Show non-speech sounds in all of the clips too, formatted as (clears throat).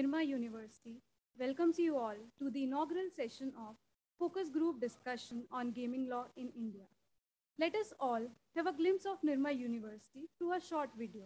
Nirma University welcomes you all to the inaugural session of Focus Group Discussion on Gaming Law in India. Let us all have a glimpse of Nirma University through a short video.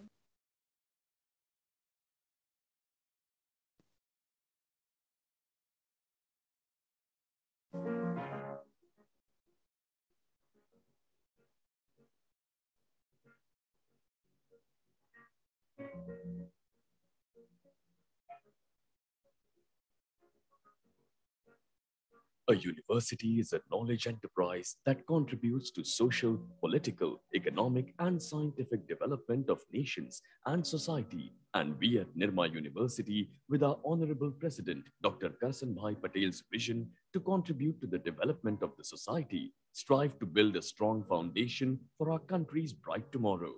A university is a knowledge enterprise that contributes to social, political, economic, and scientific development of nations and society. And we at Nirma University, with our Honorable President, Dr. Karsan Bhai Patel's vision to contribute to the development of the society, strive to build a strong foundation for our country's bright tomorrow.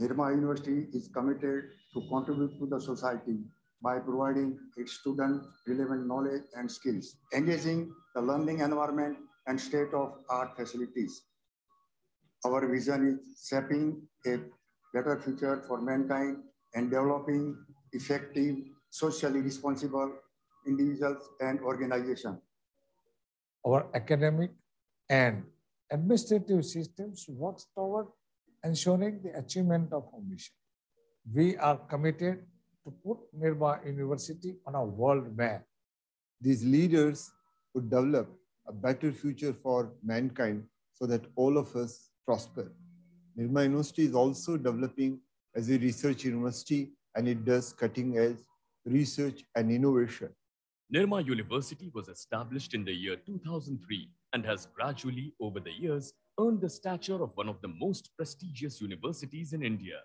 Nirma University is committed to contribute to the society by providing its students relevant knowledge and skills, engaging the learning environment and state-of-art facilities. Our vision is shaping a better future for mankind and developing effective, socially responsible individuals and organizations. Our academic and administrative systems work toward ensuring the achievement of our mission. We are committed to put Nirma University on a world map. These leaders would develop a better future for mankind so that all of us prosper. Nirma University is also developing as a research university and it does cutting edge research and innovation. Nirma University was established in the year 2003 and has gradually, over the years, earned the stature of one of the most prestigious universities in India.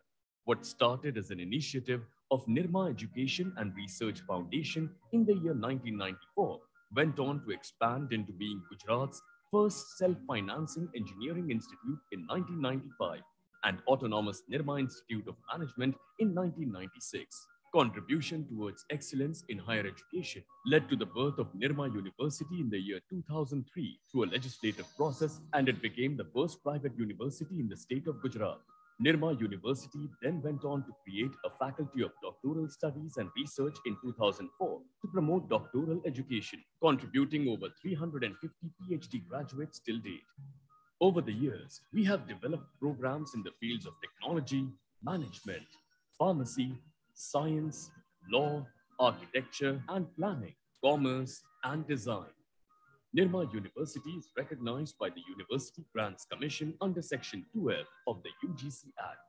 What started as an initiative of Nirma Education and Research Foundation in the year 1994 went on to expand into being Gujarat's first self-financing engineering institute in 1995 and autonomous Nirma Institute of Management in 1996. Contribution towards excellence in higher education led to the birth of Nirma University in the year 2003 through a legislative process and it became the first private university in the state of Gujarat. Nirma University then went on to create a faculty of doctoral studies and research in 2004 to promote doctoral education, contributing over 350 PhD graduates till date. Over the years, we have developed programs in the fields of technology, management, pharmacy, science, law, architecture and planning, commerce and design. Nirma University is recognized by the University Grants Commission under Section 12 of the UGC Act.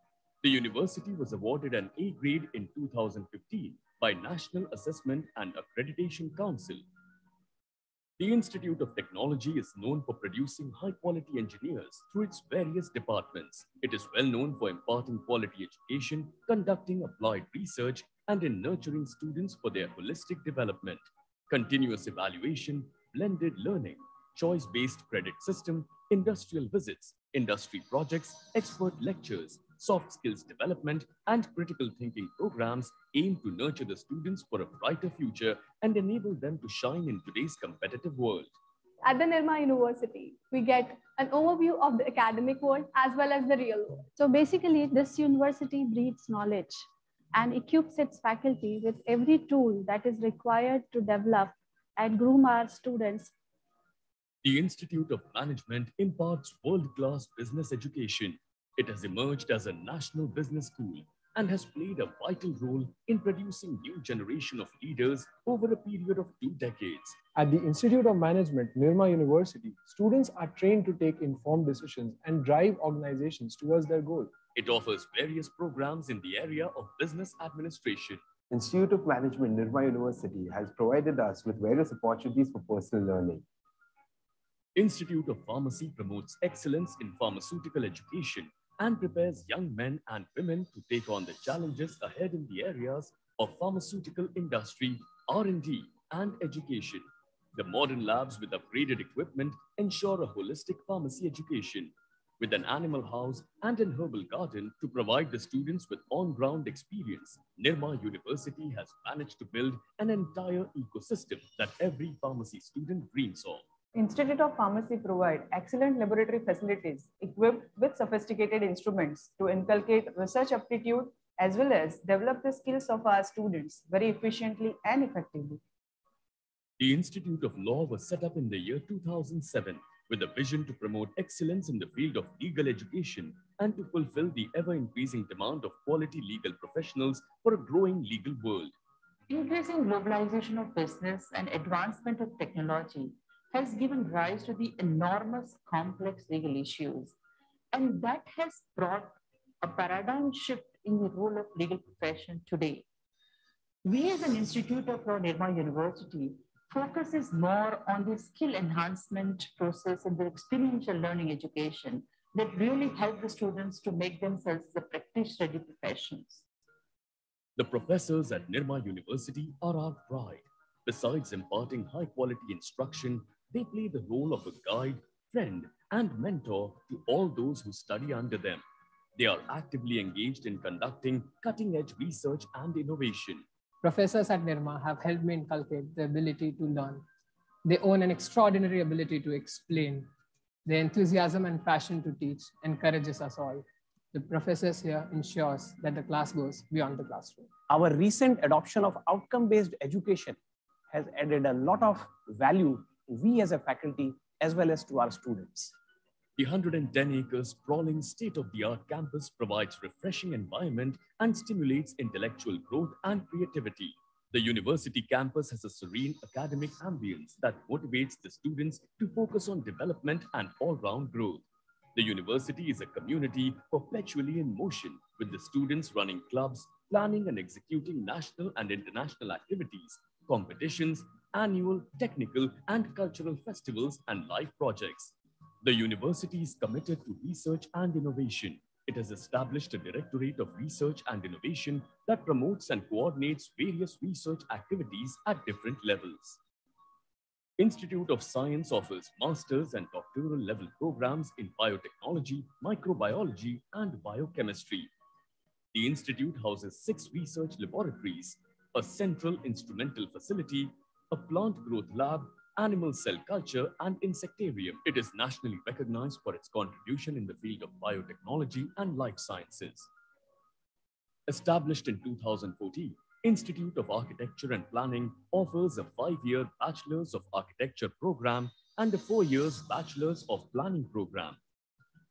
The university was awarded an A grade in 2015 by National Assessment and Accreditation Council. The Institute of Technology is known for producing high-quality engineers through its various departments. It is well known for imparting quality education, conducting applied research, and in nurturing students for their holistic development. Continuous evaluation, blended learning, choice-based credit system, industrial visits, industry projects, expert lectures, soft skills development, and critical thinking programs aim to nurture the students for a brighter future and enable them to shine in today's competitive world. At the Nirma University, we get an overview of the academic world as well as the real world. So basically, this university breeds knowledge and equips its faculty with every tool that is required to develop and groom our students. The Institute of Management imparts world-class business education. It has emerged as a national business school and has played a vital role in producing new generation of leaders over a period of two decades. At the Institute of Management, Nirma University, students are trained to take informed decisions and drive organizations towards their goal. It offers various programs in the area of business administration, Institute of Management, Nirma University has provided us with various opportunities for personal learning. Institute of Pharmacy promotes excellence in pharmaceutical education and prepares young men and women to take on the challenges ahead in the areas of pharmaceutical industry, R&D, and education. The modern labs with upgraded equipment ensure a holistic pharmacy education with an animal house and an herbal garden to provide the students with on-ground experience. Nirma University has managed to build an entire ecosystem that every pharmacy student dreams of. Institute of Pharmacy provide excellent laboratory facilities equipped with sophisticated instruments to inculcate research aptitude as well as develop the skills of our students very efficiently and effectively. The Institute of Law was set up in the year 2007 with a vision to promote excellence in the field of legal education and to fulfill the ever increasing demand of quality legal professionals for a growing legal world. Increasing globalization of business and advancement of technology has given rise to the enormous complex legal issues. And that has brought a paradigm shift in the role of legal profession today. We as an Institute of Law, Nirma University, focuses more on the skill enhancement process and the experiential learning education that really help the students to make themselves the practice-ready professionals. The professors at Nirma University are our pride. Besides imparting high quality instruction, they play the role of a guide, friend, and mentor to all those who study under them. They are actively engaged in conducting cutting edge research and innovation. Professors at Nirma have helped me inculcate the ability to learn. They own an extraordinary ability to explain. Their enthusiasm and passion to teach encourages us all. The professors here ensures that the class goes beyond the classroom. Our recent adoption of outcome-based education has added a lot of value to we as a faculty as well as to our students. The 110 acres sprawling state-of-the-art campus provides refreshing environment and stimulates intellectual growth and creativity. The university campus has a serene academic ambience that motivates the students to focus on development and all-round growth. The university is a community perpetually in motion, with the students running clubs, planning and executing national and international activities, competitions, annual, technical, and cultural festivals and live projects. The university is committed to research and innovation. It has established a Directorate of Research and Innovation that promotes and coordinates various research activities at different levels. Institute of Science offers master's and doctoral level programs in biotechnology, microbiology, and biochemistry. The institute houses six research laboratories, a central instrumental facility, a plant growth lab, animal cell culture, and insectarium. It is nationally recognized for its contribution in the field of biotechnology and life sciences. Established in 2014, Institute of Architecture and Planning offers a five-year Bachelor's of Architecture program and a four years Bachelor's of Planning program.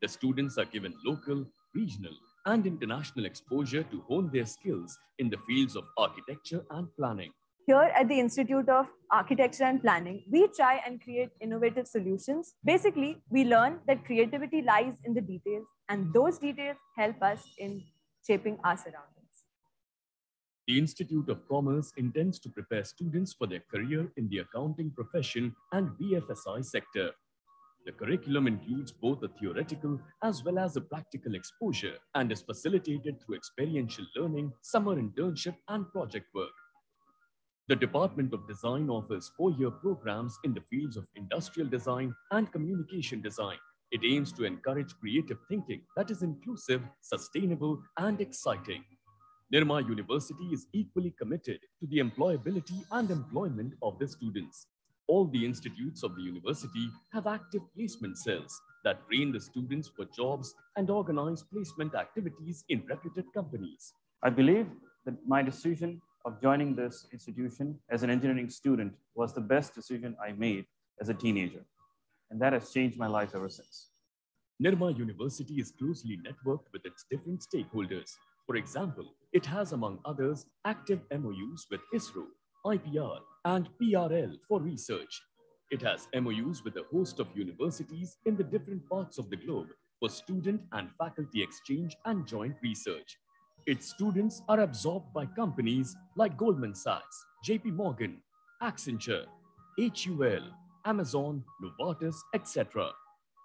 The students are given local, regional, and international exposure to hone their skills in the fields of architecture and planning. Here at the Institute of Architecture and Planning, we try and create innovative solutions. Basically, we learn that creativity lies in the details, and those details help us in shaping our surroundings. The Institute of Commerce intends to prepare students for their career in the accounting profession and BFSI sector. The curriculum includes both a theoretical as well as a practical exposure and is facilitated through experiential learning, summer internship, and project work. The Department of Design offers four-year programs in the fields of industrial design and communication design. It aims to encourage creative thinking that is inclusive, sustainable, and exciting. Nirma University is equally committed to the employability and employment of the students. All the institutes of the university have active placement cells that train the students for jobs and organize placement activities in reputed companies. I believe that my decision of joining this institution as an engineering student was the best decision I made as a teenager. And that has changed my life ever since. Nirma University is closely networked with its different stakeholders. For example, it has, among others, active MOUs with ISRO, IPR, and PRL for research. It has MOUs with a host of universities in the different parts of the globe for student and faculty exchange and joint research. Its students are absorbed by companies like Goldman Sachs, JP Morgan, Accenture, HUL, Amazon, Novartis, etc.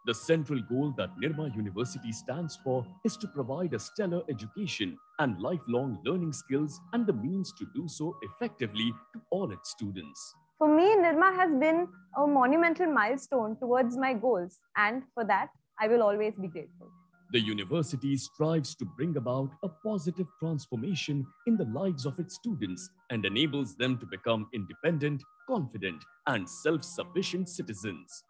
The central goal that Nirma University stands for is to provide a stellar education and lifelong learning skills and the means to do so effectively to all its students. For me, Nirma has been a monumental milestone towards my goals, and for that, I will always be grateful. The university strives to bring about a positive transformation in the lives of its students and enables them to become independent, confident, and self-sufficient citizens.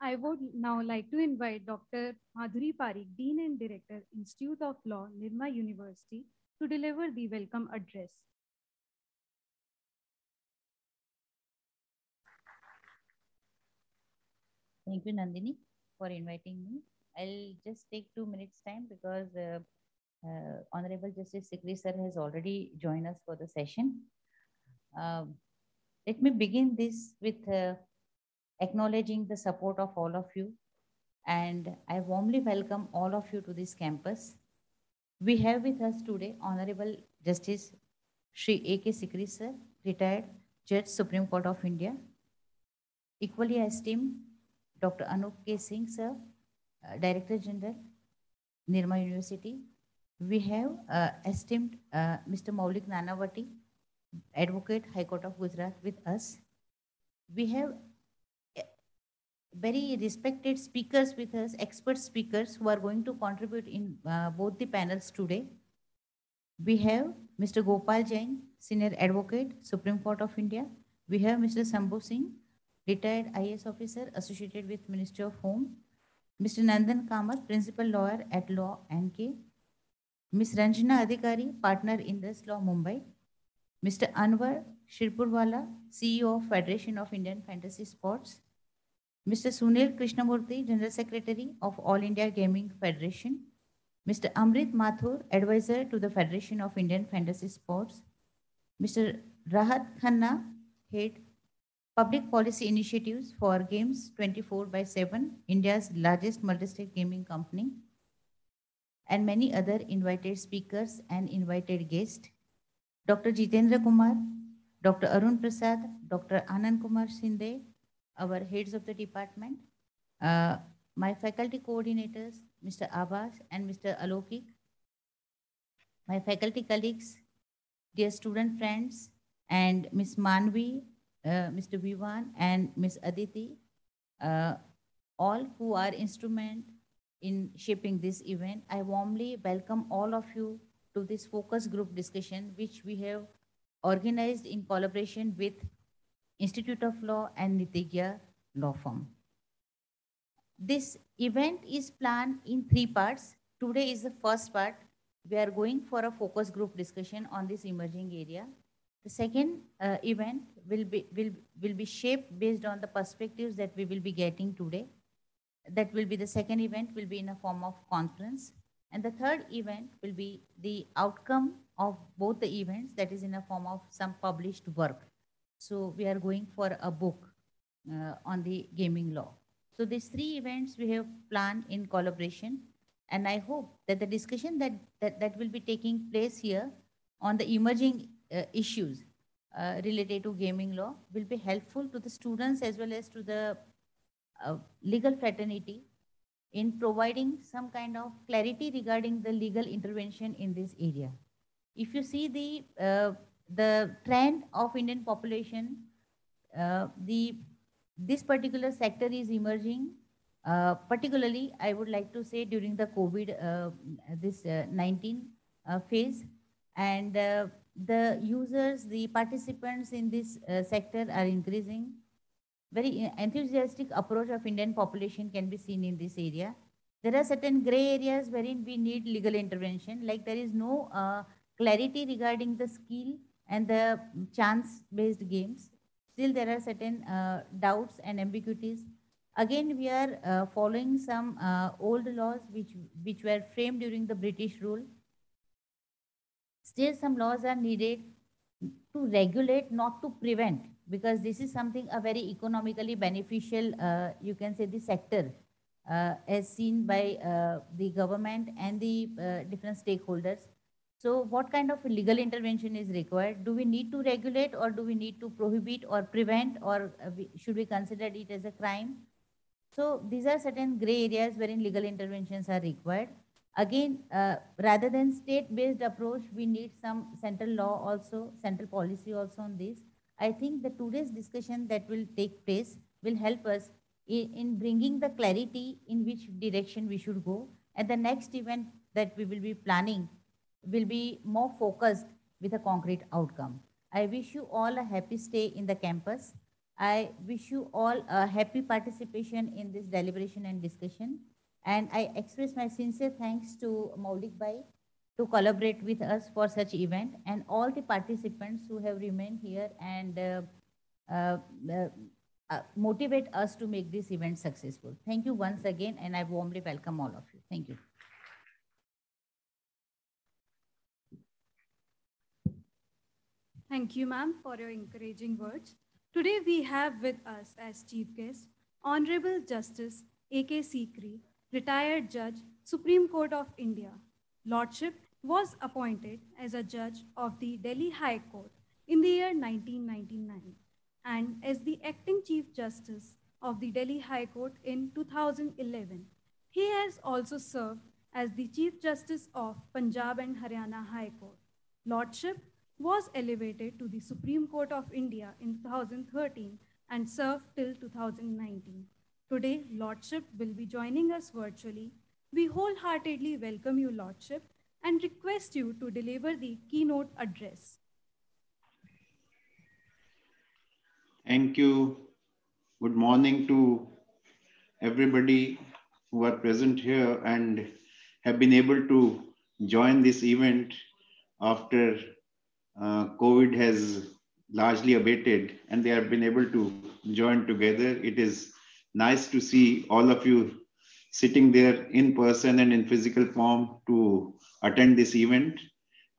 I would now like to invite Dr. Madhuri Parikh, Dean and Director, Institute of Law, Nirma University, to deliver the welcome address. Thank you, Nandini, for inviting me. I'll just take two minutes time because uh, uh, Honorable Justice Sikri sir has already joined us for the session. Um, let me begin this with uh, acknowledging the support of all of you. And I warmly welcome all of you to this campus. We have with us today Honorable Justice Sri A.K. Sikri sir, retired Judge Supreme Court of India. Equally esteemed Dr. Anup K. Singh sir, uh, Director General, Nirma University. We have uh, esteemed uh, Mr. Maulik Nanavati, Advocate, High Court of Gujarat with us. We have very respected speakers with us, expert speakers who are going to contribute in uh, both the panels today. We have Mr. Gopal Jain, Senior Advocate, Supreme Court of India. We have Mr. Sambhu Singh, retired IAS officer associated with Ministry of Home. Mr. Nandan Kamath, Principal Lawyer at Law NK. Ms. Ranjana Adhikari, Partner IndusLaw Mumbai. Mr. Anwar Shirpurwala, CEO of Federation of Indian Fantasy Sports. Mr. Sunil Krishnamurthy, General Secretary of All India Gaming Federation. Mr. Amrit Mathur, Advisor to the Federation of Indian Fantasy Sports. Mr. Rahat Khanna, Head, Public Policy Initiatives for Games 24 by 7, India's largest multi-state gaming company. And many other invited speakers and invited guests. Dr. Jitendra Kumar, Dr. Arun Prasad, Dr. Anand Kumar Shinde, our heads of the department, uh, my faculty coordinators, Mr. Abbas and Mr. Alokik, my faculty colleagues, dear student friends, and Ms. Manvi, uh, Mr. Vivan, and Ms. Aditi, uh, all who are instrument in shaping this event. I warmly welcome all of you to this focus group discussion, which we have organized in collaboration with Institute of Law and Nitigya Law Firm. This event is planned in three parts. Today is the first part. We are going for a focus group discussion on this emerging area. The second uh, event will be, will, will be shaped based on the perspectives that we will be getting today. That will be the second event will be in a form of conference. And the third event will be the outcome of both the events that is in a form of some published work. So we are going for a book uh, on the gaming law. So these three events we have planned in collaboration. And I hope that the discussion that, that, that will be taking place here on the emerging uh, issues uh, related to gaming law will be helpful to the students as well as to the uh, legal fraternity in providing some kind of clarity regarding the legal intervention in this area. If you see the uh, the trend of Indian population, uh, the this particular sector is emerging. Uh, particularly, I would like to say during the COVID, uh, this uh, 19 uh, phase, and uh, the users, the participants in this sector are increasing. Very enthusiastic approach of Indian population can be seen in this area. There are certain gray areas wherein we need legal intervention, like there is no clarity regarding the skill and the chance-based games. Still, there are certain uh, doubts and ambiguities. Again, we are uh, following some uh, old laws which, which were framed during the British rule. Still, some laws are needed to regulate, not to prevent, because this is something a very economically beneficial, uh, you can say, the sector uh, as seen by uh, the government and the different stakeholders. So what kind of legal intervention is required? Do we need to regulate or do we need to prohibit or prevent or uh, should we consider it as a crime? So these are certain gray areas wherein legal interventions are required. Again, uh, rather than state-based approach, we need some central law also, central policy also on this. I think the today's discussion that will take place will help us in, in bringing the clarity in which direction we should go. At the next event that we will be planning will be more focused with a concrete outcome. I wish you all a happy stay in the campus. I wish you all a happy participation in this deliberation and discussion. And I express my sincere thanks to Maulik Bhai to collaborate with us for such event and all the participants who have remained here and uh, uh, uh, motivate us to make this event successful. Thank you once again and I warmly welcome all of you. Thank you. Thank you, ma'am, for your encouraging words. Today we have with us as chief guest Honorable Justice A.K. Sikri, retired judge, Supreme Court of India. Lordship was appointed as a judge of the Delhi High Court in the year 1999 and as the acting Chief Justice of the Delhi High Court in 2011. He has also served as the Chief Justice of Punjab and Haryana High Court. Lordship was elevated to the Supreme Court of India in 2013 and served till 2019. Today, Lordship will be joining us virtually. We wholeheartedly welcome you, Lordship, and request you to deliver the keynote address. Thank you. Good morning to everybody who are present here and have been able to join this event after COVID has largely abated and they have been able to join together. It is nice to see all of you sitting there in person and in physical form to attend this event.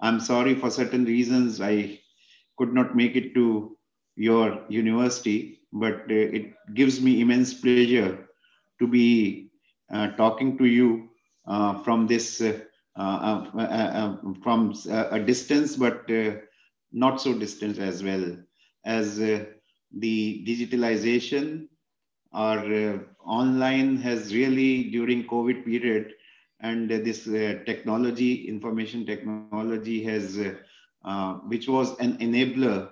I'm sorry for certain reasons I could not make it to your university, but uh, it gives me immense pleasure to be uh, talking to you uh, from this uh, uh, uh, from a distance, but not so distant as well as uh, the digitalization or uh, online has really during covid period and uh, this technology information technology has which was an enabler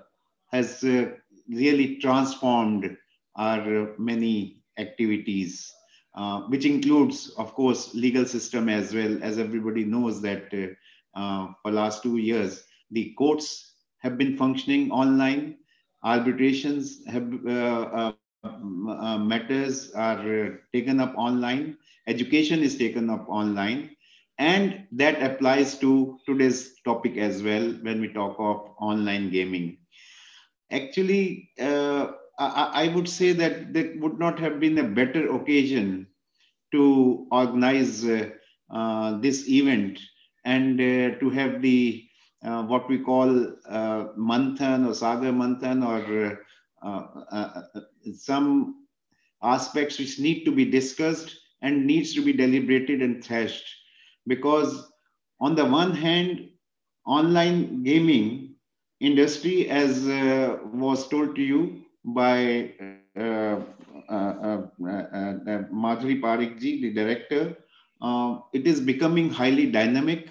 has really transformed our many activities uh, which includes, of course, legal system as well. As everybody knows that uh, uh, for last two years, the courts have been functioning online. Arbitrations have uh, uh, uh, matters are taken up online. Education is taken up online. And that applies to today's topic as well when we talk of online gaming. Actually, uh, I, I, would say that there would not have been a better occasion to organize uh, uh, this event and to have the uh, what we call uh, manthan or sagar manthan or uh, uh, uh, some aspects which need to be discussed and needs to be deliberated and thrashed because on the one hand online gaming industry as uh, was told to you by uh, Madhuri Parikh the director, it is becoming highly dynamic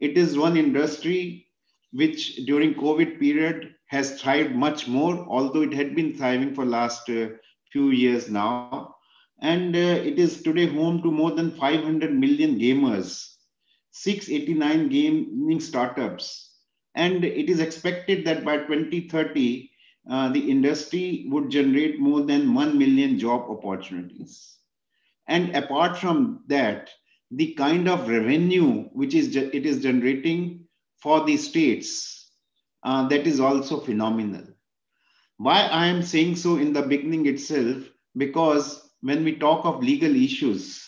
it is one industry which during COVID period has thrived much more, although it had been thriving for last uh, few years now. And uh, it is today home to more than 500 million gamers, 689 gaming startups. And it is expected that by 2030, uh, the industry would generate more than 1 million job opportunities. And apart from that, the kind of revenue which is it is generating for the states uh, that is also phenomenal. Why i am saying so in the beginning itself because when we talk of legal issues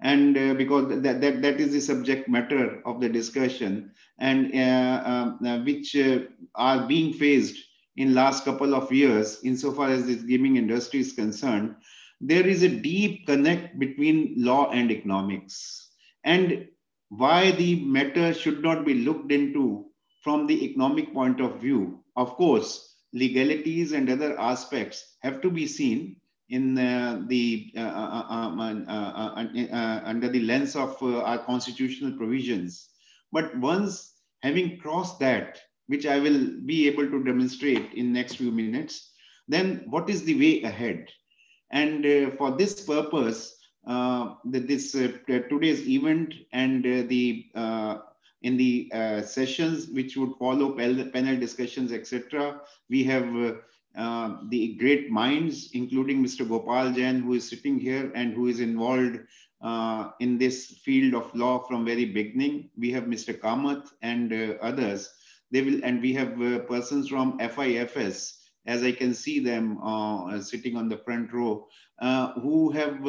and uh, because that, that, that is the subject matter of the discussion and uh, um, uh which uh, are being faced in last couple of years insofar as this gaming industry is concerned there is a deep connect between law and economics and why the matter should not be looked into from the economic point of view. Of course, legalities and other aspects have to be seen in uh, the uh, uh, um, uh, under the lens of our constitutional provisions. But once having crossed that, which I will be able to demonstrate in next few minutes, then what is the way ahead? And uh, for this purpose, uh, this uh, today's event and uh, the in the sessions which would follow panel discussions, etc. We have uh, the great minds, including Mr. Gopal Jain, who is sitting here and who is involved uh, in this field of law from very beginning. We have Mr. Kamath and uh, others. They will, and we have uh, persons from FIFS, as I can see them uh, sitting on the front row, uh, who have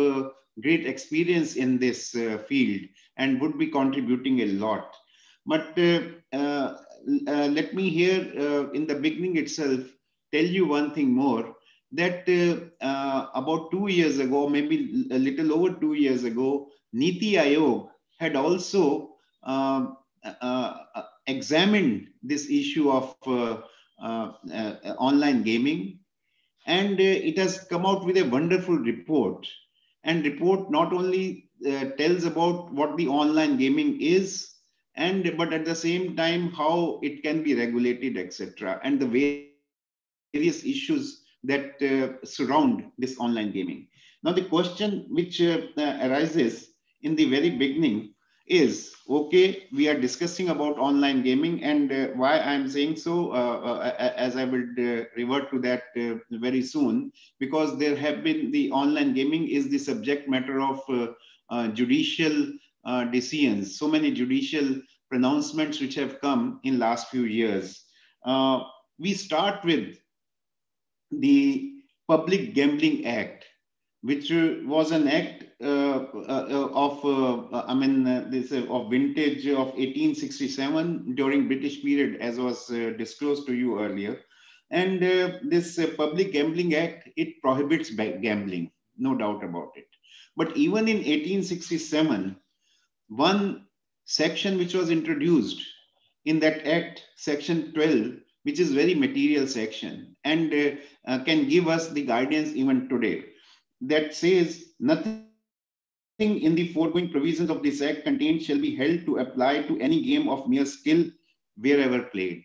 great experience in this field and would be contributing a lot. But let me here in the beginning itself tell you one thing more that uh, uh, about two years ago, maybe a little over two years ago, Niti Aayog had also um, uh, uh, examined this issue of uh, uh, online gaming. And it has come out with a wonderful report. And report not only tells about what the online gaming is, and but at the same time how it can be regulated, etc. And the various issues that uh, surround this online gaming. Now, the question which uh, uh, arises in the very beginning is, okay, we are discussing about online gaming and uh, why I'm saying so, uh, uh, as I will revert to that very soon, because there have been the online gaming is the subject matter of judicial decisions, so many judicial pronouncements which have come in last few years. we start with the Public Gambling Act, which uh, was an act uh, uh, of, uh, I mean, uh, this uh, of vintage of 1867 during British period, as was disclosed to you earlier. And this Public Gambling Act, it prohibits gambling, no doubt about it. But even in 1867, one section which was introduced in that act, section 12, which is very material section and uh, uh, can give us the guidance even today that says nothing in the foregoing provisions of this act contained shall be held to apply to any game of mere skill wherever played.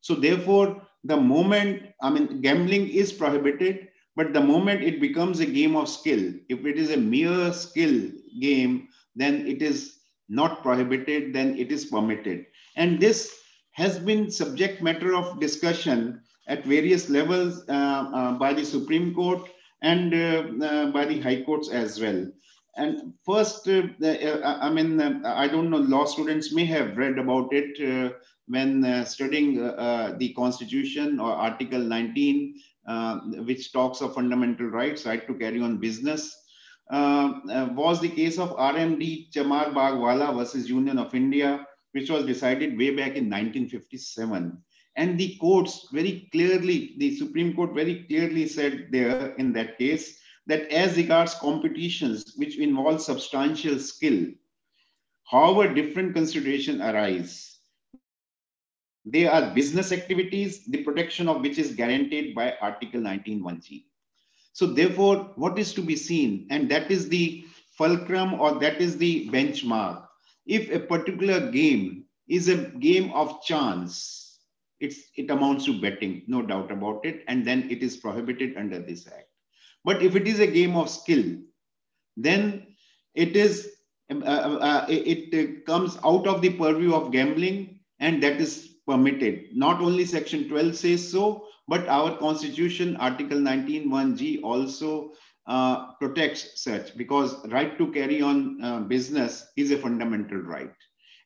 So therefore, the moment, I mean, gambling is prohibited, but the moment it becomes a game of skill, if it is a mere skill game, then it is not prohibited, then it is permitted. And this has been subject matter of discussion at various levels uh, uh, by the Supreme Court and uh, by the High Courts as well. And first, uh, uh, I mean, uh, I don't know, law students may have read about it when studying the Constitution or Article 19, which talks of fundamental rights, right to carry on business. Uh, uh, was the case of RMD Chamarbaugwalla versus Union of India, which was decided way back in 1957. And the courts very clearly, the Supreme Court very clearly said there in that case that as regards competitions which involve substantial skill, however different consideration arise, they are business activities, the protection of which is guaranteed by Article 19.1g. So therefore, what is to be seen, and that is the fulcrum or that is the benchmark if a particular game is a game of chance, it's, it amounts to betting, no doubt about it, and then it is prohibited under this act. But if it is a game of skill, then it is uh, uh, uh it, it comes out of the purview of gambling, and that is permitted. Not only Section 12 says so, but our Constitution, Article 19.1g, also uh, protects such because right to carry on uh, business is a fundamental right.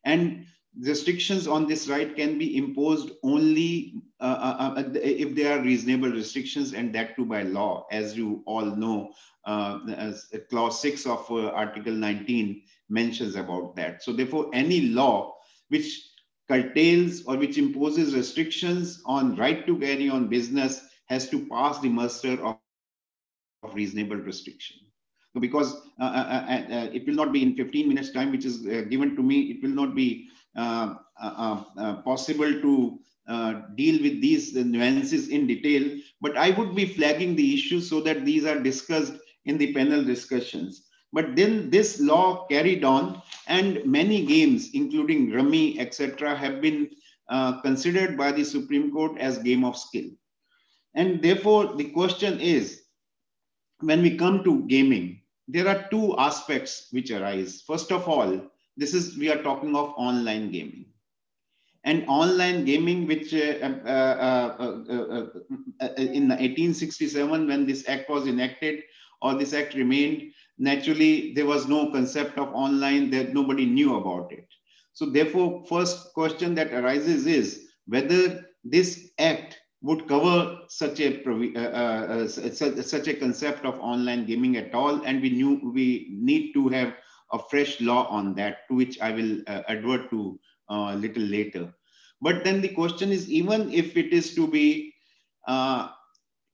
And restrictions on this right can be imposed only uh, uh, uh if there are reasonable restrictions and that too by law, as you all know, as clause 6 of Article 19 mentions about that. So therefore, any law which curtails or which imposes restrictions on right to carry on business has to pass the muster of of reasonable restriction. Because uh, uh, uh, uh, it will not be in 15 minutes time, which is uh, given to me, it will not be uh, Uh, uh, uh, possible to deal with these nuances in detail, but I would be flagging the issues so that these are discussed in the panel discussions. But then this law carried on and many games, including Rummy, etc., have been considered by the Supreme Court as game of skill. And therefore, the question is, when we come to gaming, there are two aspects which arise. First of all, this is we are talking of online gaming. and online gaming, which uh, uh, uh, in 1867, when this act was enacted or this act remained, naturally there was no concept of online that nobody knew about it. So therefore, first question that arises is whether this act would cover such a uh, uh, such a concept of online gaming at all, and we knew we need to have a fresh law on that, to which I will uh, advert to a uh, little later. But then the question is, even if it is to be uh,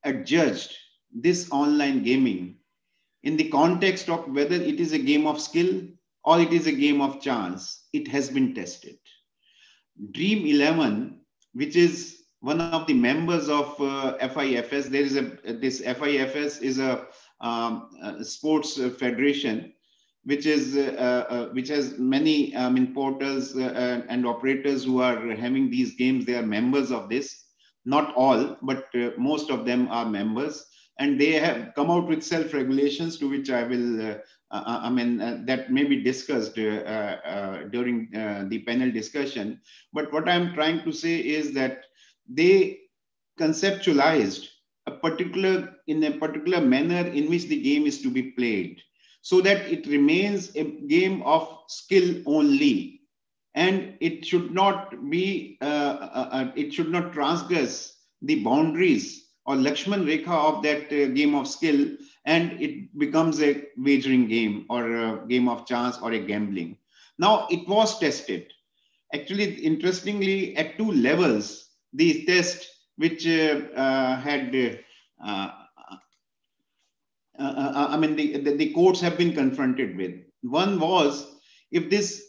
adjudged, this online gaming, in the context of whether it is a game of skill or it is a game of chance, it has been tested. Dream 11, which is one of the members of uh, FIFS, there is a, this FIFS is a, um, a sports federation which is uh, uh, which has many um, importers uh, and operators who are having these games. They are members of this. Not all, but uh, most of them are members, and they have come out with self-regulations to which I will. Uh, uh, I mean that may be discussed during the panel discussion. But what I'm trying to say is that they conceptualized a particular in a particular manner in which the game is to be played so that it remains a game of skill only. And it should not be uh, uh, uh, it should not transgress the boundaries or lakshman rekha of that uh, game of skill and it becomes a wagering game or a game of chance or a gambling. Now it was tested. Actually interestingly at two levels the test which uh, uh, had uh, uh, uh, I mean, the, the, the, courts have been confronted with. One was if this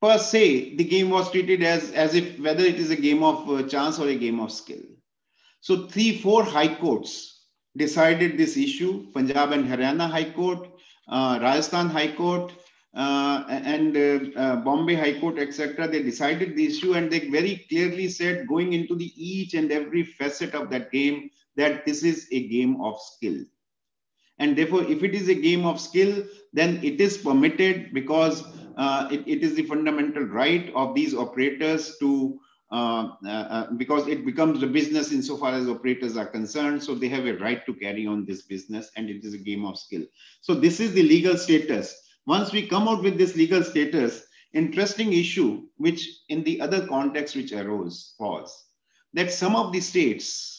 per se, the game was treated as, as if whether it is a game of uh, chance or a game of skill. So three, four high courts decided this issue, Punjab and Haryana High Court, uh, Rajasthan High Court, and Bombay High Court, etc. They decided the issue and they very clearly said going into the each and every facet of that game, that this is a game of skill. And therefore, if it is a game of skill, then it is permitted because uh, it, it is the fundamental right of these operators to, uh, uh, uh, because it becomes a business insofar as operators are concerned. So they have a right to carry on this business and it is a game of skill. So this is the legal status. Once we come out with this legal status, interesting issue, which in the other context which arose was that some of the states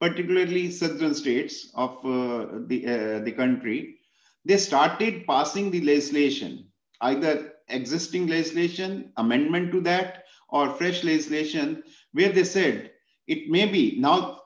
particularly southern states of uh, the, uh, the country, they started passing the legislation, either existing legislation, amendment to that, or fresh legislation, where they said it may be now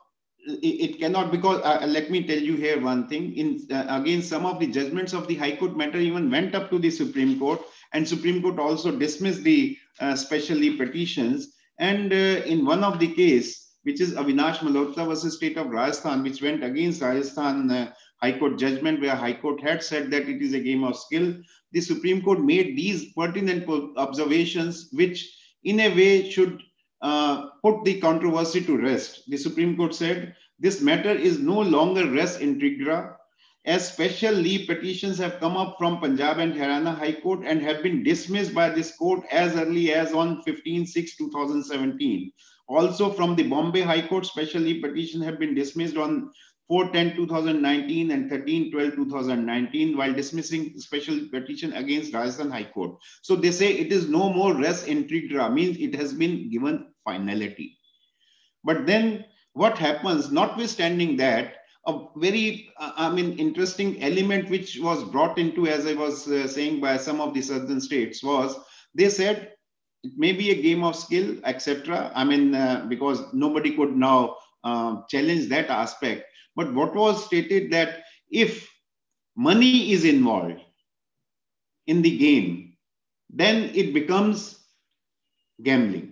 it, cannot because uh, let me tell you here one thing in uh, again some of the judgments of the high court matter even went up to the supreme court and supreme court also dismissed the uh, specially petitions and uh, in one of the case which is Avinash Mehrotra versus State of Rajasthan, which went against Rajasthan uh, High Court judgment, where High Court had said that it is a game of skill. The Supreme Court made these pertinent observations, which in a way should uh, put the controversy to rest. The Supreme Court said this matter is no longer res integra, as special leave petitions have come up from Punjab and Haryana High Court and have been dismissed by this court as early as on 15 6 2017 also from the Bombay High Court, specially petition have been dismissed on 4-10-2019 and 13-12-2019 while dismissing special petition against Rajasthan High Court. So they say it is no more res integra, means it has been given finality. But then what happens, notwithstanding that, a very, uh, I mean, interesting element which was brought into, as I was uh, saying by some of the southern states was, they said it may be a game of skill, etc. I mean, uh, because nobody could now uh, challenge that aspect. But what was stated that if money is involved in the game, then it becomes gambling.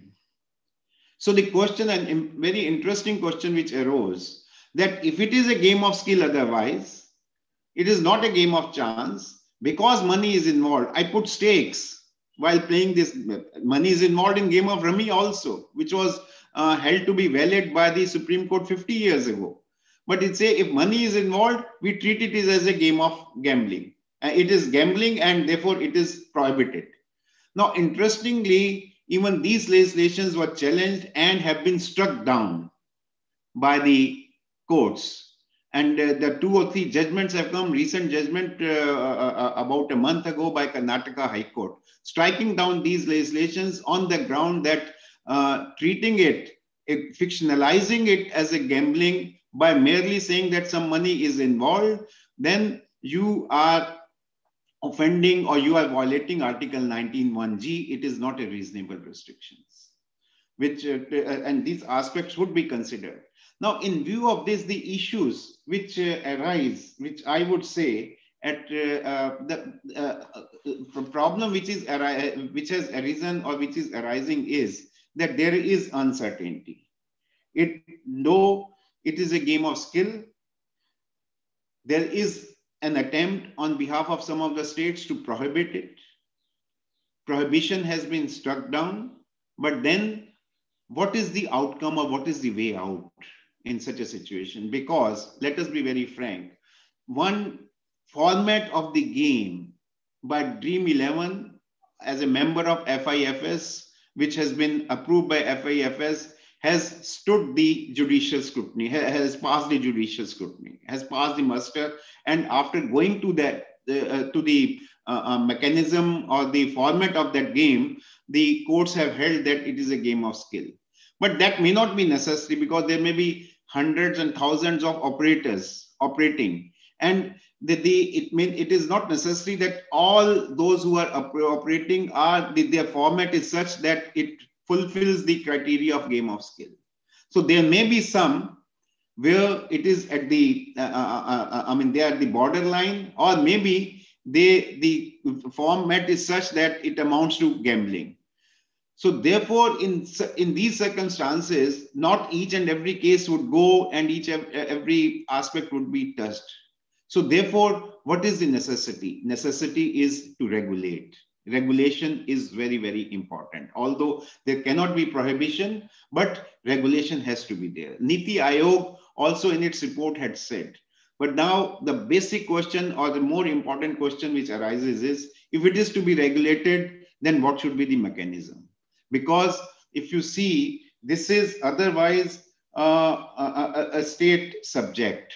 So the question, and very interesting question which arose, that if it is a game of skill otherwise, it is not a game of chance, because money is involved, I put stakes while playing this. Money is involved in game of rummy also, which was uh, held to be valid by the Supreme Court 50 years ago. But it say if money is involved, we treat it as a game of gambling. Uh, it is gambling and therefore it is prohibited. Now, interestingly, even these legislations were challenged and have been struck down by the courts. And uh, the two or three judgments have come, recent judgment uh, uh, uh about a month ago by Karnataka High Court, striking down these legislations on the ground that uh, treating it, fictionalizing it as a gambling by merely saying that some money is involved, then you are offending or you are violating Article 19.1g. It is not a reasonable restrictions, which uh, and these aspects would be considered. Now, in view of this, the issues which uh, arise, which I would say at uh, uh the uh, problem which is which has arisen or which is arising is that there is uncertainty. It no, it is a game of skill. There is an attempt on behalf of some of the states to prohibit it. Prohibition has been struck down, but then what is the outcome or what is the way out in such a situation? Because let us be very frank, one format of the game by Dream 11 as a member of FIFS, which has been approved by FIFS, has stood the judicial scrutiny, has passed the judicial scrutiny, has passed the muster, and after going to that uh, to the uh, uh, mechanism or the format of that game, the courts have held that it is a game of skill. But that may not be necessary because there may be hundreds and thousands of operators operating, and the, the it mean it is not necessary that all those who are operating are the, their format is such that it fulfills the criteria of game of skill. So there may be some where it is at the, uh, uh, uh, uh, I mean, they are at the borderline, or maybe they the format is such that it amounts to gambling. So therefore, in, in these circumstances, not each and every case would go and each every aspect would be touched. So therefore, what is the necessity? Necessity is to regulate regulation is very, very important. Although there cannot be prohibition, but regulation has to be there. Niti Aayog also in its report had said. But now the basic question or the more important question which arises is, if it is to be regulated, then what should be the mechanism? Because if you see, this is otherwise uh, a, a, state subject.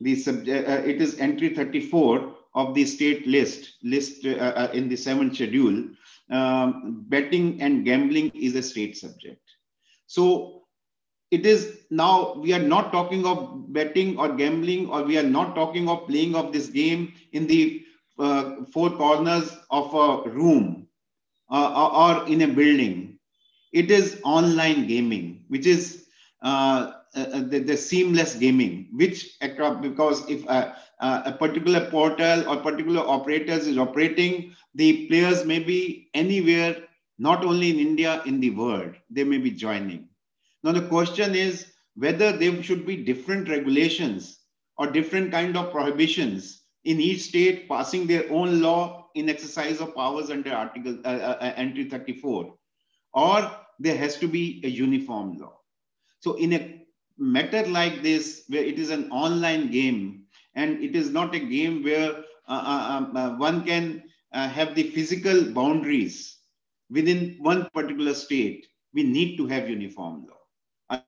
The subject, uh, it is entry 34 of the state list, list uh, uh, in the seventh schedule, um, betting and gambling is a state subject. So it is now we are not talking of betting or gambling, or we are not talking of playing of this game in the uh, four corners of a room uh, or in a building. It is online gaming, which is uh, uh, the, the, seamless gaming, which because if uh, uh, a particular portal or particular operators is operating, the players may be anywhere, not only in India, in the world, they may be joining. Now the question is whether there should be different regulations or different kind of prohibitions in each state passing their own law in exercise of powers under article uh, uh, entry 34 or there has to be a uniform law so in a matter like this, where it is an online game and it is not a game where uh, uh, um, uh, one can uh, have the physical boundaries within one particular state, we need to have uniform law.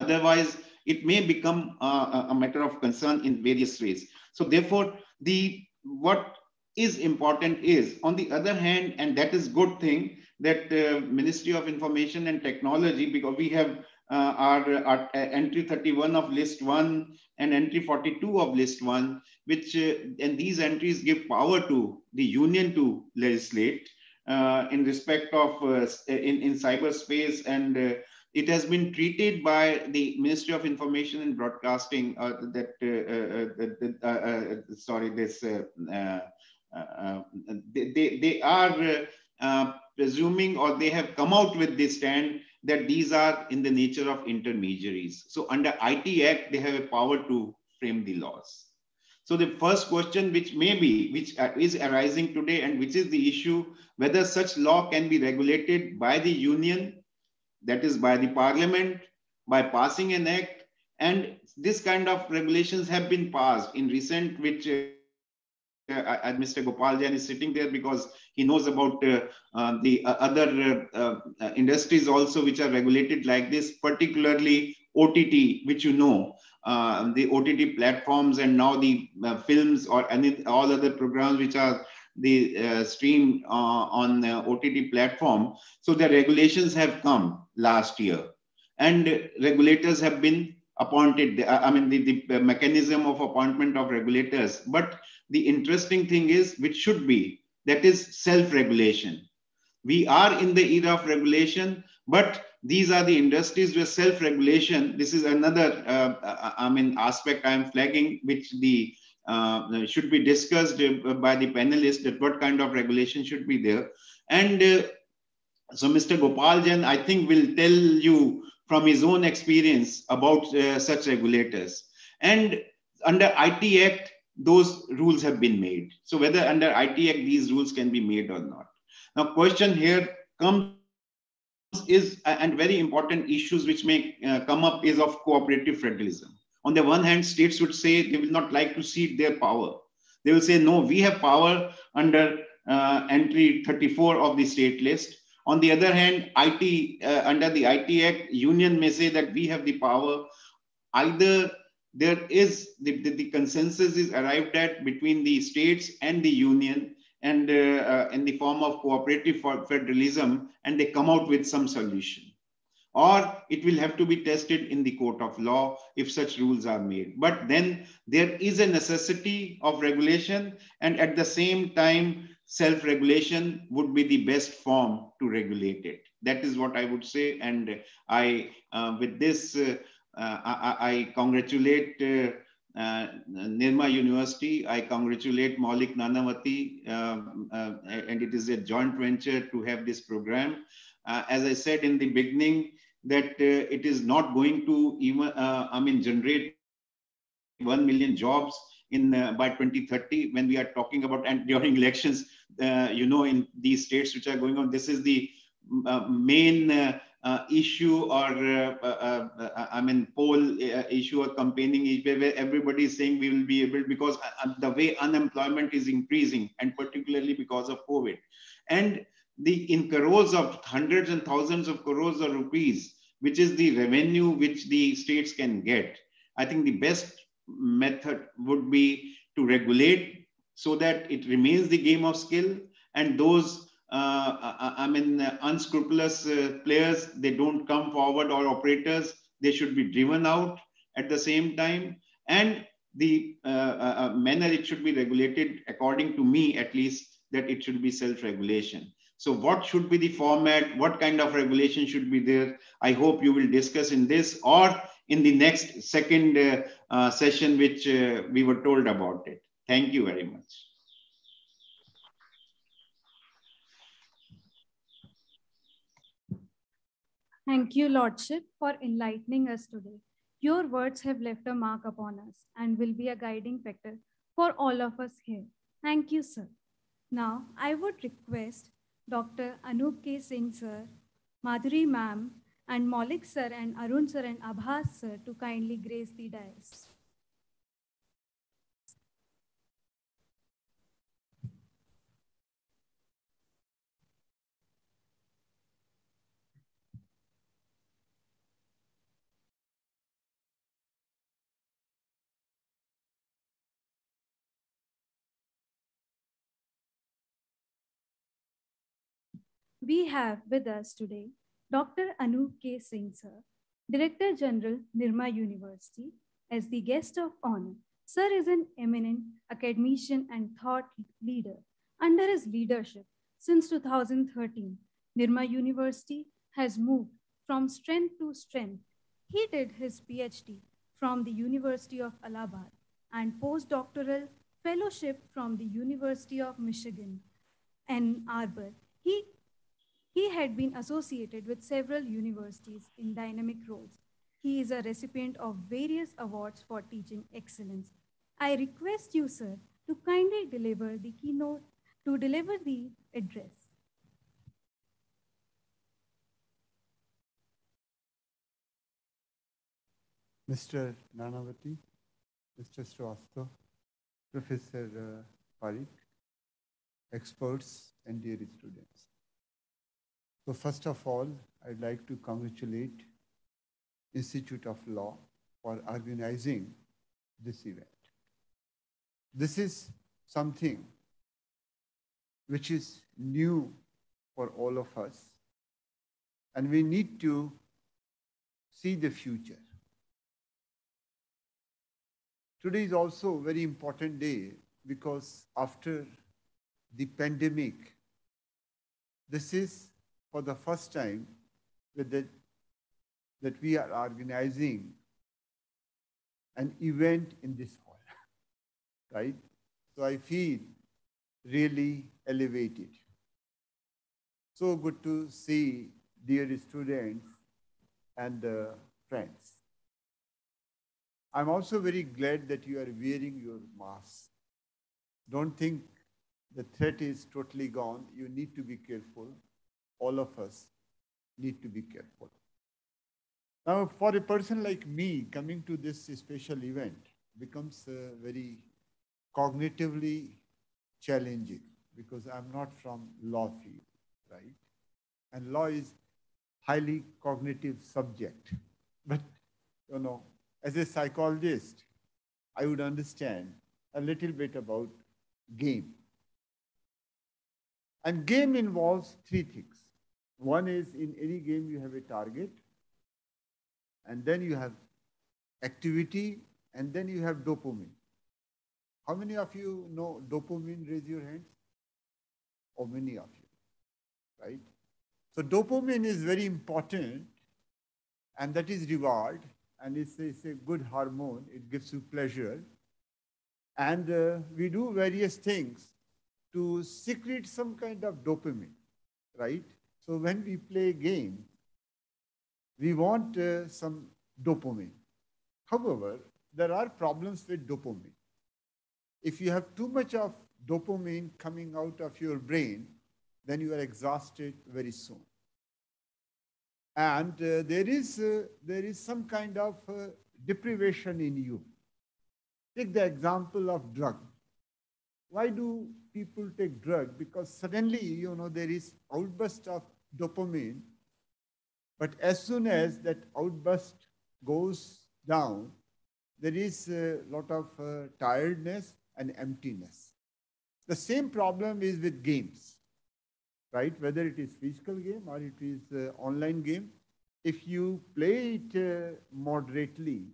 Otherwise, it may become uh, a matter of concern in various ways. So therefore, the what is important is, on the other hand, and that is good thing, that uh, Ministry of Information and Technology, because we have uh, are, uh, are uh, entry 31 of list 1 and entry 42 of list 1 which uh, and these entries give power to the union to legislate uh, in respect of uh, uh in, in cyberspace. And uh, it has been treated by the Ministry of Information and Broadcasting uh, that sorry this um, they, they are presuming or they have come out with this stand that these are in the nature of intermediaries. So under IT Act, they have a power to frame the laws. So the first question which may be, which uh, is arising today and which is the issue, whether such law can be regulated by the union, that is by the parliament, by passing an act, and this kind of regulations have been passed in recent, which uh, uh, uh, Mr. Gopal Jain is sitting there because he knows about uh, uh, the other industries also which are regulated like this, particularly OTT, which you know, uh, the OTT platforms and now the uh, films or any all other programs which are the uh, stream on the OTT platform. So the regulations have come last year, and regulators have been appointed. I mean, the, the mechanism of appointment of regulators. But the interesting thing is, which should be, that is self-regulation. We are in the era of regulation, but these are the industries where self-regulation, this is another, uh, uh I mean, aspect I'm flagging, which the uh, should be discussed uh, by the panelists that what kind of regulation should be there. And uh, so Mr. Gopal Jain, I think will tell you from his own experience about uh, such regulators. And under IT Act, those rules have been made. So whether under IT Act, these rules can be made or not. Now question here comes is, and very important issues which may uh, come up is of cooperative federalism. On the one hand, states would say they will not like to cede their power. They will say, no, we have power under uh, entry 34 of the state list. On the other hand, IT uh, under the IT Act, union may say that we have the power. Either there is the, the, the consensus is arrived at between the states and the union and uh, uh, in the form of cooperative federalism, and they come out with some solution. Or it will have to be tested in the court of law if such rules are made. But then there is a necessity of regulation, and at the same time, self-regulation would be the best form to regulate it. That is what I would say. And I, uh, with this, uh, I, I, congratulate uh, uh, Nirma University. I congratulate Maulik Nanavati, um, uh, and it is a joint venture to have this program. as I said in the beginning, that it is not going to even, I mean, generate 1 million jobs in uh, by 2030 when we are talking about and during elections uh, you know in these states which are going on this is the uh, main uh, uh, Uh, issue or uh, uh, uh, i mean poll issue or campaigning issue where everybody is saying we will be able because the way unemployment is increasing and particularly because of covid. And the in crores of hundreds and thousands of crores of rupees which is the revenue which the states can get i think the best method would be to regulate so that it remains the game of skill and those uh, I mean unscrupulous uh, players they don't come forward or operators they should be driven out at the same time and the uh, uh, uh, manner it should be regulated according to me at least that it should be self-regulation so what should be the format what kind of regulation should be there i hope you will discuss in this or in the next second uh, uh, session, which uh, we were told about it. Thank you very much. Thank you, Lordship, for enlightening us today. Your words have left a mark upon us and will be a guiding factor for all of us here. Thank you, sir. Now, I would request Dr. Anup K. Singh, sir, Madhuri ma'am, and Maulik sir and Arun sir and Abhas sir to kindly grace the dais. We have with us today Dr. Anup K. Singh, sir, Director General, Nirma University, as the guest of honor. Sir is an eminent academician and thought leader. Under his leadership, since 2013, Nirma University has moved from strength to strength. He did his PhD from the University of Allahabad and postdoctoral fellowship from the University of Michigan, Ann Arbor. He he had been associated with several universities in dynamic roles. He is a recipient of various awards for teaching excellence. I request you, sir, to kindly deliver the keynote, to deliver the address. Mr. Nanavati, Mr. Srivastava, Professor uh, Parikh, experts, and dear students. So first of all, I'd like to congratulate Institute of Law for organizing this event. This is something which is new for all of us, and we need to see the future. Today is also a very important day because after the pandemic, this is for the first time that, that we are organizing an event in this hall, (laughs) right? So I feel really elevated. So good to see dear students and uh, friends. I'm also very glad that you are wearing your mask. Don't think the threat is totally gone. You need to be careful. All of us need to be careful. Now, for a person like me, coming to this special event becomes uh, very cognitively challenging because I'm not from law field, right? And law is highly cognitive subject. But, you know, as a psychologist, I would understand a little bit about game. And game involves three things. One is in any game you have a target, and then you have activity, and then you have dopamine. How many of you know dopamine? Raise your hands. Or many of you, right? So dopamine is very important, and that is reward, and it's, it's a good hormone. It gives you pleasure. And uh, we do various things to secrete some kind of dopamine, right? So when we play a game, we want uh, some dopamine. However, there are problems with dopamine. If you have too much of dopamine coming out of your brain, then you are exhausted very soon. And uh, there, is, uh, there is some kind of uh, deprivation in you. Take the example of drug. Why do people take drug? Because suddenly, you know, there is outburst of dopamine. But as soon as that outburst goes down, there is a lot of uh, tiredness and emptiness. The same problem is with games, right? Whether it is physical game or it is uh, online game, if you play it uh, moderately,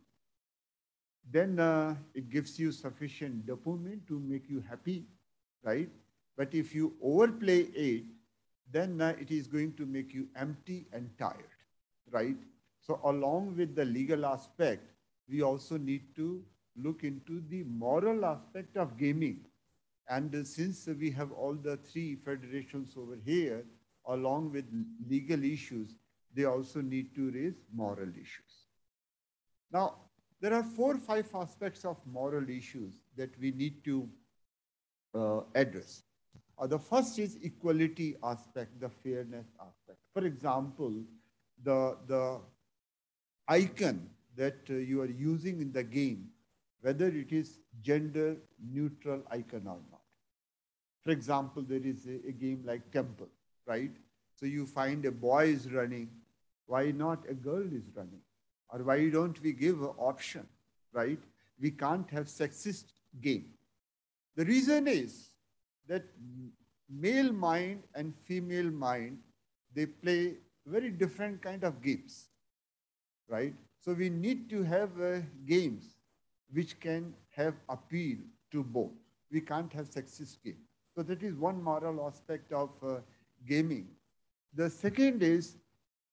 then uh, it gives you sufficient dopamine to make you happy, right? But if you overplay it, then it is going to make you empty and tired, right? So along with the legal aspect, we also need to look into the moral aspect of gaming. And uh, since we have all the three federations over here, along with legal issues, they also need to raise moral issues. Now, there are four or five aspects of moral issues that we need to uh, address. Uh, the first is equality aspect, the fairness aspect. For example, the, the icon that uh, you are using in the game, whether it is gender neutral icon or not. For example, there is a, a game like Temple, right? So you find a boy is running, why not a girl is running? Or why don't we give an option, right? We can't have sexist game. The reason is that male mind and female mind, they play very different kind of games, right? So we need to have uh, games which can have appeal to both. We can't have sexist game. So that is one moral aspect of uh, gaming. The second is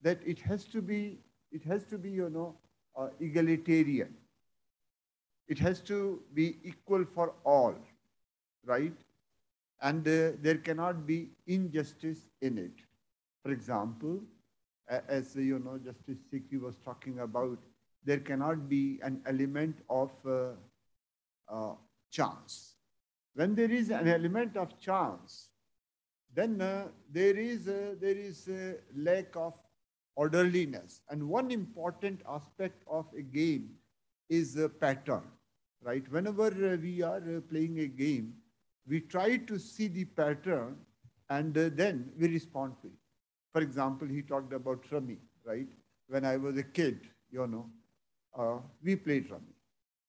that it has to be, it has to be, you know, uh, egalitarian. It has to be equal for all, right? And uh, there cannot be injustice in it. For example, as you know, Justice Sikri was talking about, there cannot be an element of uh, uh, chance. When there is an element of chance, then uh, there is a, there is a lack of orderliness. And one important aspect of a game is a pattern, right? Whenever uh, we are uh, playing a game, We try to see the pattern and uh, then we respond to it. For example, he talked about rummy, right? When I was a kid, you know, uh, we played rummy,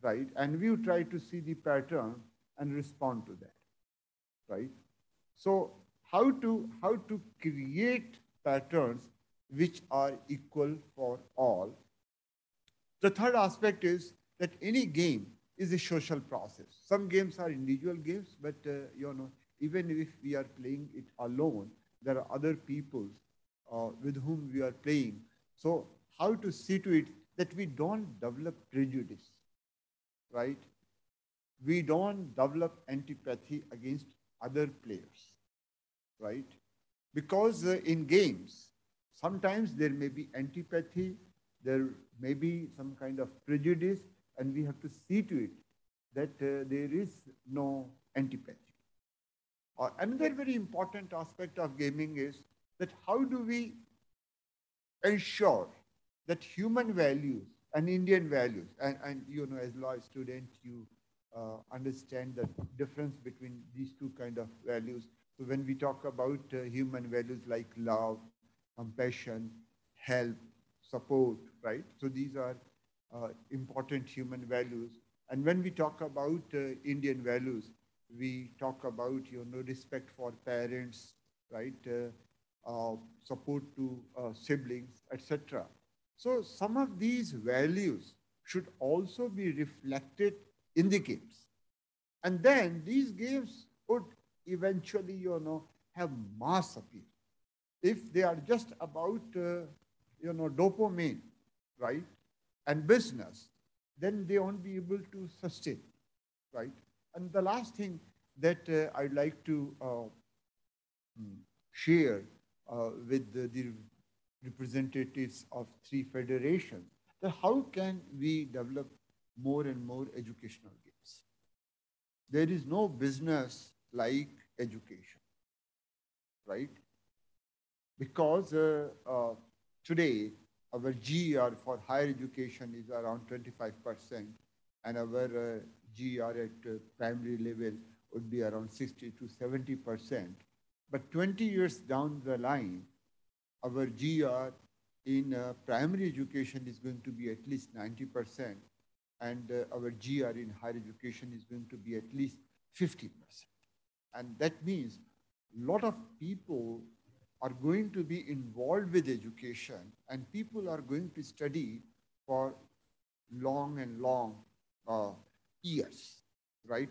right? And we try to see the pattern and respond to that, right? So how to, how to create patterns which are equal for all. The third aspect is that any game is a social process. Some games are individual games, but uh, you know, even if we are playing it alone, there are other people uh, with whom we are playing. So how to see to it that we don't develop prejudice, right? We don't develop antipathy against other players, right? Because uh, in games, sometimes there may be antipathy, there may be some kind of prejudice, and we have to see to it that uh, there is no antipathy. Uh, another very important aspect of gaming is that how do we ensure that human values and Indian values, and, and you know, as law student, you uh, understand the difference between these two kind of values. So when we talk about uh, human values like love, compassion, help, support, right? So these are important human values. And when we talk about uh, Indian values, we talk about you know respect for parents, right? Uh, uh, support to uh, siblings, etc. So some of these values should also be reflected in the games. And then these games would eventually, you know, have mass appeal. If they are just about, uh, you know, dopamine, right, and business, then they won't be able to sustain, right? And the last thing that uh, I'd like to uh, hmm, share uh, with the, the, representatives of three federations, that how can we develop more and more educational games? There is no business like education, right? Because uh, uh, today, our GER for higher education is around 25%, and our uh, GER at uh, primary level would be around 60 to 70%. But 20 years down the line, our GER in uh, primary education is going to be at least 90%, and uh, our GER in higher education is going to be at least 50%. And that means a lot of people are going to be involved with education, and people are going to study for long and long uh, years, right?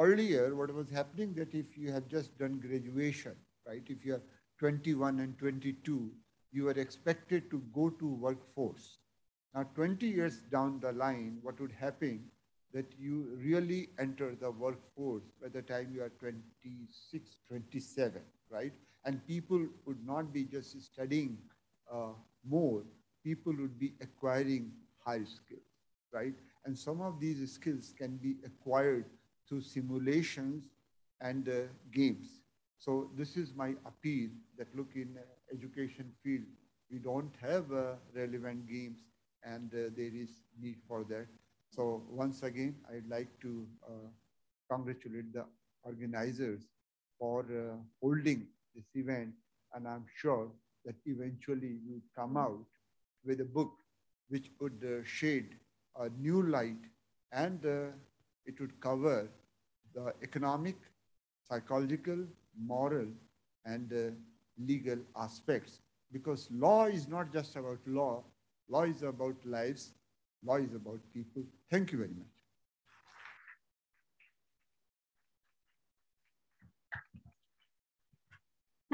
Earlier, what was happening that if you have just done graduation, right? If you are 21 and 22, you are expected to go to workforce. Now, 20 years down the line, what would happen that you really enter the workforce by the time you are 26, 27, right? And people would not be just studying uh, more, people would be acquiring high skills, right? And some of these skills can be acquired through simulations and uh, games. So this is my appeal that look in education field, we don't have uh, relevant games and uh, there is need for that. So once again, I'd like to uh, congratulate the organizers for uh, holding this event. And I'm sure that eventually you come out with a book which would uh, shade a new light and uh, it would cover the economic, psychological, moral, and uh, legal aspects. Because law is not just about law, law is about lives, law is about people. Thank you very much.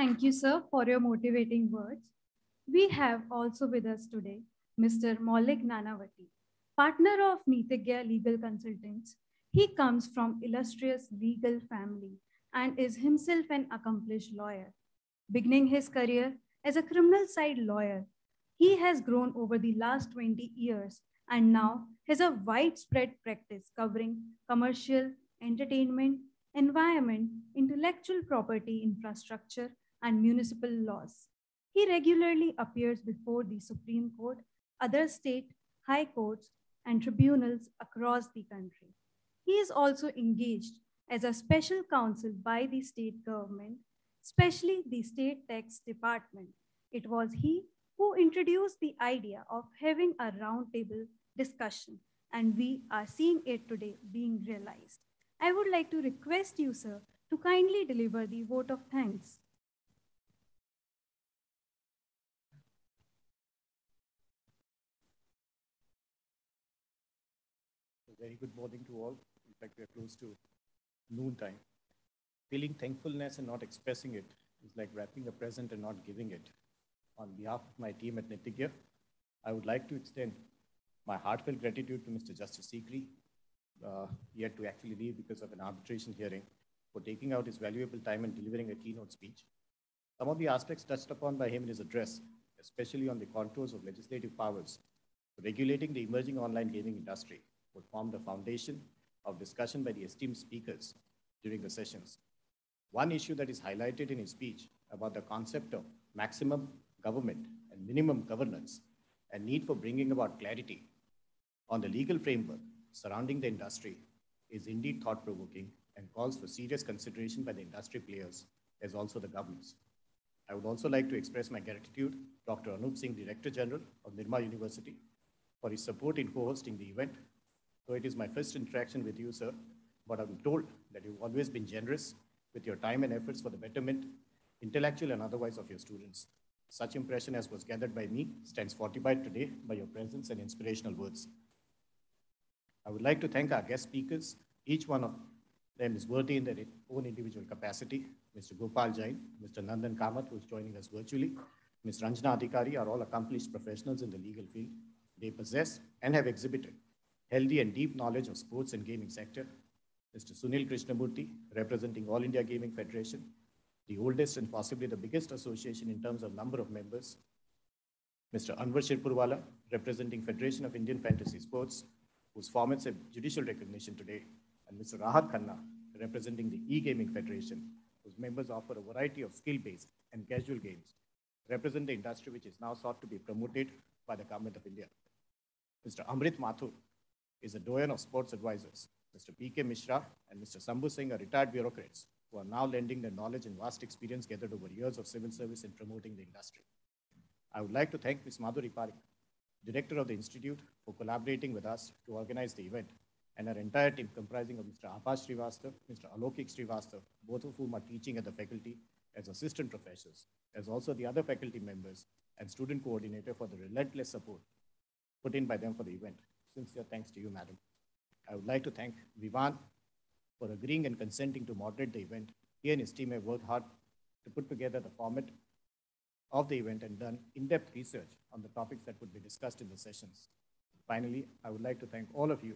Thank you, sir, for your motivating words. We have also with us today Mr. Maulik Nanavati, partner of Nitigya Legal Consultants. He comes from illustrious legal family and is himself an accomplished lawyer. Beginning his career as a criminal side lawyer, he has grown over the last 20 years and now has a widespread practice covering commercial, entertainment, environment, intellectual property infrastructure, and municipal laws. He regularly appears before the Supreme Court, other state, high courts, and tribunals across the country. He is also engaged as a special counsel by the state government, especially the state tax department. It was he who introduced the idea of having a roundtable discussion, and we are seeing it today being realized. I would like to request you, sir, to kindly deliver the vote of thanks. Very good morning to all. In fact, we are close to noon time. Feeling thankfulness and not expressing it is like wrapping a present and not giving it. On behalf of my team at Nitigya, I would like to extend my heartfelt gratitude to Mr. Justice Sikri, uh, he had to actually leave because of an arbitration hearing, for taking out his valuable time and delivering a keynote speech. Some of the aspects touched upon by him in his address, especially on the contours of legislative powers, regulating the emerging online gaming industry, would form the foundation of discussion by the esteemed speakers during the sessions. One issue that is highlighted in his speech about the concept of maximum government and minimum governance and need for bringing about clarity on the legal framework surrounding the industry is indeed thought-provoking and calls for serious consideration by the industry players as also the governments. I would also like to express my gratitude to Dr. Anup Singh, Director General of Nirma University, for his support in co-hosting the event so it is my first interaction with you, sir, but I'm told that you've always been generous with your time and efforts for the betterment, intellectual and otherwise, of your students. Such impression as was gathered by me stands fortified today by your presence and inspirational words. I would like to thank our guest speakers. Each one of them is worthy in their own individual capacity. Mr. Gopal Jain, Mr. Nandan Kamath, who is joining us virtually, Ms. Ranjana Adhikari are all accomplished professionals in the legal field. They possess and have exhibited healthy and deep knowledge of sports and gaming sector. Mr. Sunil Krishnamurthy, representing All India Gaming Federation, the oldest and possibly the biggest association in terms of number of members. Mr. Anwar Shirpurwala, representing Federation of Indian Fantasy Sports, whose formats have judicial recognition today, and Mr. Rahat Khanna, representing the E-Gaming Federation, whose members offer a variety of skill-based and casual games, represent the industry which is now sought to be promoted by the Government of India. Mr. Amrit Mathur, is a doyen of sports advisors. Mr. P.K. Mishra and Mr. Shambhu Singh are retired bureaucrats who are now lending their knowledge and vast experience gathered over years of civil service in promoting the industry. I would like to thank Ms. Madhuri Parikh, Director of the Institute, for collaborating with us to organize the event, and our entire team comprising of Mr. Abhas Srivastav, Mr. Alokik Srivastav, both of whom are teaching at the faculty as assistant professors, as also the other faculty members and student coordinator for the relentless support put in by them for the event. Sincere thanks to you, madam. I would like to thank Vivan for agreeing and consenting to moderate the event. He and his team have worked hard to put together the format of the event and done in-depth research on the topics that would be discussed in the sessions. Finally, I would like to thank all of you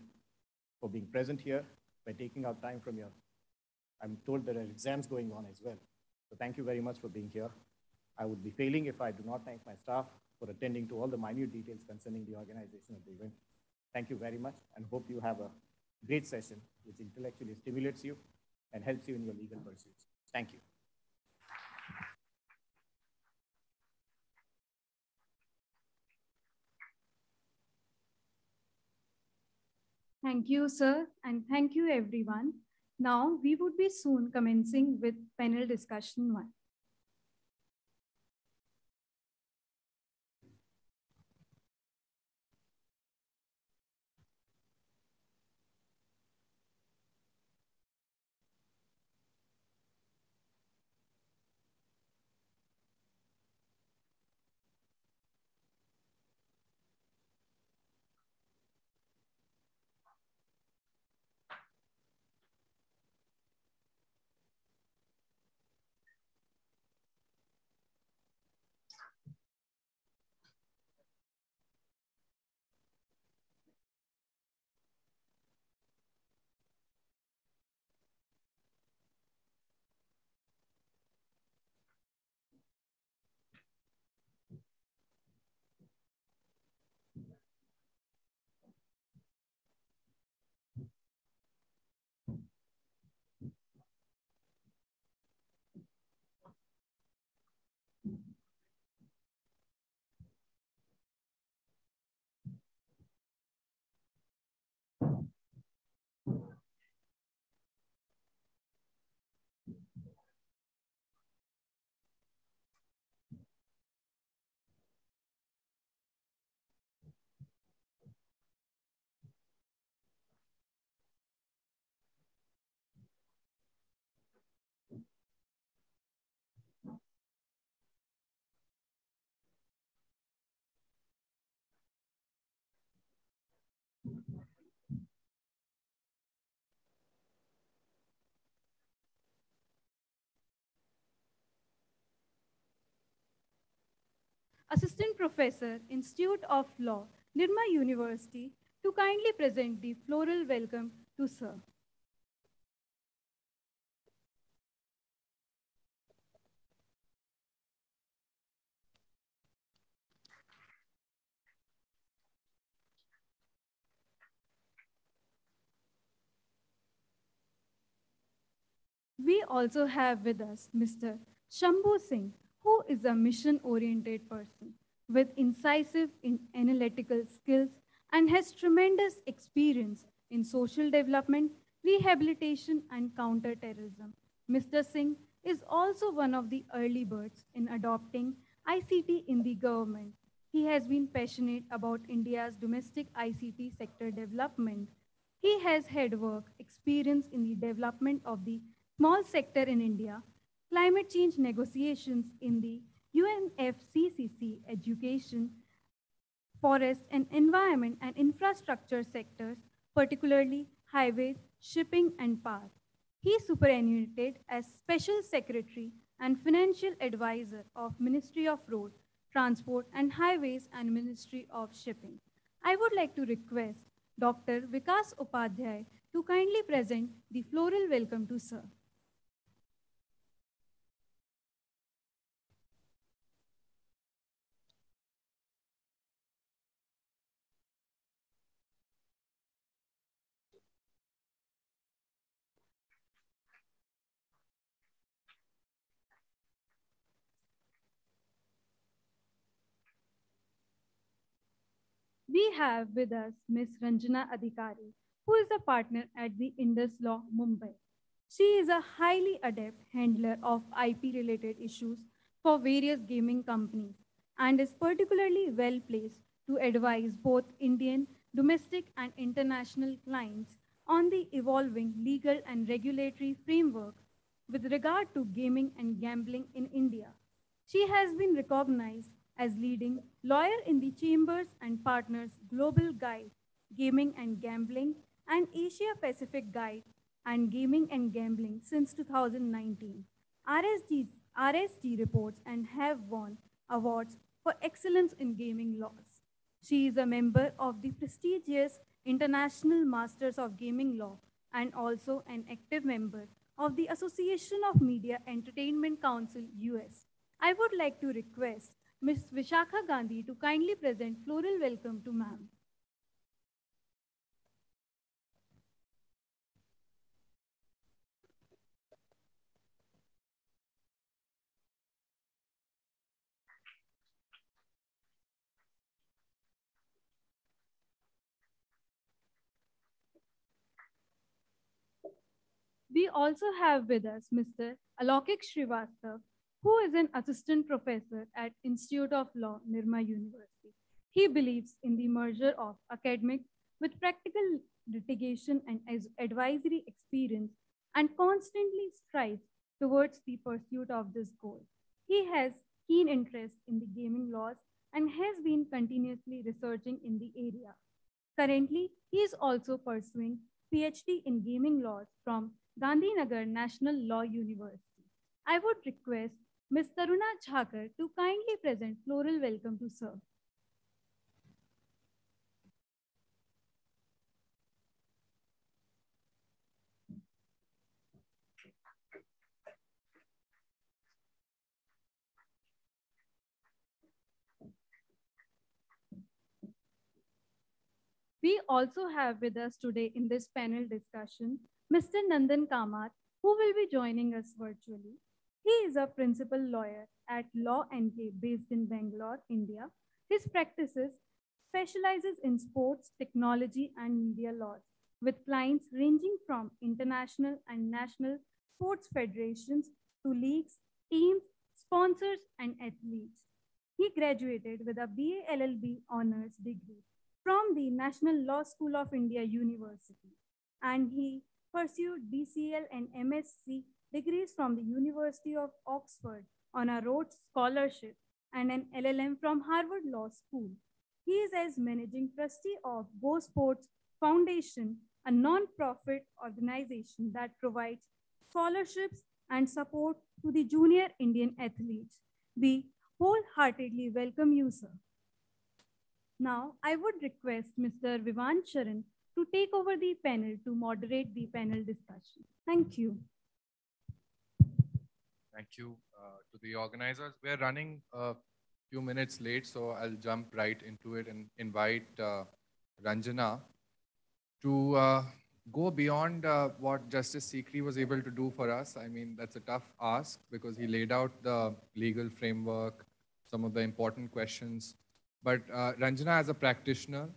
for being present here by taking out time from your, I'm told there are exams going on as well. So thank you very much for being here. I would be failing if I do not thank my staff for attending to all the minute details concerning the organization of the event. Thank you very much and hope you have a great session which intellectually stimulates you and helps you in your legal pursuits. Thank you. Thank you, sir, and thank you, everyone. Now, we would be soon commencing with panel discussion one. Assistant Professor, Institute of Law, Nirma University, to kindly present the floral welcome to Sir. We also have with us Mr. Shambhu Singh, who is a mission-oriented person with incisive in analytical skills and has tremendous experience in social development, rehabilitation, and counterterrorism. Mr. Singh is also one of the early birds in adopting ICT in the government. He has been passionate about India's domestic ICT sector development. He has had work experience in the development of the small sector in India, climate change negotiations in the UNFCCC education, forest and environment and infrastructure sectors, particularly highways, shipping and power. He superannuated as Special Secretary and Financial Advisor of Ministry of Road, Transport and Highways and Ministry of Shipping. I would like to request Dr. Vikas Upadhyay to kindly present the floral welcome to Sir. We have with us Ms. Ranjana Adhikari, who is a partner at the IndusLaw Mumbai. She is a highly adept handler of IP related issues for various gaming companies and is particularly well placed to advise both Indian, domestic, and international clients on the evolving legal and regulatory framework with regard to gaming and gambling in India. She has been recognized as leading lawyer in the Chambers and Partners Global Guide, Gaming and Gambling, and Asia Pacific Guide and Gaming and Gambling since 2019. RSG, RSG reports and have won awards for excellence in gaming laws. She is a member of the prestigious International Masters of Gaming Law and also an active member of the Association of Media Entertainment Council US. I would like to request Ms. Vishakha Gandhi to kindly present floral welcome to ma'am. We also have with us Mr. Alokik Srivastav, who is an assistant professor at Institute of Law, Nirma University. He believes in the merger of academics with practical litigation and advisory experience and constantly strives towards the pursuit of this goal. He has keen interest in the gaming laws and has been continuously researching in the area. Currently, he is also pursuing PhD in gaming laws from Gandhinagar National Law University. I would request Ms. Taruna Chhakar to kindly present floral welcome to Sir. We also have with us today in this panel discussion, Mr. Nandan Kamath, who will be joining us virtually. He is a principal lawyer at Law NK based in Bangalore, India. His practices specializes in sports, technology, and media laws, with clients ranging from international and national sports federations to leagues, teams, sponsors, and athletes. He graduated with a BA LLB honors degree from the National Law School of India University, and he pursued BCL and MSc degrees from the University of Oxford on a Rhodes Scholarship and an LLM from Harvard Law School. He is as managing trustee of Go Sports Foundation, a non-profit organization that provides scholarships and support to the junior Indian athletes. We wholeheartedly welcome you, sir. Now, I would request Mr. Vivan Charan to take over the panel to moderate the panel discussion. Thank you. Thank you uh, to the organizers. We're running a few minutes late, so I'll jump right into it and invite uh, Ranjana to uh, go beyond uh, what Justice Sikri was able to do for us. I mean, that's a tough ask because he laid out the legal framework, some of the important questions. But uh, Ranjana, as a practitioner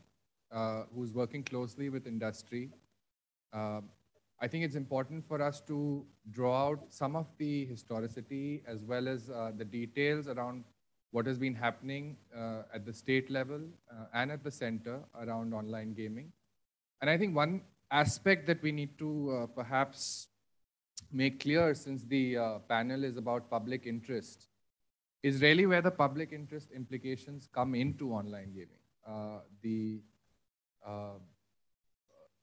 uh, who's working closely with industry, I think it's important for us to draw out some of the historicity as well as uh, the details around what has been happening uh, at the state level uh, and at the center around online gaming. And I think one aspect that we need to uh, perhaps make clear since the uh, panel is about public interest is really where the public interest implications come into online gaming. Uh, the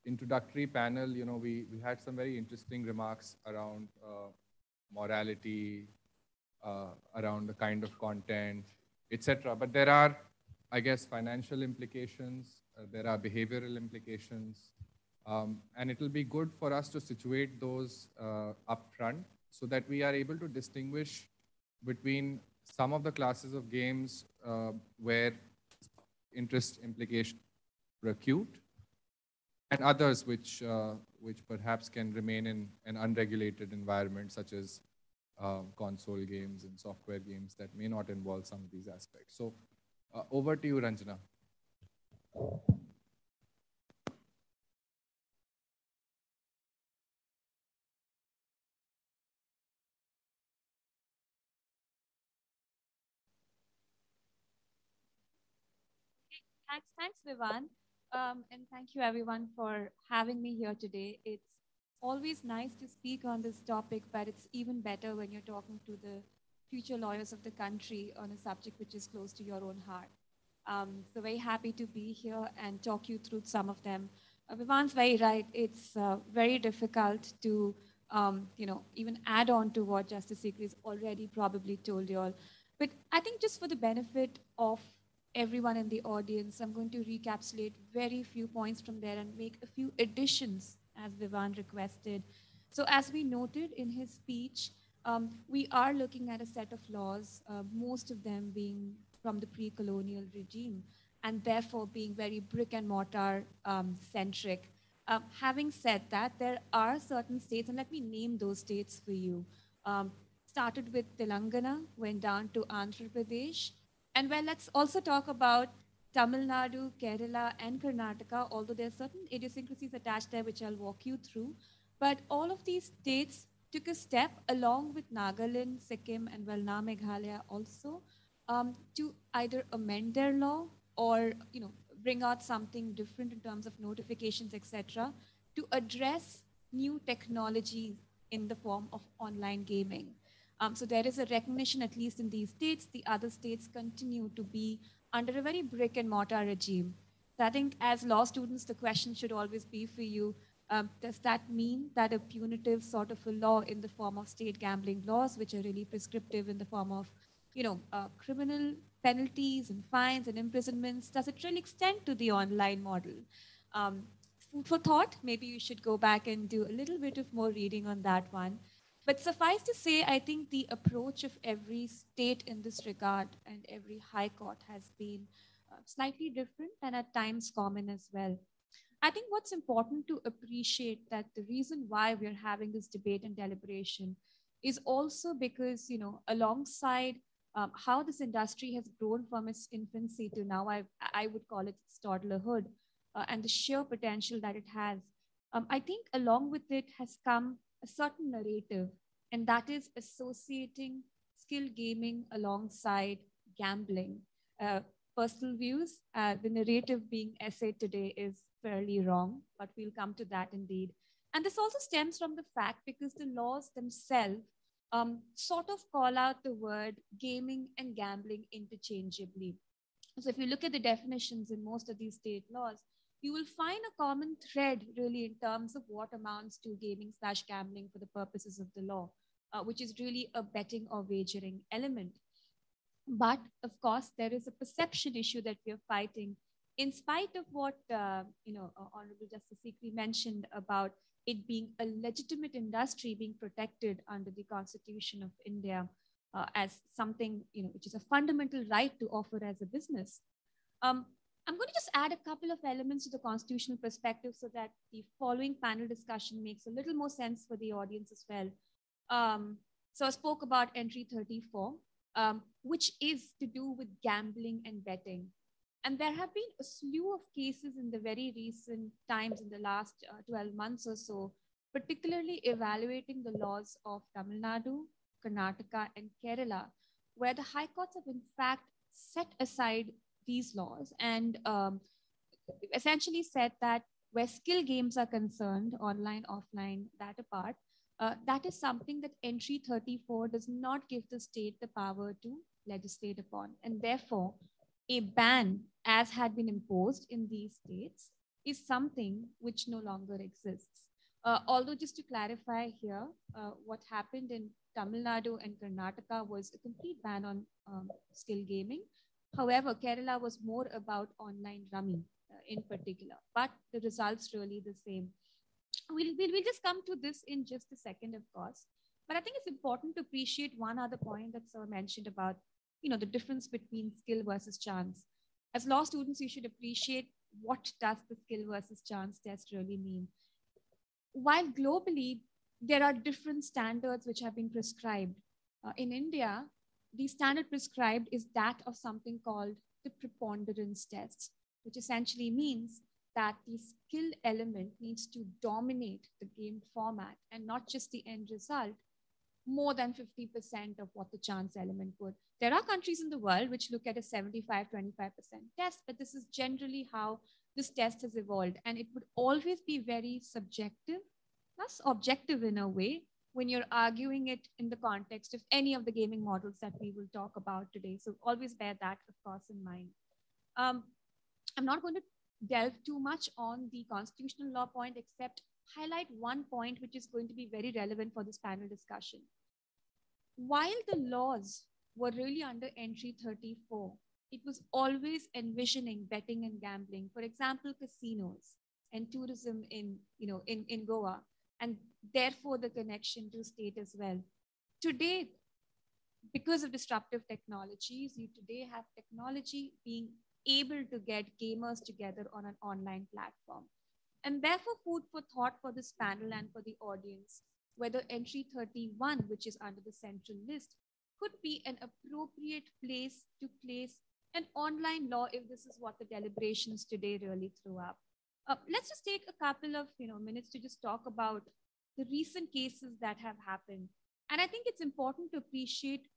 introductory panel, you know, we, we had some very interesting remarks around uh, morality, uh, around the kind of content, etc. But there are, I guess, financial implications, there are behavioral implications, um, and it will be good for us to situate those uh, up front so that we are able to distinguish between some of the classes of games uh, where interest implications are acute and others which, uh, which perhaps can remain in an unregulated environment such as um, console games and software games that may not involve some of these aspects. So uh, over to you, Ranjana. Thanks, thanks, Vivan. Um, and thank you everyone for having me here today. It's always nice to speak on this topic, but it's even better when you're talking to the future lawyers of the country on a subject which is close to your own heart. Um, so very happy to be here and talk you through some of them. Uh, Vivan's very right. It's uh, very difficult to, um, you know, even add on to what Justice Sikri's already probably told you all. But I think just for the benefit of everyone in the audience, I'm going to recapsulate very few points from there and make a few additions as Vivan requested. So as we noted in his speech, um, we are looking at a set of laws, uh, most of them being from the pre-colonial regime, and therefore being very brick and mortar um, centric. Uh, having said that, there are certain states, and let me name those states for you. Um, started with Telangana, went down to Andhra Pradesh, and well, let's also talk about Tamil Nadu, Kerala, and Karnataka, although there are certain idiosyncrasies attached there, which I'll walk you through. But all of these states took a step along with Nagaland, Sikkim, and well, now Meghalaya also um, to either amend their law or, you know, bring out something different in terms of notifications, etc., to address new technologies in the form of online gaming. Um, so there is a recognition, at least in these states, the other states continue to be under a very brick and mortar regime. So I think as law students, the question should always be for you, um, does that mean that a punitive sort of a law in the form of state gambling laws, which are really prescriptive in the form of, you know, uh, criminal penalties and fines and imprisonments, does it really extend to the online model? Um, food for thought, maybe you should go back and do a little bit of more reading on that one. But suffice to say, I think the approach of every state in this regard and every high court has been uh, slightly different and at times common as well. I think what's important to appreciate that the reason why we're having this debate and deliberation is also because, you know, alongside um, how this industry has grown from its infancy to now, I, I would call it its toddlerhood, uh, and the sheer potential that it has, um, I think along with it has come a certain narrative, and that is associating skill gaming alongside gambling. Uh, personal views, uh, the narrative being essayed today is fairly wrong, but we'll come to that indeed. And this also stems from the fact because the laws themselves um, sort of call out the word gaming and gambling interchangeably. So if you look at the definitions in most of these state laws, you will find a common thread really in terms of what amounts to gaming slash gambling for the purposes of the law, uh, which is really a betting or wagering element. But of course, there is a perception issue that we are fighting. In spite of what uh, you know, uh, Honorable Justice Sikri mentioned about it being a legitimate industry being protected under the Constitution of India uh, as something you know, which is a fundamental right to offer as a business. Um, I'm going to just add a couple of elements to the constitutional perspective so that the following panel discussion makes a little more sense for the audience as well. Um, so I spoke about entry 34, um, which is to do with gambling and betting. And there have been a slew of cases in the very recent times, in the last uh, 12 months or so, particularly evaluating the laws of Tamil Nadu, Karnataka, and Kerala, where the high courts have in fact set aside these laws and um, essentially said that where skill games are concerned, online, offline, that apart, uh, that is something that entry 34 does not give the state the power to legislate upon. And therefore, a ban, as had been imposed in these states, is something which no longer exists. Uh, although, just to clarify here, uh, what happened in Tamil Nadu and Karnataka was a complete ban on um, skill gaming. However, Kerala was more about online rummy uh, in particular, but the results really the same. We'll, we'll, we'll just come to this in just a second, of course. But I think it's important to appreciate one other point that Sir mentioned about, you know, the difference between skill versus chance. As law students, you should appreciate what does the skill versus chance test really mean. While globally, there are different standards which have been prescribed. Uh, in India, the standard prescribed is that of something called the preponderance test, which essentially means that the skill element needs to dominate the game format and not just the end result more than 50% of what the chance element would. There are countries in the world which look at a 75 25% test, but this is generally how this test has evolved. And it would always be very subjective, plus objective in a way, when you're arguing it in the context of any of the gaming models that we will talk about today. So always bear that, of course, in mind. Um, I'm not going to delve too much on the constitutional law point, except highlight one point which is going to be very relevant for this panel discussion. While the laws were really under entry 34, it was always envisioning betting and gambling. For example, casinos and tourism in, you know, in, in Goa and therefore the connection to state as well. Today, because of disruptive technologies, you today have technology being able to get gamers together on an online platform. And therefore, food for thought for this panel and for the audience, whether entry 31, which is under the central list, could be an appropriate place to place an online law if this is what the deliberations today really threw up. Uh, let's just take a couple of you know minutes to just talk about the recent cases that have happened. And I think it's important to appreciate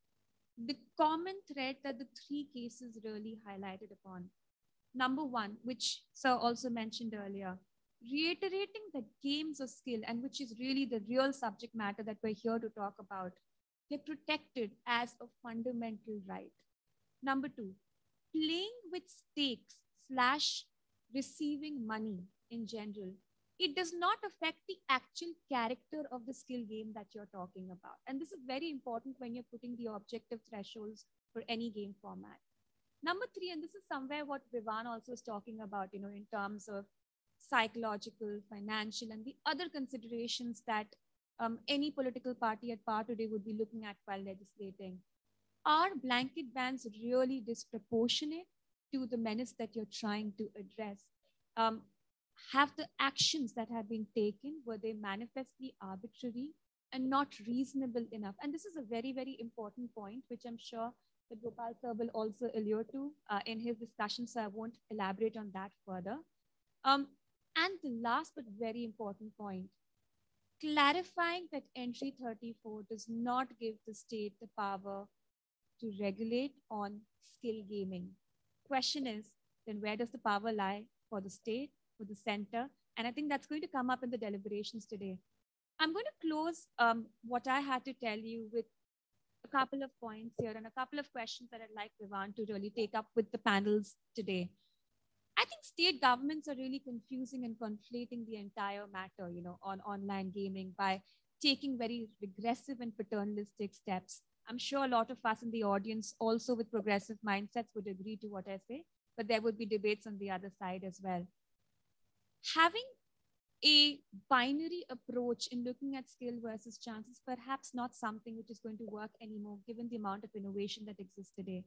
the common thread that the three cases really highlighted upon. Number one, which Sir also mentioned earlier, reiterating that games of skill, and which is really the real subject matter that we're here to talk about, they're protected as a fundamental right. Number two, playing with stakes slash receiving money in general, it does not affect the actual character of the skill game that you're talking about. And this is very important when you're putting the objective thresholds for any game format. Number three, and this is somewhere what Vivan also is talking about, you know, in terms of psychological, financial, and the other considerations that um, any political party at power today would be looking at while legislating. Are blanket bans really disproportionate to the menace that you're trying to address? Um, have the actions that have been taken, were they manifestly arbitrary and not reasonable enough? And this is a very, very important point, which I'm sure that Gopal sir will also allude to uh, in his discussion, so I won't elaborate on that further. Um, and the last but very important point, clarifying that entry 34 does not give the state the power to regulate on skill gaming. Question is, then where does the power lie for the state for the center. And I think that's going to come up in the deliberations today. I'm going to close um, what I had to tell you with a couple of points here and a couple of questions that I'd like Vivan to really take up with the panels today. I think state governments are really confusing and conflating the entire matter, you know, on online gaming by taking very regressive and paternalistic steps. I'm sure a lot of us in the audience, also with progressive mindsets, would agree to what I say, but there would be debates on the other side as well. Having a binary approach in looking at skill versus chance is perhaps not something which is going to work anymore, given the amount of innovation that exists today.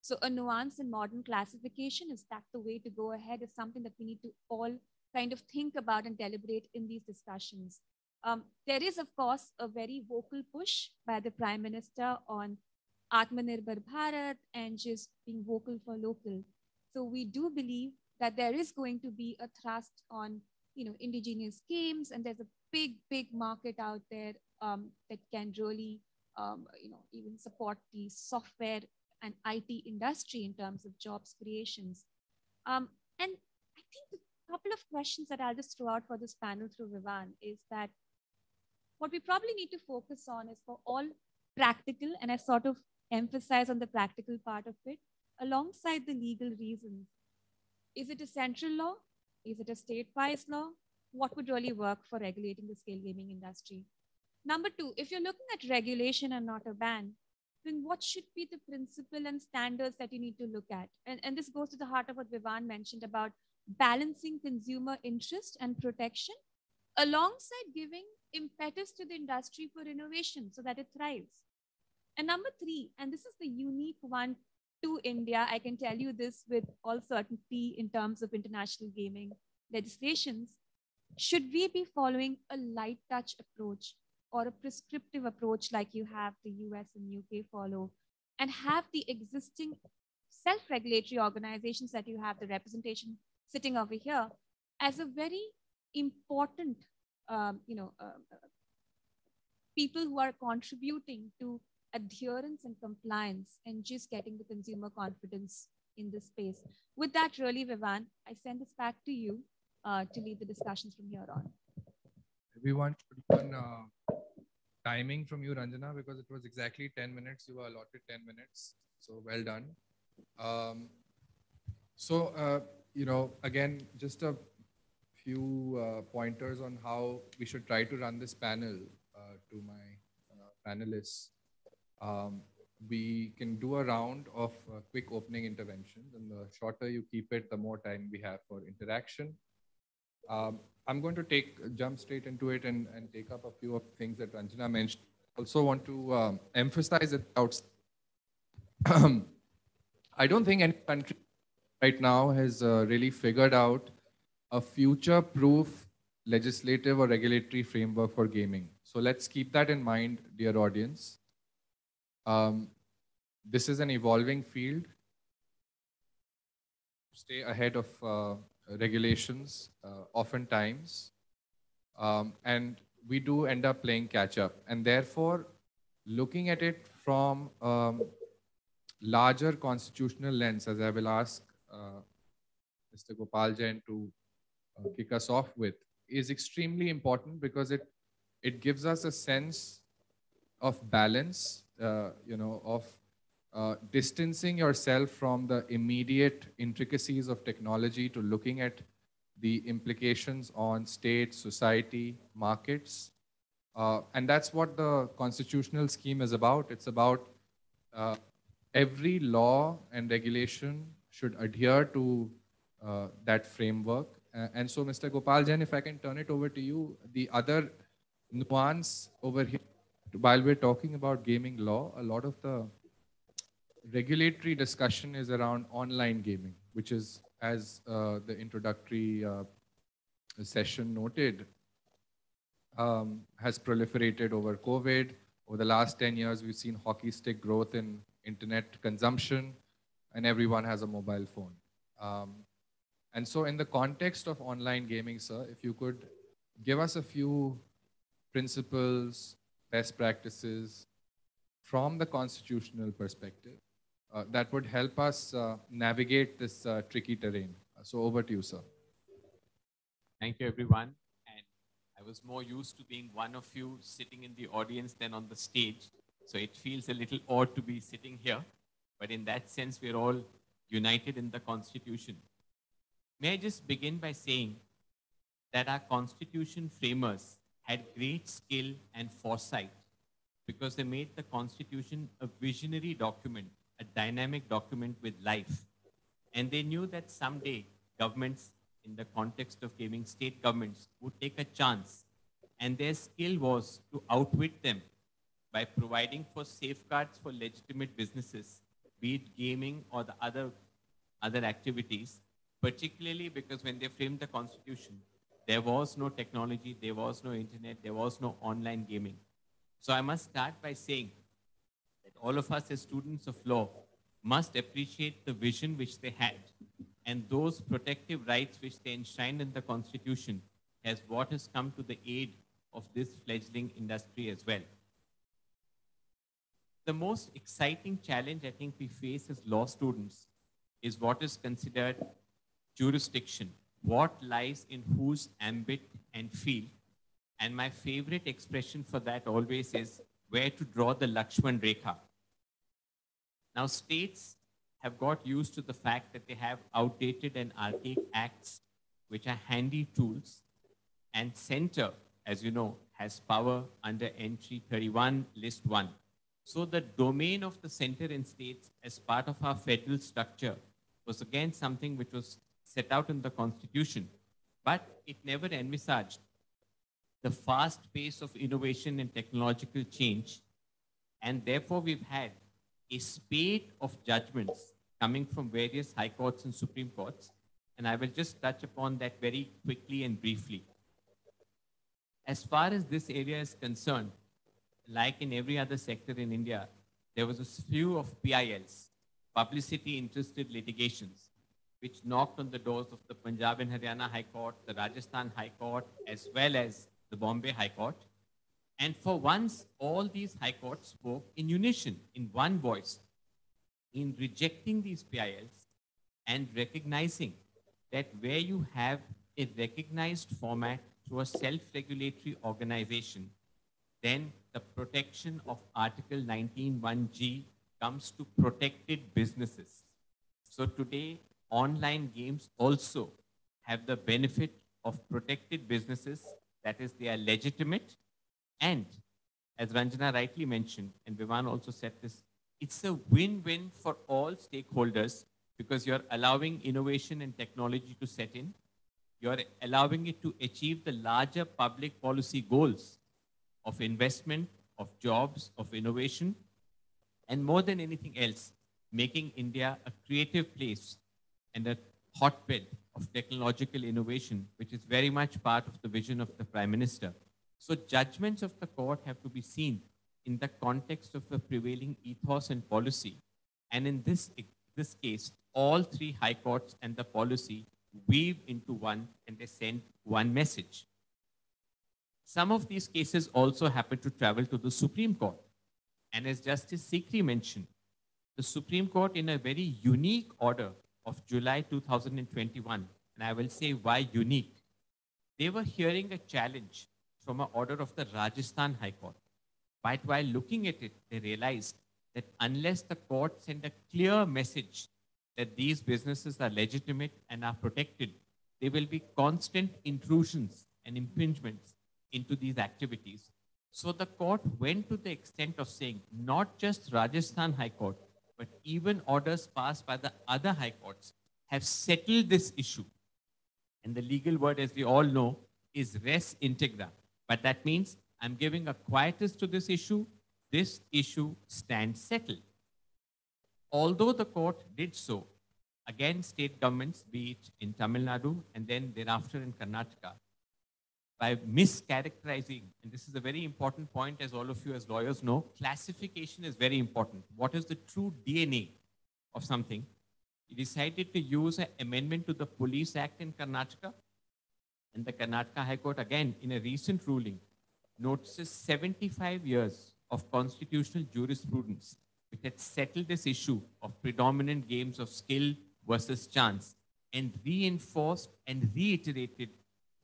So a nuance in modern classification, is that the way to go ahead is something that we need to all kind of think about and deliberate in these discussions. Um, there is, of course, a very vocal push by the Prime Minister on Atmanirbhar Bharat and just being vocal for local. So we do believe that there is going to be a thrust on you know indigenous games and there's a big big market out there um, that can really um, you know even support the software and IT industry in terms of jobs creations. Um, and I think a couple of questions that I'll just throw out for this panel through Vivan is that what we probably need to focus on is for all practical, and I sort of emphasize on the practical part of it, alongside the legal reasons. Is it a central law? Is it a state-wise law? What would really work for regulating the skill gaming industry? Number two, if you're looking at regulation and not a ban, then what should be the principle and standards that you need to look at? And, and this goes to the heart of what Vivan mentioned about balancing consumer interest and protection alongside giving impetus to the industry for innovation so that it thrives. And number three, and this is the unique one to India, I can tell you this with all certainty in terms of international gaming legislations. Should we be following a light touch approach or a prescriptive approach like you have the US and UK follow, and have the existing self regulatory organizations that you have, the representation sitting over here, as a very important, um, you know, uh, people who are contributing to adherence and compliance and just getting the consumer confidence in this space. With that, really, Vivan, I send this back to you uh, to lead the discussions from here on. Everyone should learn uh, timing from you, Ranjana, because it was exactly 10 minutes. You were allotted 10 minutes. So well done. Um, so, uh, you know, again, just a few uh, pointers on how we should try to run this panel uh, to my uh, panelists. Um, we can do a round of uh, quick opening interventions, and the shorter you keep it, the more time we have for interaction. Um, I'm going to take jump straight into it and, and take up a few of things that Ranjana mentioned. Also want to um, emphasize it out. (clears throat) I don't think any country right now has uh, really figured out a future-proof legislative or regulatory framework for gaming. So let's keep that in mind, dear audience. Um, this is an evolving field. Stay ahead of uh, regulations uh, oftentimes. Um, and we do end up playing catch up. And therefore, looking at it from um, larger constitutional lens, as I will ask uh, Mr. Gopal Jain to kick us off with, is extremely important because it, it gives us a sense of balance, uh, you know, of uh, distancing yourself from the immediate intricacies of technology to looking at the implications on state, society, markets. Uh, and that's what the constitutional scheme is about. It's about uh, every law and regulation should adhere to uh, that framework. And so, Mr. Gopal Jain, if I can turn it over to you, the other nuance over here, while we're talking about gaming law, a lot of the regulatory discussion is around online gaming, which is, as uh, the introductory uh, session noted, um, has proliferated over COVID. Over the last 10 years, we've seen hockey stick growth in internet consumption, and everyone has a mobile phone. Um, and so in the context of online gaming, sir, if you could give us a few principles, best practices from the constitutional perspective uh, that would help us uh, navigate this uh, tricky terrain. So over to you, sir. Thank you, everyone. And I was more used to being one of you sitting in the audience than on the stage. So it feels a little odd to be sitting here. But in that sense, we're all united in the Constitution. May I just begin by saying that our Constitution framers had great skill and foresight because they made the constitution a visionary document, a dynamic document with life. And they knew that someday governments, in the context of gaming, state governments would take a chance. And their skill was to outwit them by providing for safeguards for legitimate businesses, be it gaming or the other, other activities, particularly because when they framed the constitution, there was no technology, there was no internet, there was no online gaming. So I must start by saying that all of us as students of law must appreciate the vision which they had and those protective rights which they enshrined in the constitution as what has come to the aid of this fledgling industry as well. The most exciting challenge I think we face as law students is what is considered jurisdiction. What lies in whose ambit and field. And my favorite expression for that always is where to draw the Lakshman Rekha. Now, states have got used to the fact that they have outdated and archaic acts, which are handy tools. And center, as you know, has power under entry 31, list 1. So the domain of the center in states as part of our federal structure was again something which was set out in the constitution, but it never envisaged the fast pace of innovation and technological change. And therefore, we've had a spate of judgments coming from various high courts and supreme courts. And I will just touch upon that very quickly and briefly. As far as this area is concerned, like in every other sector in India, there was a slew of PILs, publicity interested litigations, which knocked on the doors of the Punjab and Haryana High Court, the Rajasthan High Court, as well as the Bombay High Court. And for once, all these high courts spoke in unison, in one voice, in rejecting these PILs and recognizing that where you have a recognized format through a self-regulatory organization, then the protection of Article 19.1g comes to protected businesses. So today, online games also have the benefit of protected businesses, that is, they are legitimate. And as Ranjana rightly mentioned, and Vivan also said this, it's a win-win for all stakeholders because you're allowing innovation and technology to set in. You're allowing it to achieve the larger public policy goals of investment, of jobs, of innovation, and more than anything else, making India a creative place and a hotbed of technological innovation, which is very much part of the vision of the Prime Minister. So judgments of the court have to be seen in the context of the prevailing ethos and policy. And in this, this case, all three high courts and the policy weave into one and they send one message. Some of these cases also happen to travel to the Supreme Court. And as Justice Sikri mentioned, the Supreme Court, in a very unique order of July 2021, and I will say why unique, they were hearing a challenge from an order of the Rajasthan High Court. But while looking at it, they realized that unless the court send a clear message that these businesses are legitimate and are protected, there will be constant intrusions and impingements into these activities. So the court went to the extent of saying not just Rajasthan High Court, but even orders passed by the other high courts have settled this issue. And the legal word, as we all know, is res integra. But that means I'm giving a quietus to this issue. This issue stands settled. Although the court did so, again, state governments, be it in Tamil Nadu and then thereafter in Karnataka, by mischaracterizing, and this is a very important point, as all of you as lawyers know, classification is very important. What is the true DNA of something? He decided to use an amendment to the Police Act in Karnataka. And the Karnataka High Court, again, in a recent ruling, notices 75 years of constitutional jurisprudence which had settled this issue of predominant games of skill versus chance and reinforced and reiterated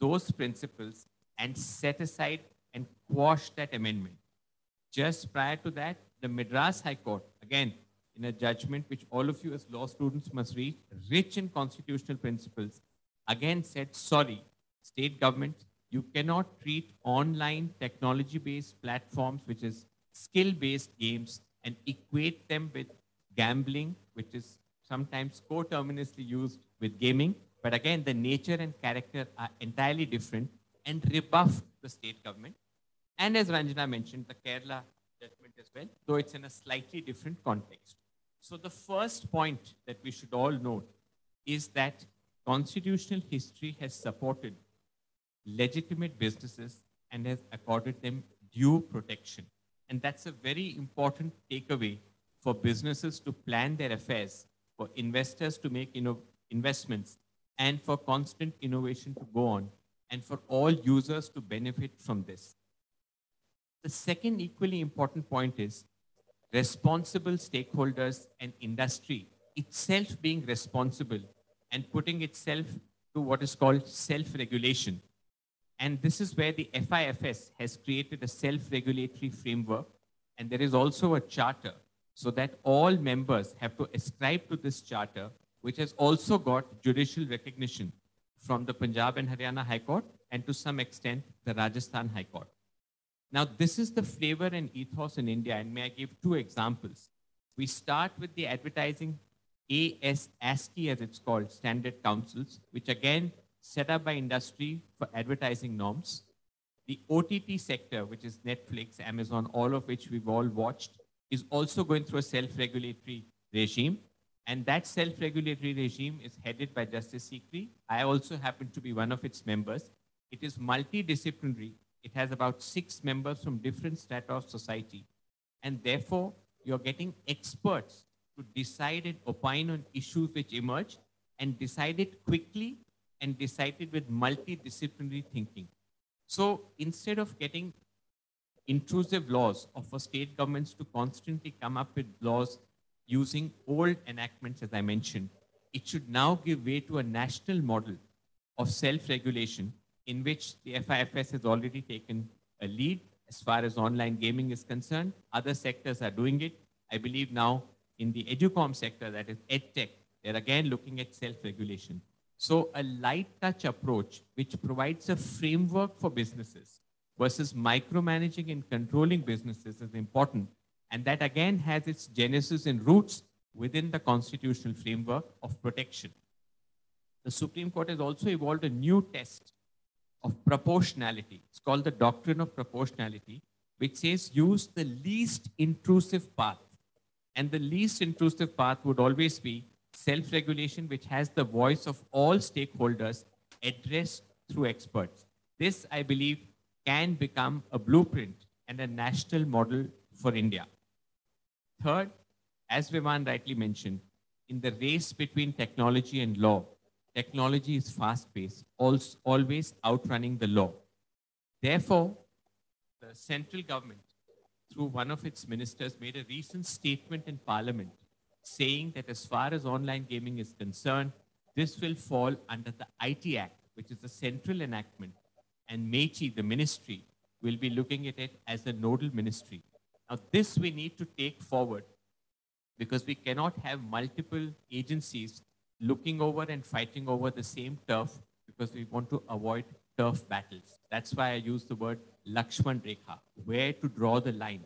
those principles and set aside and quash that amendment. Just prior to that, the Madras High Court, again, in a judgment which all of you as law students must read, rich in constitutional principles, again said, sorry, state government, you cannot treat online technology-based platforms, which is skill-based games and equate them with gambling, which is sometimes co-terminously used with gaming. But again, the nature and character are entirely different and rebuff the state government. And as Ranjana mentioned, the Kerala judgment as well, though it's in a slightly different context. So the first point that we should all note is that constitutional history has supported legitimate businesses and has accorded them due protection. And that's a very important takeaway for businesses to plan their affairs, for investors to make you know, investments, and for constant innovation to go on, and for all users to benefit from this. The second equally important point is responsible stakeholders and industry itself being responsible and putting itself to what is called self-regulation. And this is where the FIFS has created a self-regulatory framework. And there is also a charter so that all members have to ascribe to this charter, which has also got judicial recognition from the Punjab and Haryana High Court and to some extent the Rajasthan High Court. Now, this is the flavor and ethos in India, and may I give two examples? We start with the advertising AS ASCI, as it's called, standard councils, which again set up by industry for advertising norms. The OTT sector, which is Netflix, Amazon, all of which we've all watched, is also going through a self-regulatory regime. And that self-regulatory regime is headed by Justice Sikri. I also happen to be one of its members. It is multidisciplinary it has about six members from different strata of society. And therefore, you're getting experts to decide and opine on issues which emerge and decide it quickly and decide it with multidisciplinary thinking. So instead of getting intrusive laws or for state governments to constantly come up with laws using old enactments, as I mentioned, it should now give way to a national model of self-regulation in which the FIFS has already taken a lead as far as online gaming is concerned. Other sectors are doing it. I believe now in the educom sector, that is edtech, they're again looking at self-regulation. So a light touch approach, which provides a framework for businesses versus micromanaging and controlling businesses is important. And that again has its genesis and roots within the constitutional framework of protection. The Supreme Court has also evolved a new test of proportionality. It's called the doctrine of proportionality, which says use the least intrusive path. And the least intrusive path would always be self-regulation, which has the voice of all stakeholders addressed through experts. This, I believe, can become a blueprint and a national model for India. Third, as Vivan rightly mentioned, in the race between technology and law, technology is fast-paced, always outrunning the law. Therefore, the central government, through one of its ministers, made a recent statement in parliament saying that as far as online gaming is concerned, this will fall under the IT Act, which is the central enactment, and MeitY, the ministry, will be looking at it as a nodal ministry. Now, this we need to take forward because we cannot have multiple agencies looking over and fighting over the same turf because we want to avoid turf battles. That's why I use the word Lakshman Rekha, where to draw the line.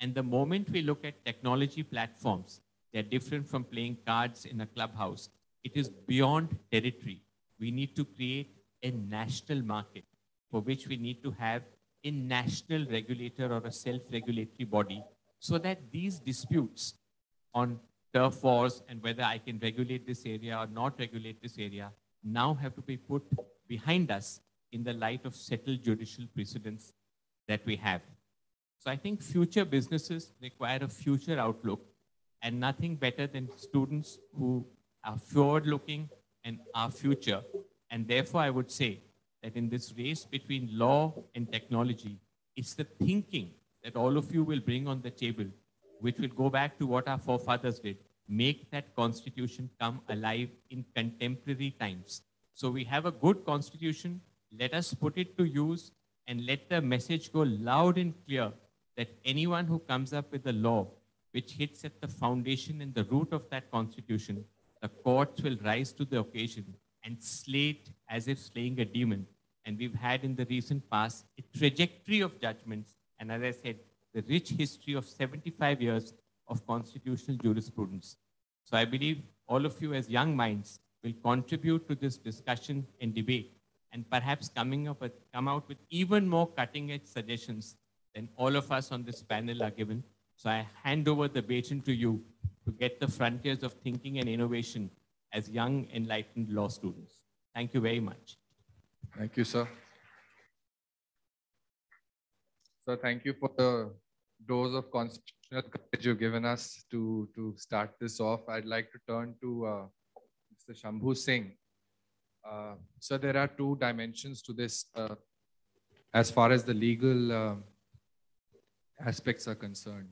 And the moment we look at technology platforms, they're different from playing cards in a clubhouse. It is beyond territory. We need to create a national market for which we need to have a national regulator or a self-regulatory body so that these disputes on turf wars and whether I can regulate this area or not regulate this area now have to be put behind us in the light of settled judicial precedents that we have. So I think future businesses require a future outlook and nothing better than students who are forward-looking and are future. And therefore, I would say that in this race between law and technology, it's the thinking that all of you will bring on the table which will go back to what our forefathers did, make that constitution come alive in contemporary times. So we have a good constitution. Let us put it to use and let the message go loud and clear that anyone who comes up with a law which hits at the foundation and the root of that constitution, the courts will rise to the occasion and slay it as if slaying a demon. And we've had in the recent past a trajectory of judgments. And as I said, the rich history of 75 years of constitutional jurisprudence. So I believe all of you as young minds will contribute to this discussion and debate and perhaps coming up with, come out with even more cutting edge suggestions than all of us on this panel are given. So I hand over the baton to you to get the frontiers of thinking and innovation as young enlightened law students. Thank you very much. Thank you, sir. So thank you for the dose of constitutional courage you've given us to, to start this off. I'd like to turn to uh, Mr. Shambhu Singh. Uh, so there are two dimensions to this uh, as far as the legal uh, aspects are concerned.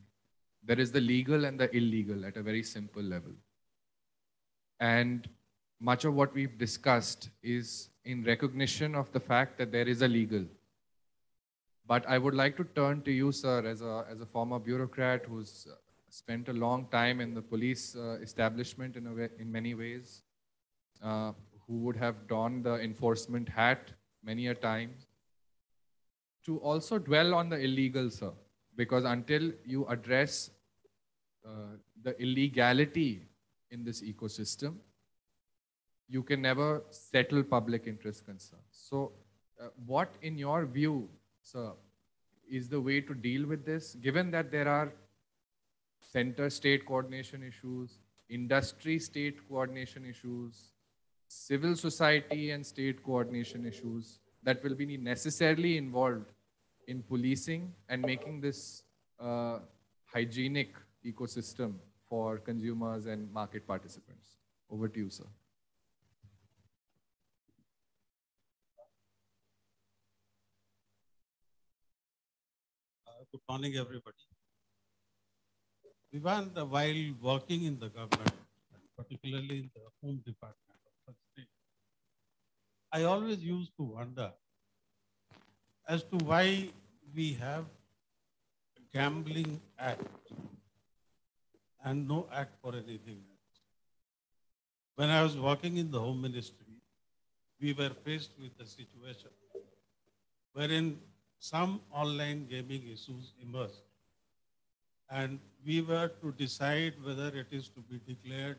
There is the legal and the illegal at a very simple level. And much of what we've discussed is in recognition of the fact that there is a legal. But I would like to turn to you, sir, as a, as a former bureaucrat who's uh, spent a long time in the police uh, establishment in, a way, in many ways, uh, who would have donned the enforcement hat many a time, to also dwell on the illegal, sir, because until you address uh, the illegality in this ecosystem, you can never settle public interest concerns. So, uh, what, in your view, sir, is the way to deal with this, given that there are center state coordination issues, industry state coordination issues, civil society and state coordination issues that will be necessarily involved in policing and making this uh, hygienic ecosystem for consumers and market participants. Over to you, sir. Morning, everybody. Vivan, while working in the government, particularly in the Home Department of such state, I always used to wonder as to why we have a gambling act and no act for anything else. When I was working in the Home Ministry, we were faced with a situation wherein some online gaming issues emerged. And we were to decide whether it is to be declared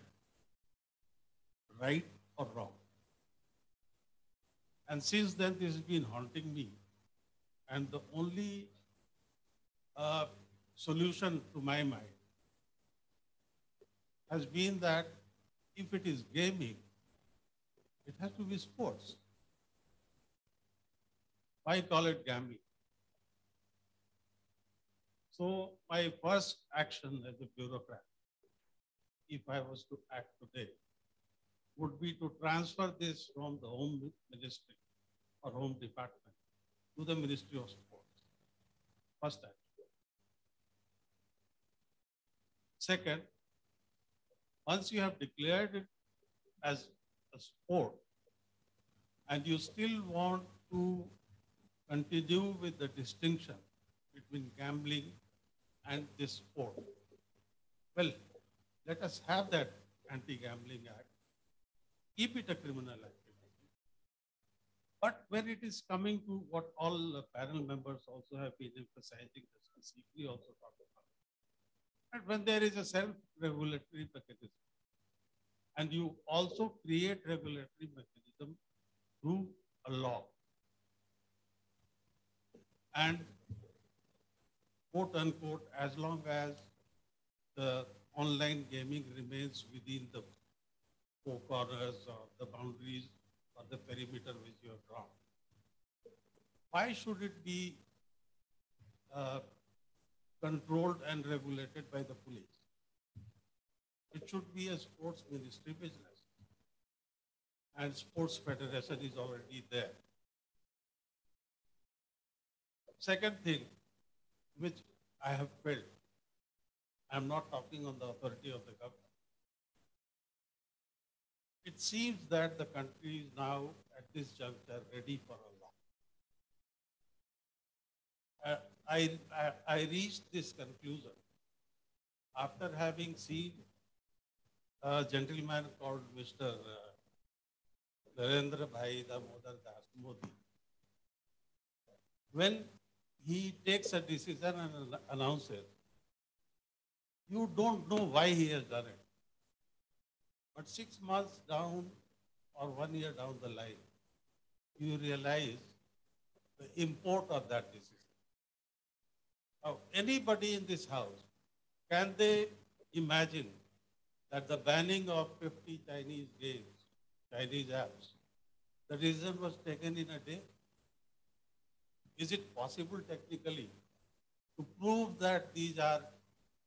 right or wrong. And since then, this has been haunting me. And the only uh, solution to my mind has been that if it is gaming, it has to be sports. Why call it gambling? So my first action as a bureaucrat, if I was to act today, would be to transfer this from the Home Ministry or Home Department to the Ministry of Sports. First action. Second, once you have declared it as a sport and you still want to continue with the distinction between gambling and this sport, well, let us have that anti-gambling act, keep it a criminal activity. But when it is coming to what all the panel members also have been emphasizing, we also talked about, and when there is a self-regulatory mechanism, and you also create regulatory mechanism through a law, and quote unquote, as long as the online gaming remains within the four corners or the boundaries or the perimeter which you have drawn. Why should it be uh, controlled and regulated by the police? It should be a sports ministry business. And sports federation is already there. Second thing, which I have felt, I'm not talking on the authority of the government. It seems that the country is now at this juncture ready for a law. Uh, I, I, I reached this conclusion after having seen a gentleman called Mr. Uh, Narendra Bhai Damodar Das Modi. When he takes a decision and announces. it. You don't know why he has done it. But six months down or one year down the line, you realize the import of that decision. Now, anybody in this house, can they imagine that the banning of 50 Chinese games, Chinese apps, the decision was taken in a day? Is it possible technically to prove that these are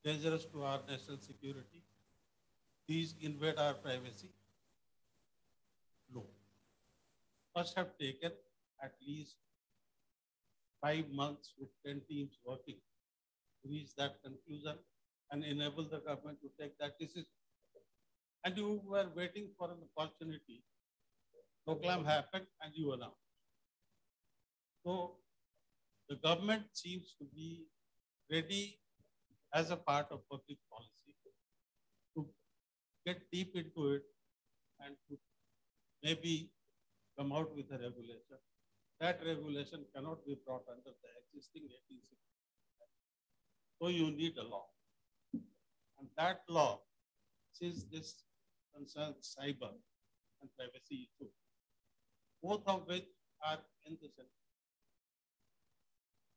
dangerous to our national security? These invade our privacy? No. Must have taken at least five months with 10 teams working to reach that conclusion and enable the government to take that decision. And you were waiting for an opportunity. Proclaim happened and you announced. So the government seems to be ready as a part of public policy to get deep into it and to maybe come out with a regulation. That regulation cannot be brought under the existing 1860. So you need a law. And that law, since this concerns cyber and privacy issue, both of which are in the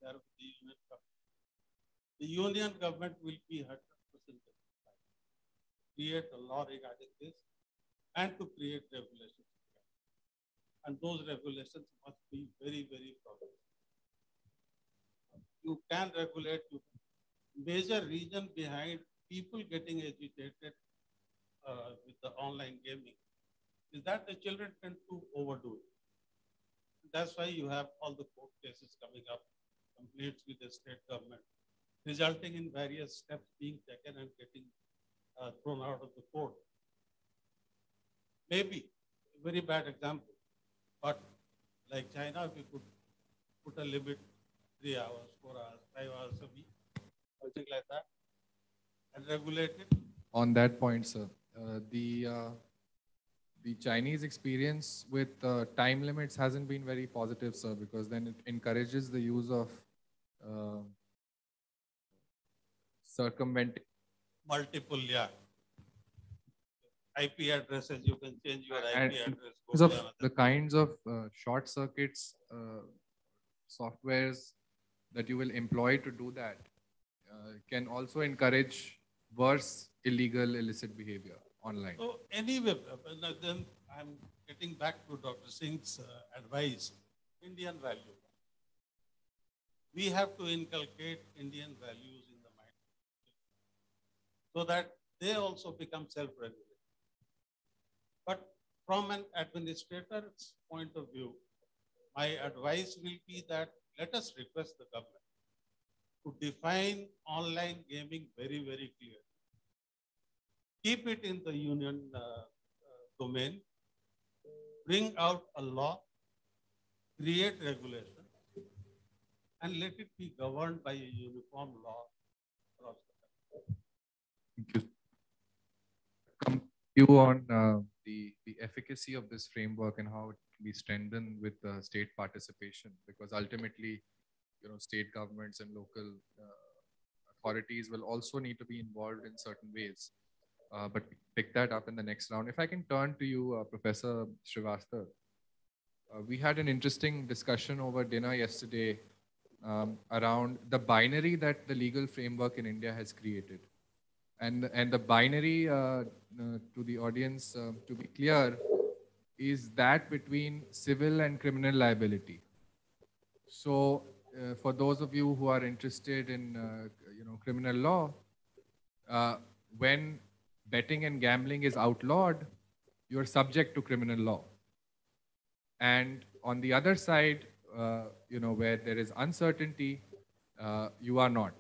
the union government. The union government will be 100% create a law regarding this and to create regulations. And those regulations must be very, very progressive. You can regulate, you major reason behind people getting agitated uh, with the online gaming is that the children tend to overdo it. That's why you have all the court cases coming up, complaints with the state government, resulting in various steps being taken and getting uh, thrown out of the court. Maybe a very bad example, but like China, we could put a limit three hours, four hours, five hours a week, something like that, and regulate it. On that point, sir, uh, the uh, the Chinese experience with uh, time limits hasn't been very positive, sir, because then it encourages the use of uh, circumventing. Multiple, yeah. IP addresses, you can change your and IP address. because of the kinds of uh, short circuits uh, softwares that you will employ to do that uh, can also encourage worse illegal illicit behavior online So anyway, uh, then I'm getting back to Dr. Singh's uh, advice, Indian value. We have to inculcate Indian values in the mind. So that they also become self-regulated. But from an administrator's point of view, my advice will be that let us request the government to define online gaming very, very clearly. Keep it in the union uh, uh, domain, bring out a law, create regulation, and let it be governed by a uniform law across the country. you. You on uh, the, the efficacy of this framework and how it can be strengthened with uh, state participation because ultimately you know state governments and local uh, authorities will also need to be involved in certain ways. Uh, but pick that up in the next round. If i can turn to you uh, professor srivastav uh, we had an interesting discussion over dinner yesterday um, around the binary that the legal framework in india has created. And and the binary uh, uh, to the audience uh, to be clear is that between civil and criminal liability. So uh, for those of you who are interested in uh, you know criminal law uh, when betting and gambling is outlawed you're subject to criminal law. And on the other side uh, you know where there is uncertainty uh, you are not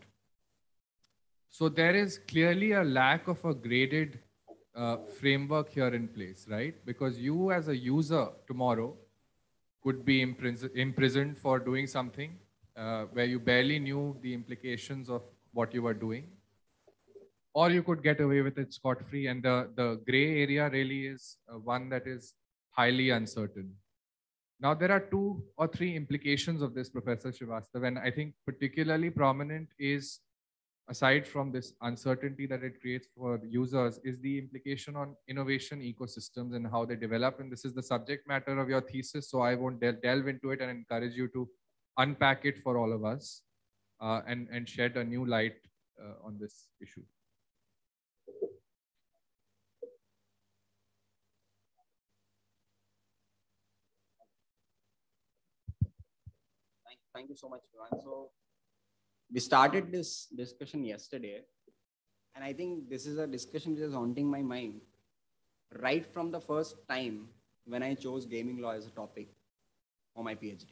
so there is clearly a lack of a graded uh, framework here in place, right? Because you as a user tomorrow could be impris- imprisoned for doing something uh, where you barely knew the implications of what you were doing. Or you could get away with it scot free. And the, the gray area really is uh, one that is highly uncertain. Now, there are two or three implications of this, Professor Srivastav, and I think particularly prominent is, aside from this uncertainty that it creates for users, is the implication on innovation ecosystems and how they develop. And this is the subject matter of your thesis, so I won't del delve into it and encourage you to unpack it for all of us uh, and, and shed a new light uh, on this issue. Thank, you so much, Vivan. So we started this discussion yesterday, and I think this is a discussion which is haunting my mind right from the first time when I chose gaming law as a topic for my PhD.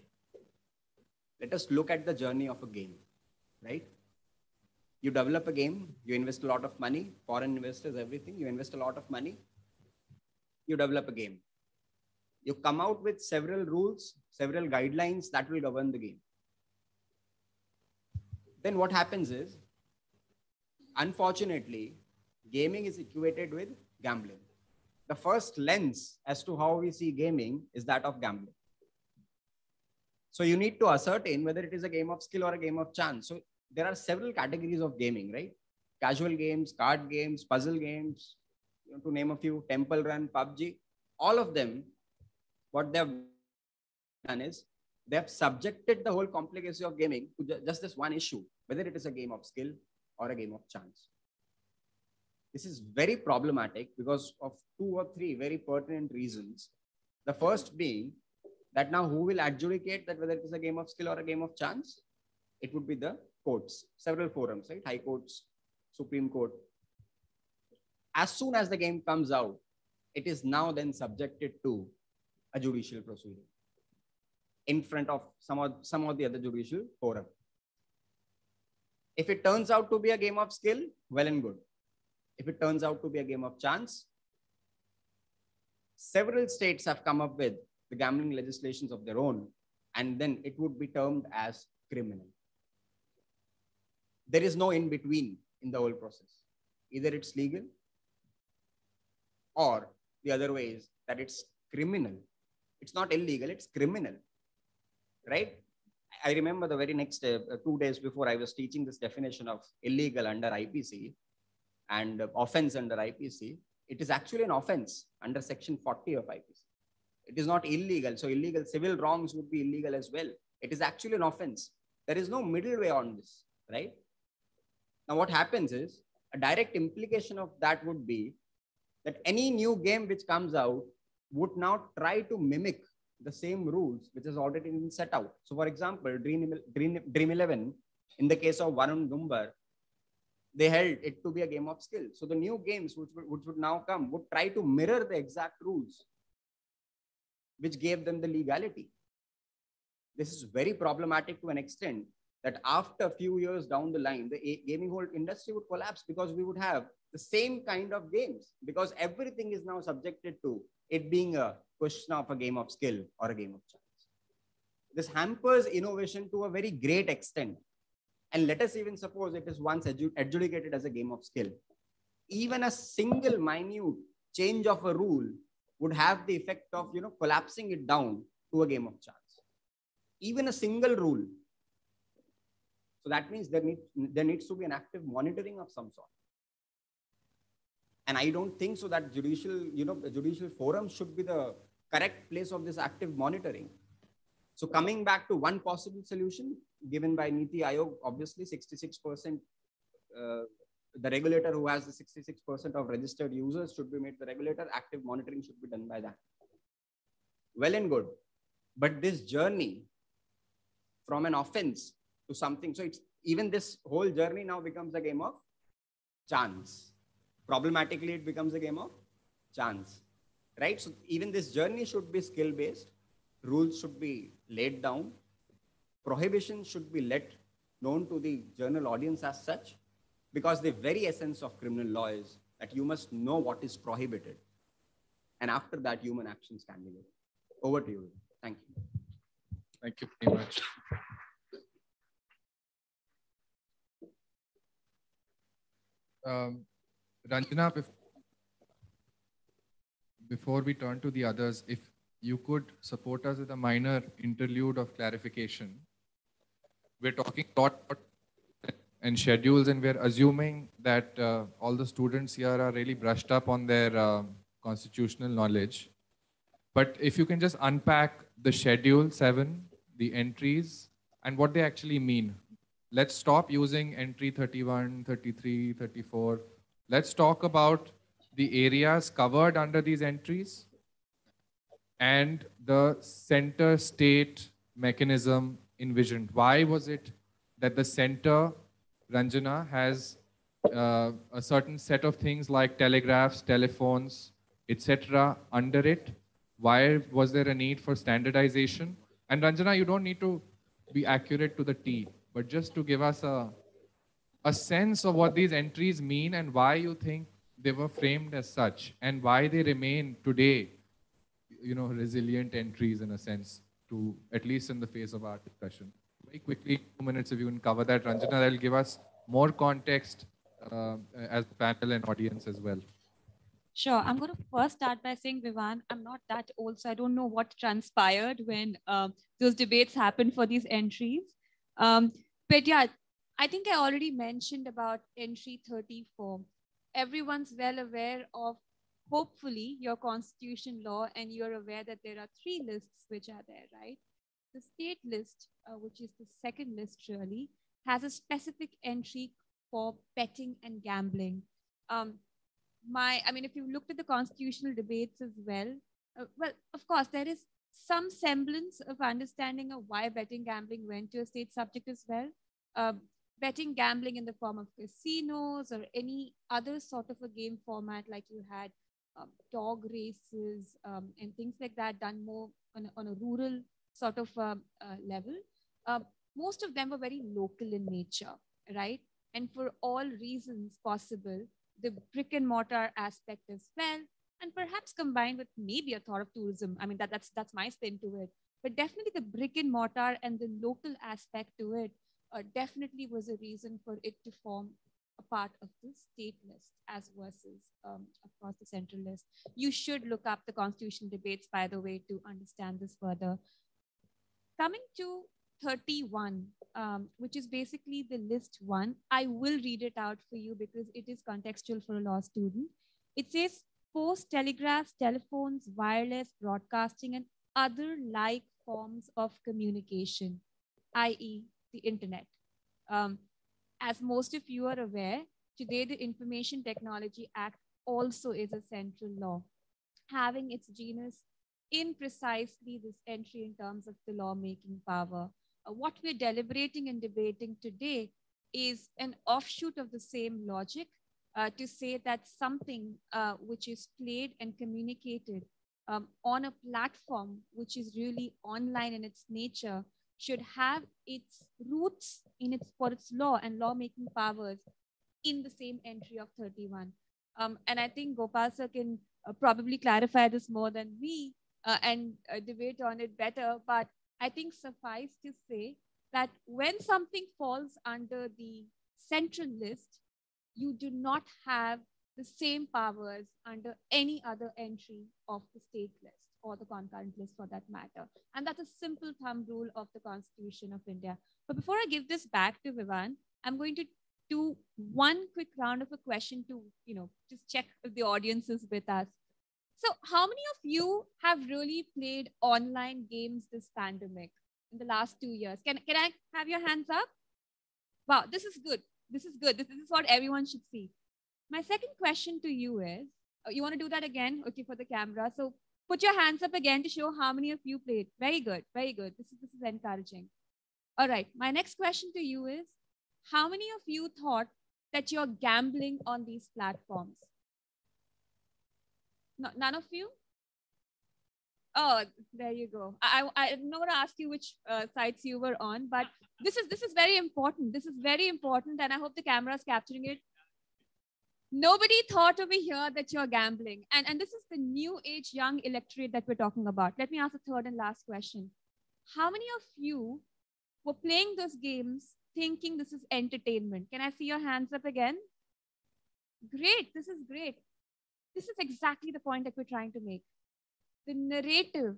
Let us look at the journey of a game, right? You develop a game, you invest a lot of money, foreign investors, everything, you invest a lot of money, you develop a game. You come out with several rules, several guidelines that will govern the game. Then what happens is, unfortunately, gaming is equated with gambling. The first lens as to how we see gaming is that of gambling. So you need to ascertain whether it is a game of skill or a game of chance. So there are several categories of gaming, right? Casual games, card games, puzzle games, you know, to name a few, Temple Run, PUBG, all of them, what they have done is they have subjected the whole complexity of gaming to just this one issue, whether it is a game of skill or a game of chance. This is very problematic because of two or three very pertinent reasons. The first being that now who will adjudicate that whether it is a game of skill or a game of chance? It would be the courts, several forums, right? High courts, Supreme Court. As soon as the game comes out, it is now then subjected to a judicial proceeding in front of some of, some of the other judicial forum. If it turns out to be a game of skill, well and good. If it turns out to be a game of chance, several states have come up with the gambling legislations of their own, and then it would be termed as criminal. There is no in between in the whole process. Either it's legal or the other way is that it's criminal. It's not illegal, it's criminal, right? I remember the very next uh, two days before I was teaching this definition of illegal under IPC and uh, offense under IPC. It is actually an offense under section 40 of IPC. It is not illegal. So illegal civil wrongs would be illegal as well. It is actually an offense. There is no middle way on this, right? Now what happens is a direct implication of that would be that any new game which comes out would now try to mimic the same rules which has already been set out. So for example, Dream, Dream, Dream 11, in the case of Varun Gumber, they held it to be a game of skill. So the new games which would, which would now come would try to mirror the exact rules which gave them the legality. This is very problematic to an extent that after a few years down the line, the gaming whole industry would collapse because we would have the same kind of games because everything is now subjected to it being a question of a game of skill or a game of chance. This hampers innovation to a very great extent. And let us even suppose it is once adjudicated as a game of skill. Even a single minute change of a rule would have the effect of you know collapsing it down to a game of chance. Even a single rule. So that means there, need, there needs to be an active monitoring of some sort. And I don't think so that judicial, you know, judicial forum should be the correct place of this active monitoring. So coming back to one possible solution given by Niti Aayog, obviously 66%, uh, the regulator who has the 66% of registered users should be made the regulator. Active monitoring should be done by that. Well and good. But this journey from an offense to something, so it's even this whole journey now becomes a game of chance problematically it becomes a game of chance right? So even this journey should be skill based rules should be laid down. Prohibition should be let known to the general audience as such because the very essence of criminal law is that you must know what is prohibited. And after that human actions can be made over to you thank you. Thank you very much. Um, Ranjana, before we turn to the others, if you could support us with a minor interlude of clarification. We're talking lot and schedules, and we're assuming that uh, all the students here are really brushed up on their uh, constitutional knowledge. But if you can just unpack the schedule seven, the entries, and what they actually mean. Let's stop using entry 31, 33, 34. Let's talk about the areas covered under these entries and the center state mechanism envisioned. Why was it that the center, Ranjana, has uh, a certain set of things like telegraphs, telephones, etc. under it? Why was there a need for standardization? And Ranjana, you don't need to be accurate to the T, but just to give us a, a sense of what these entries mean and why you think they were framed as such and why they remain today you know, resilient entries in a sense to, at least in the face of our discussion. Very quickly, two minutes if you can cover that, Ranjana, that'll give us more context uh, as the panel and audience as well. Sure. I'm going to first start by saying, Vivan, I'm not that old, so I don't know what transpired when uh, those debates happened for these entries. Um, but yeah, I think I already mentioned about entry 34. Everyone's well aware of hopefully your constitution law and you're aware that there are three lists which are there, right? The state list, uh, which is the second list really, has a specific entry for betting and gambling. Um, my, I mean, if you looked at the constitutional debates as well, uh, well, of course, there is some semblance of understanding of why betting gambling went to a state subject as well. Uh, betting gambling in the form of casinos or any other sort of a game format like you had um, dog races um, and things like that done more on a, on a rural sort of uh, uh, level. Uh, most of them were very local in nature, right? And for all reasons possible, the brick and mortar aspect as well, and perhaps combined with maybe a thought of tourism. I mean, that, that's that's my spin to it. But definitely the brick and mortar and the local aspect to it uh, definitely was a reason for it to form a part of the state list as versus, um, the central list. You should look up the constitutional debates, by the way, to understand this further. Coming to 31, um, which is basically the list one, I will read it out for you because it is contextual for a law student. It says post, telegraphs, telephones, wireless, broadcasting, and other like forms of communication, i.e., the internet. Um, as most of you are aware, today the Information Technology Act also is a central law, having its genus in precisely this entry in terms of the lawmaking power. Uh, what we're deliberating and debating today is an offshoot of the same logic uh, to say that something uh, which is played and communicated um, on a platform which is really online in its nature should have its roots in its for its law and lawmaking powers in the same entry of 31. Um, and I think Gopal sir can uh, probably clarify this more than me uh, and uh, debate on it better. But I think suffice to say that when something falls under the central list, you do not have the same powers under any other entry of the state list or the concurrent list for that matter. And that's a simple thumb rule of the Constitution of India. But before I give this back to Vivan, I'm going to do one quick round of a question to, you know, just check if the audience is with us. So how many of you have really played online games this pandemic in the last two years? Can, can I have your hands up? Wow, this is good. This is good. This, this is what everyone should see. My second question to you is, oh, you want to do that again? Okay, for the camera. So Put your hands up again to show how many of you played. Very good. Very good. This is, this is encouraging. All right. My next question to you is how many of you thought that you're gambling on these platforms? No, none of you? Oh, there you go. I, I, I'm not going to ask you which uh, sites you were on, but this is this is very important. This is very important, and I hope the camera is capturing it nobody thought over here that you're gambling. And, and this is the new age young electorate that we're talking about. Let me ask a third and last question. How many of you were playing those games thinking this is entertainment? Can I see your hands up again? Great, this is great. This is exactly the point that we're trying to make. The narrative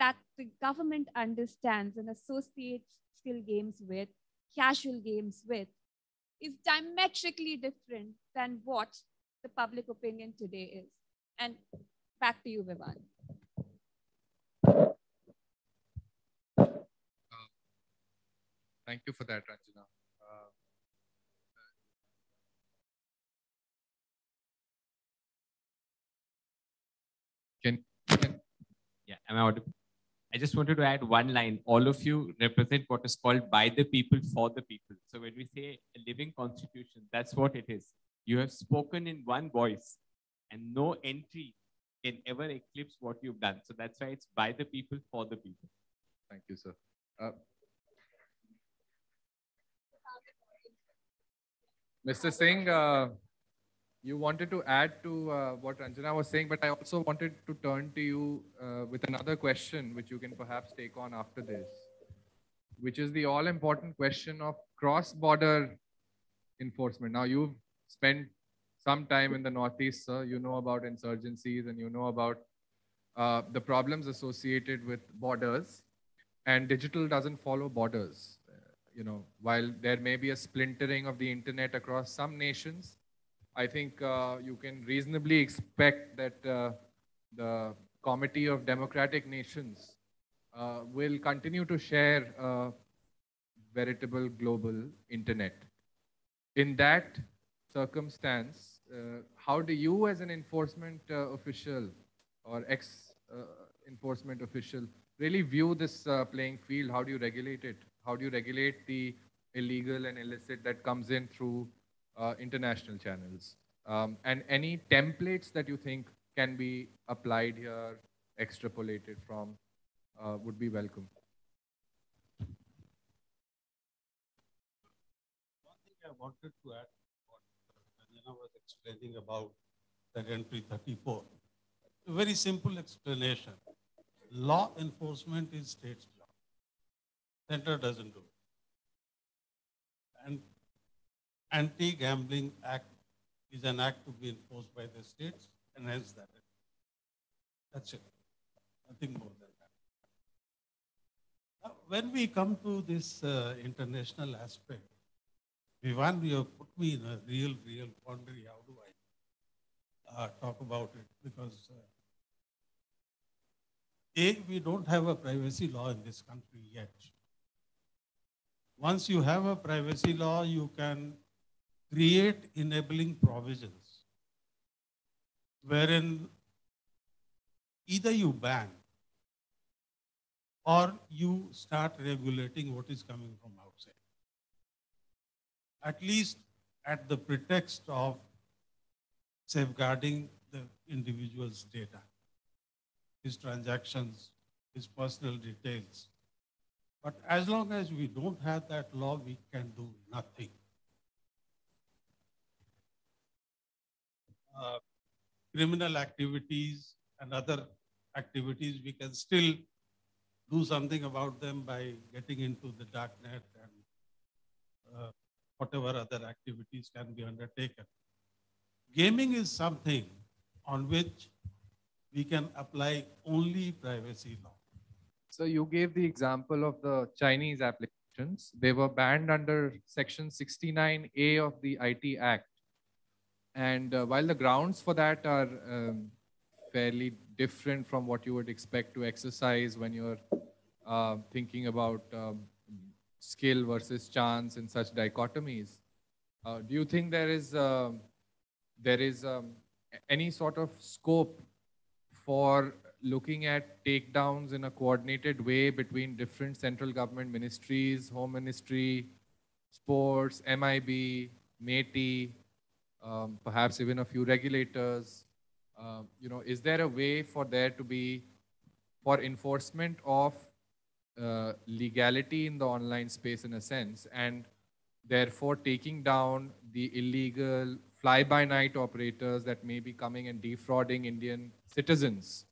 that the government understands and associates skill games with, casual games with, is diametrically different than what the public opinion today is. And back to you, Vivan. Thank you for that, Ranjana. Uh, can, can Yeah, am I audible? I just wanted to add one line. All of you represent what is called by the people, for the people. So when we say a living constitution, that's what it is. You have spoken in one voice, and no entry can ever eclipse what you've done. So that's why it's by the people, for the people. Thank you, sir. Uh, Mr. Singh, uh, you wanted to add to uh, what Ranjana was saying, but I also wanted to turn to you uh, with another question, which you can perhaps take on after this, which is the all important question of cross border enforcement. Now, you've spent some time in the Northeast, sir. You know about insurgencies and you know about uh, the problems associated with borders, and digital doesn't follow borders you know, while there may be a splintering of the internet across some nations, I think uh, you can reasonably expect that uh, the Committee of Democratic Nations uh, will continue to share a veritable global internet. In that circumstance, how do you as an enforcement official or ex-enforcement official really view this uh, playing field? How do you regulate it? How do you regulate the illegal and illicit that comes in through uh, international channels? Um, and any templates that you think can be applied here, extrapolated from, uh, would be welcome. One thing I wanted to add what Ranjana was explaining about that entry 34. A very simple explanation. Law enforcement is state job. Center doesn't do it. And anti-gambling act is an act to be enforced by the states, and hence that. That's it. Nothing more than that. Now, when we come to this uh, international aspect, Vivan, you have put me in a real, real quandary. How do I uh, talk about it? Because uh, A, we don't have a privacy law in this country yet. Once you have a privacy law, you can create enabling provisions wherein either you ban or you start regulating what is coming from outside. At least at the pretext of safeguarding the individual's data, his transactions, his personal details. But as long as we don't have that law, we can do nothing. Uh, criminal activities and other activities, we can still do something about them by getting into the dark net and uh, whatever other activities can be undertaken. Gaming is something on which we can apply only privacy law. So you gave the example of the Chinese applications. They were banned under Section 69A of the IT Act. And uh, while the grounds for that are um, fairly different from what you would expect to exercise when you're uh, thinking about um, skill versus chance and such dichotomies, uh, do you think there is um, there is um, any sort of scope for looking at takedowns in a coordinated way between different central government ministries, Home Ministry, Sports, MIB, MeitY, um, perhaps even a few regulators. Uh, you know, is there a way for there to be, for enforcement of uh, legality in the online space in a sense, and therefore taking down the illegal fly-by-night operators that may be coming and defrauding Indian citizens?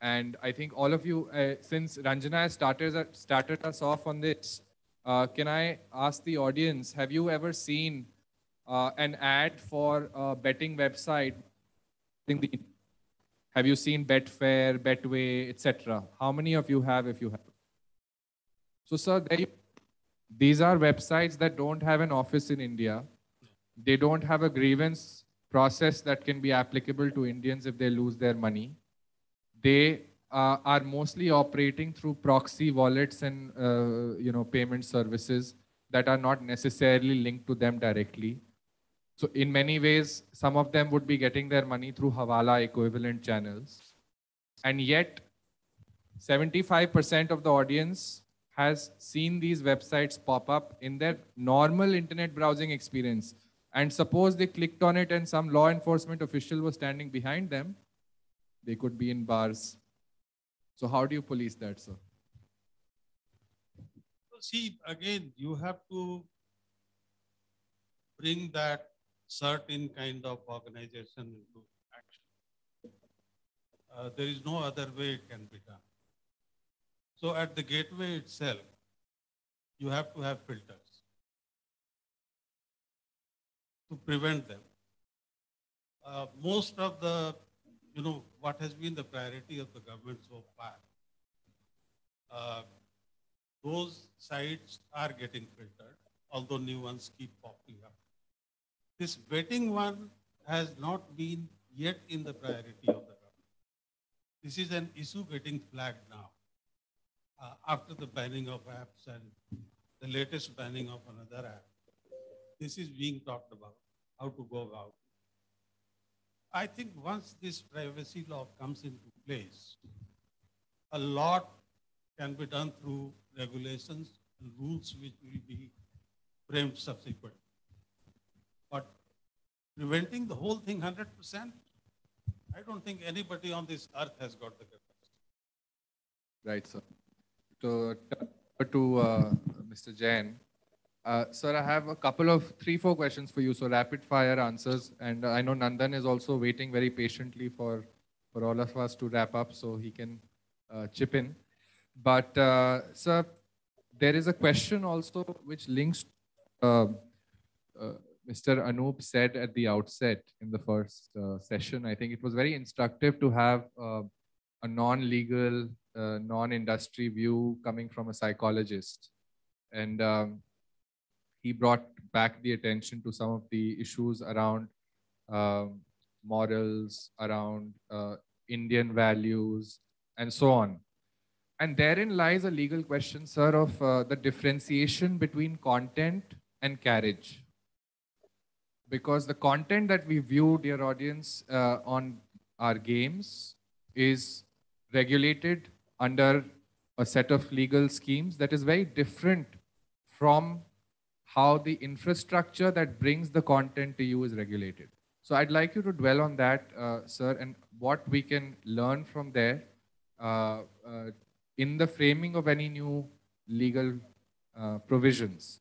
And I think all of you, uh, since Ranjana has started, started us off on this, uh, can I ask the audience, have you ever seen uh, an ad for a betting website? Have you seen Betfair, Betway, etc.? How many of you have if you have? So, sir, these are websites that don't have an office in India. They don't have a grievance process that can be applicable to Indians if they lose their money. They uh, are mostly operating through proxy wallets and uh, you know payment services that are not necessarily linked to them directly. So in many ways, some of them would be getting their money through Hawala equivalent channels. And yet 75% of the audience has seen these websites pop up in their normal internet browsing experience. And suppose they clicked on it and some law enforcement official was standing behind them, they could be in bars. So how do you police that, sir? See, again, you have to bring that certain kind of organization into action. Uh, there is no other way it can be done. So at the gateway itself, you have to have filters to prevent them. Uh, most of the, you know, what has been the priority of the government so far, uh, those sites are getting filtered, although new ones keep popping up. This vetting one has not been yet in the priority of the government. This is an issue getting flagged now uh, after the banning of apps and the latest banning of another app. This is being talked about, how to go about. I think once this privacy law comes into place, a lot can be done through regulations and rules which will be framed subsequently. Preventing the whole thing 100%, I don't think anybody on this earth has got the capacity. Right, sir. To, to uh, Mr. Jain. Uh, sir, I have a couple of three, four questions for you. So rapid fire answers. And I know Nandan is also waiting very patiently for, for all of us to wrap up so he can uh, chip in. But uh, sir, there is a question also which links uh, uh, Mr. Anoop said at the outset in the first uh, session. I think it was very instructive to have uh, a non-legal, uh, non-industry view coming from a psychologist. And um, he brought back the attention to some of the issues around um, morals, around uh, Indian values, and so on. And therein lies a legal question, sir, of uh, the differentiation between content and carriage because the content that we view, dear audience, uh, on our games is regulated under a set of legal schemes that is very different from how the infrastructure that brings the content to you is regulated. So I'd like you to dwell on that, uh, sir, and what we can learn from there uh, uh in the framing of any new legal uh, provisions.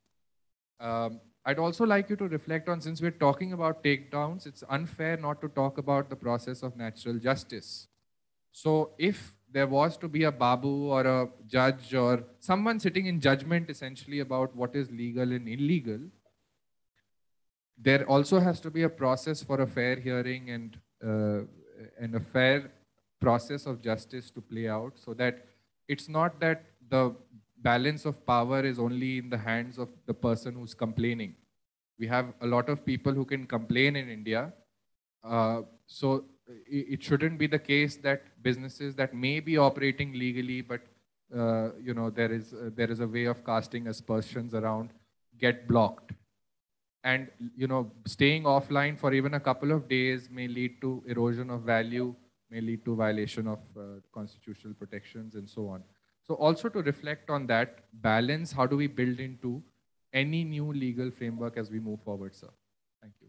Um, I'd also like you to reflect on, since we're talking about takedowns, it's unfair not to talk about the process of natural justice. So if there was to be a babu or a judge or someone sitting in judgment essentially about what is legal and illegal, there also has to be a process for a fair hearing and, uh, and a fair process of justice to play out so that it's not that the balance of power is only in the hands of the person who's complaining. We have a lot of people who can complain in India. Uh, so it, shouldn't be the case that businesses that may be operating legally, but uh, you know there is uh, there is a way of casting aspersions around, get blocked. And you know staying offline for even a couple of days may lead to erosion of value, may lead to violation of uh, constitutional protections and so on. So also to reflect on that balance, how do we build into any new legal framework as we move forward, sir? Thank you.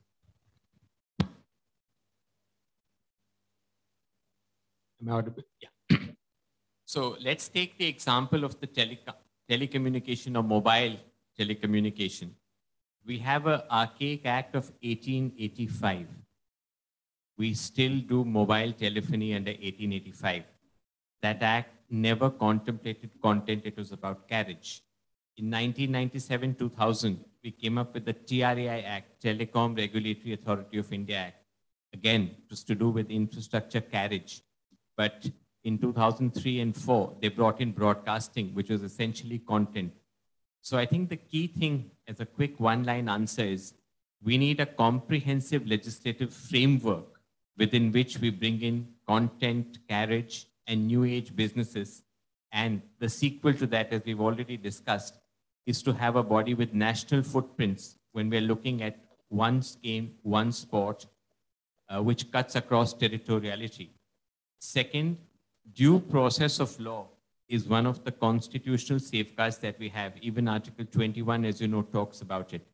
Am I audible? Yeah. (coughs) so let's take the example of the teleco telecommunication or mobile telecommunication. We have an archaic act of 1885. We still do mobile telephony under 1885. That act never contemplated content, it was about carriage. In 1997-2000, we came up with the TRAI Act, Telecom Regulatory Authority of India Act. Again, it was to do with infrastructure carriage. But in 2003 and 4, they brought in broadcasting, which was essentially content. So I think the key thing as a quick one-line answer is we need a comprehensive legislative framework within which we bring in content, carriage, and new age businesses. And the sequel to that, as we've already discussed, is to have a body with national footprints when we're looking at one game, one sport, uh, which cuts across territoriality. Second, due process of law is one of the constitutional safeguards that we have. Even Article 21, as you know, talks about it.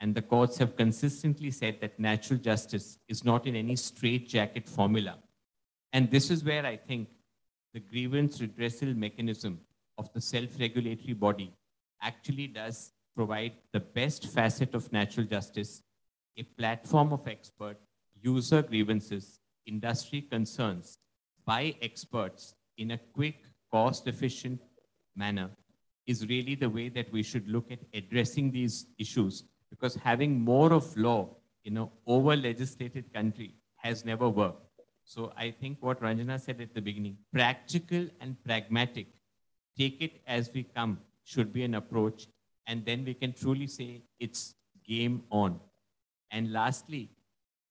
And the courts have consistently said that natural justice is not in any straitjacket formula. And this is where I think the grievance redressal mechanism of the self-regulatory body actually does provide the best facet of natural justice, a platform of expert user grievances, industry concerns by experts in a quick, cost-efficient manner is really the way that we should look at addressing these issues because having more of law in an over-legislated country has never worked. So I think what Ranjana said at the beginning, practical and pragmatic, take it as we come should be an approach. And then we can truly say it's game on. And lastly,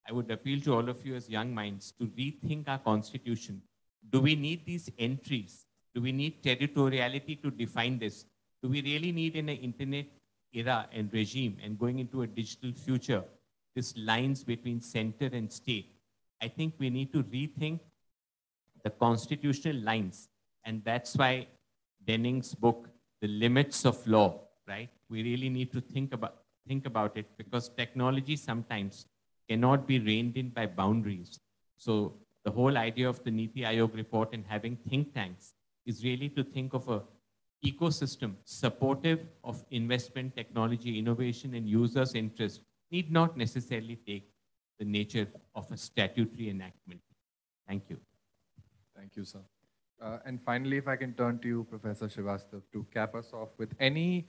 I would appeal to all of you as young minds to rethink our constitution. Do we need these entries? Do we need territoriality to define this? Do we really need in an internet era and regime and going into a digital future, this lines between center and state? I think we need to rethink the constitutional lines. And that's why Denning's book, The Limits of Law, right? We really need to think about, think about it because technology sometimes cannot be reined in by boundaries. So the whole idea of the Niti Aayog report and having think tanks is really to think of a ecosystem supportive of investment, technology, innovation, and users' interest need not necessarily take the nature of a statutory enactment. Thank you. Thank you, sir. Uh, and finally, if I can turn to you, Professor Srivastav, to cap us off with any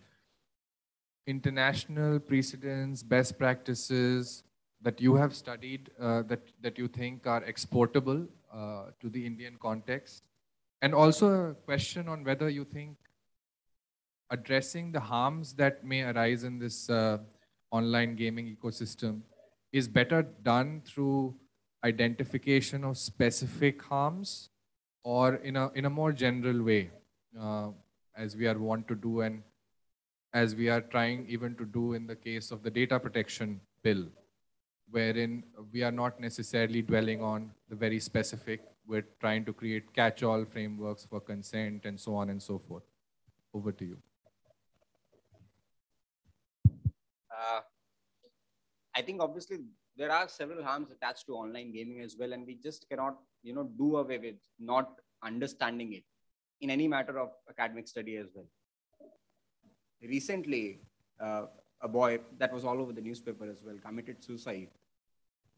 international precedents, best practices that you have studied uh, that, that you think are exportable uh, to the Indian context. And also a question on whether you think addressing the harms that may arise in this uh, online gaming ecosystem is better done through identification of specific harms or in a, in a more general way, uh, as we are want to do and as we are trying even to do in the case of the data protection bill, wherein we are not necessarily dwelling on the very specific, we're trying to create catch-all frameworks for consent and so on and so forth. Over to you. Uh, I think obviously there are several harms attached to online gaming as well, and we just cannot, you know, do away with not understanding it in any matter of academic study as well. Recently, uh, a boy that was all over the newspaper as well committed suicide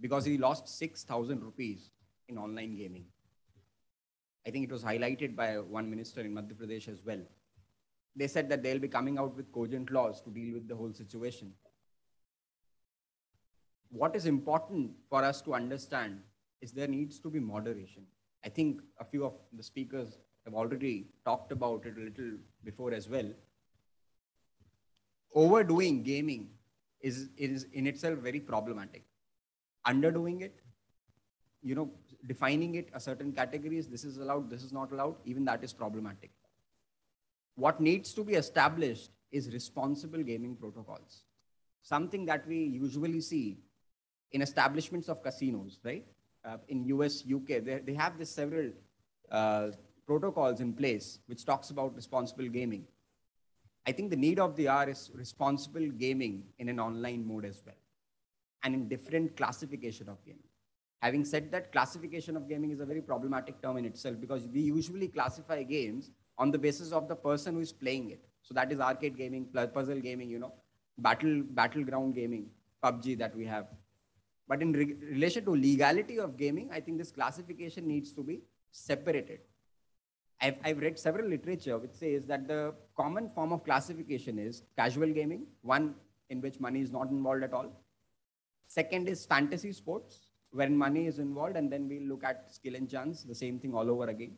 because he lost 6,000 rupees in online gaming. I think it was highlighted by one minister in Madhya Pradesh as well. They said that they'll be coming out with cogent laws to deal with the whole situation what is important for us to understand is there needs to be moderation. I think a few of the speakers have already talked about it a little before as well. Overdoing gaming is, is in itself very problematic. Underdoing it, you know, defining it a certain categories, this is allowed, this is not allowed, even that is problematic. What needs to be established is responsible gaming protocols. Something that we usually see in establishments of casinos, right? Uh, in US, UK, they, they have this several uh, protocols in place which talks about responsible gaming. I think the need of the hour is responsible gaming in an online mode as well, and in different classification of gaming. Having said that, classification of gaming is a very problematic term in itself because we usually classify games on the basis of the person who is playing it. So that is arcade gaming, puzzle gaming, you know, battle battleground gaming, PUBG that we have. But in re relation to legality of gaming, I think this classification needs to be separated. I've, I've read several literature which says that the common form of classification is casual gaming, one in which money is not involved at all. Second is fantasy sports, when money is involved, and then we'll look at skill and chance, the same thing all over again.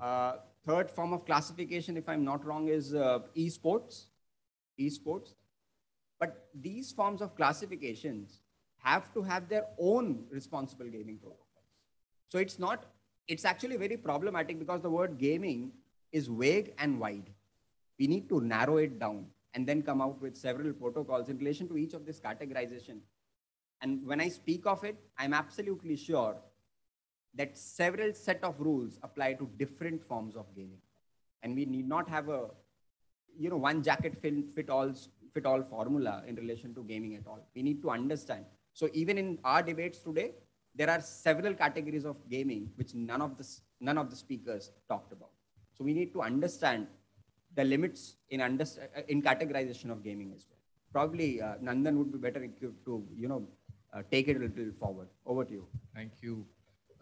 Uh, third form of classification, if I'm not wrong, is uh, esports. Esports. But these forms of classifications have to have their own responsible gaming protocols. So it's not, it's actually very problematic because the word gaming is vague and wide. We need to narrow it down and then come out with several protocols in relation to each of this categorization. And when I speak of it, I'm absolutely sure that several set of rules apply to different forms of gaming. And we need not have a, you know, one jacket fit, fit all fit all formula in relation to gaming at all. We need to understand. So even in our debates today, there are several categories of gaming which none of the none of the speakers talked about. So we need to understand the limits in under, in categorization of gaming as well. Probably uh, Nandan would be better equipped to you know uh, take it a little forward. Over to you. Thank you.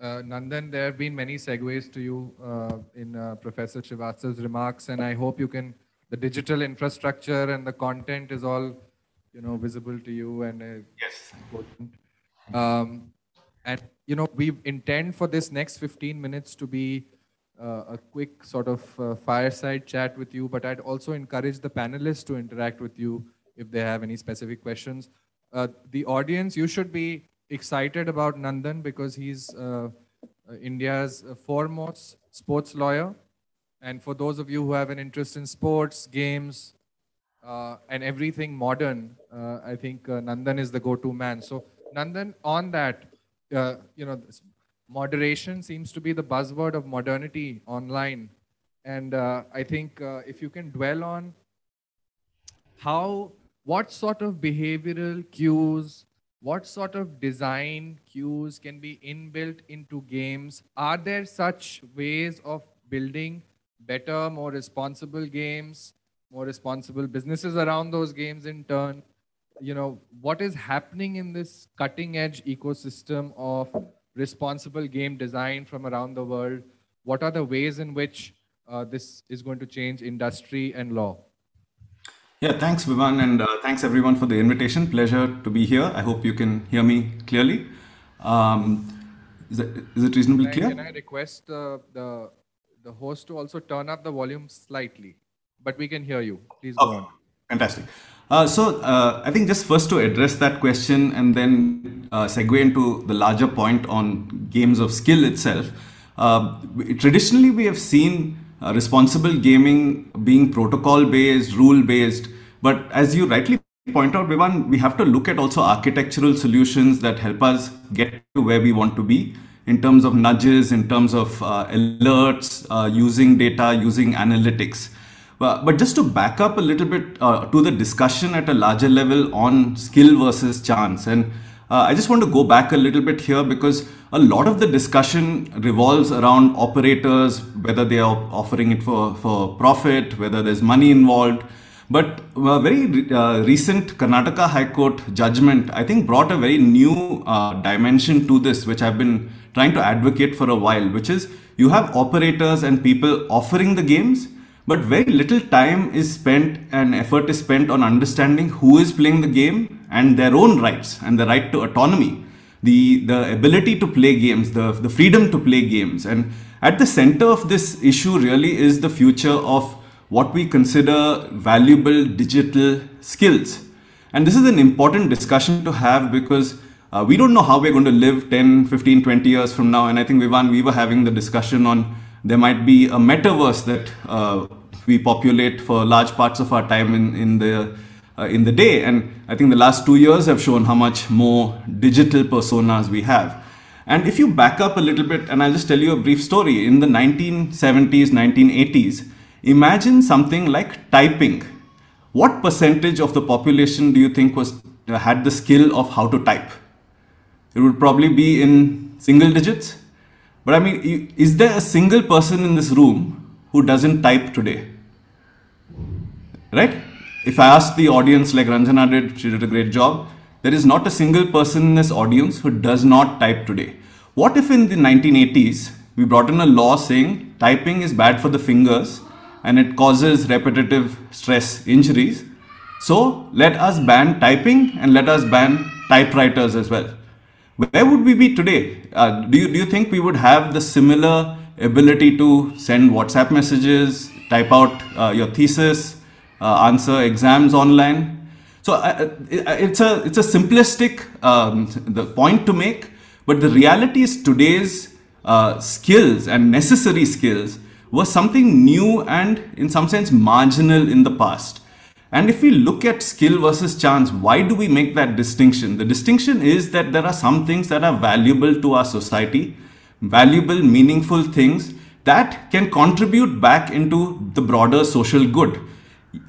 Uh, Nandan, there have been many segues to you uh, in uh, Professor Srivastava's remarks, and I hope you can, the digital infrastructure and the content is all, you know, visible to you and uh, yes. important. Um, and, you know, we intend for this next 15 minutes to be uh, a quick sort of uh, fireside chat with you, but I'd also encourage the panelists to interact with you if they have any specific questions. the audience, you should be excited about Nandan because he's uh, uh, India's foremost sports lawyer. And for those of you who have an interest in sports, games, uh, and everything modern, uh, I think uh, Nandan is the go-to man. So Nandan, on that, uh, you know, moderation seems to be the buzzword of modernity online. And I think if you can dwell on how, what sort of behavioral cues, what sort of design cues can be inbuilt into games? Are there such ways of building better, more responsible games, more responsible businesses around those games in turn? You know, what is happening in this cutting edge ecosystem of responsible game design from around the world? What are the ways in which uh, this is going to change industry and law? Yeah, thanks, Vivan, and uh, thanks everyone for the invitation. Pleasure to be here. I hope you can hear me clearly. Um, is, that, is it reasonably can I, clear? Can I request uh, the the host to also turn up the volume slightly? But we can hear you. Please go on. Fantastic. Uh, so uh, I think just first to address that question and then uh, segue into the larger point on games of skill itself. Uh, traditionally, we have seen uh, responsible gaming being protocol based, rule based. But as you rightly point out, Vivan, we have to look at also architectural solutions that help us get to where we want to be in terms of nudges, in terms of uh, alerts, uh, using data, using analytics. But, just to back up a little bit uh, to the discussion at a larger level on skill versus chance. And uh, I just want to go back a little bit here because a lot of the discussion revolves around operators, whether they are offering it for, for profit, whether there's money involved. But a very uh, recent Karnataka High Court judgment, I think, brought a very new uh, dimension to this, which I've been trying to advocate for a while, which is you have operators and people offering the games, but very little time is spent and effort is spent on understanding who is playing the game and their own rights and the right to autonomy the, the ability to play games, the, the freedom to play games. And at the center of this issue really is the future of what we consider valuable digital skills. And this is an important discussion to have because uh, we don't know how we're going to live 10, 15, 20 years from now. And I think Vivan, we were having the discussion on there might be a metaverse that uh, we populate for large parts of our time in, in the uh, in the day. And I think the last two years have shown how much more digital personas we have. And if you back up a little bit, and I'll just tell you a brief story. In the 1970s, 1980s, imagine something like typing. What percentage of the population do you think was had the skill of how to type? It would probably be in single digits. But I mean, is there a single person in this room who doesn't type today? Right? if I ask the audience like Ranjana did, she did a great job. There is not a single person in this audience who does not type today. What if in the 1980s we brought in a law saying typing is bad for the fingers and it causes repetitive stress injuries? So let us ban typing and let us ban typewriters as well. where would we be today? Uh, do, you, do you think we would have the similar ability to send WhatsApp messages, type out uh, your thesis, uh, answer exams online? So uh, it's a it's a simplistic um, the point to make, but the reality is today's uh, skills and necessary skills was something new and in some sense marginal in the past. And if we look at skill versus chance, why do we make that distinction? The distinction is that there are some things that are valuable to our society, valuable, meaningful things that can contribute back into the broader social good.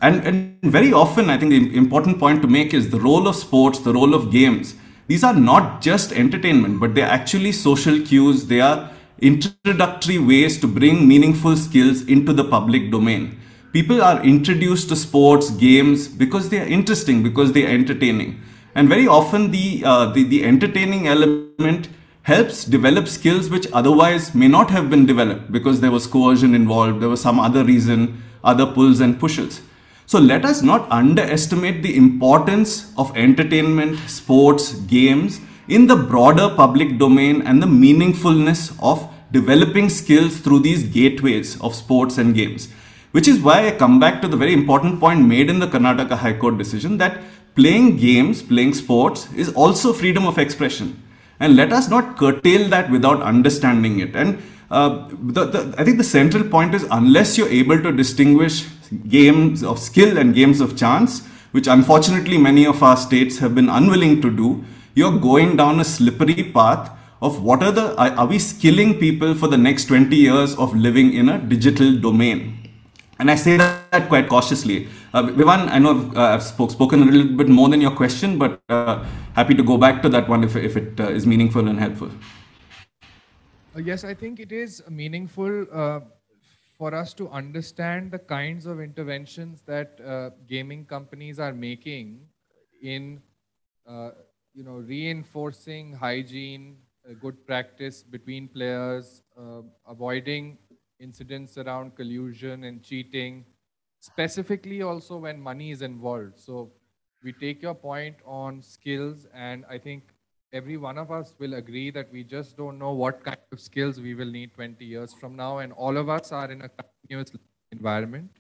And, and very often, I think the important point to make is the role of sports, the role of games. These are not just entertainment, but they're actually social cues. They are introductory ways to bring meaningful skills into the public domain. People are introduced to sports, games because they are interesting, because they are entertaining. And very often the, uh, the, the entertaining element helps develop skills which otherwise may not have been developed because there was coercion involved, there was some other reason, other pulls and pushes. So let us not underestimate the importance of entertainment, sports, games in the broader public domain and the meaningfulness of developing skills through these gateways of sports and games. Which is why I come back to the very important point made in the Karnataka High Court decision that playing games, playing sports is also freedom of expression. And let us not curtail that without understanding it. And uh, the, the, I think the central point is unless you're able to distinguish games of skill and games of chance, which unfortunately many of our states have been unwilling to do, you're going down a slippery path of what are the, are, we skilling people for the next 20 years of living in a digital domain? And I say that quite cautiously. Uh, Vivan, I know I've, uh, I've spoke, spoken a little bit more than your question, but uh, happy to go back to that one if, if it uh, is meaningful and helpful. Uh, yes, I think it is meaningful uh, for us to understand the kinds of interventions that uh, gaming companies are making in, you know, reinforcing hygiene, good practice between players, uh, avoiding incidents around collusion and cheating, specifically also when money is involved. So we take your point on skills, and I think every one of us will agree that we just don't know what kind of skills we will need 20 years from now. And all of us are in a continuous environment.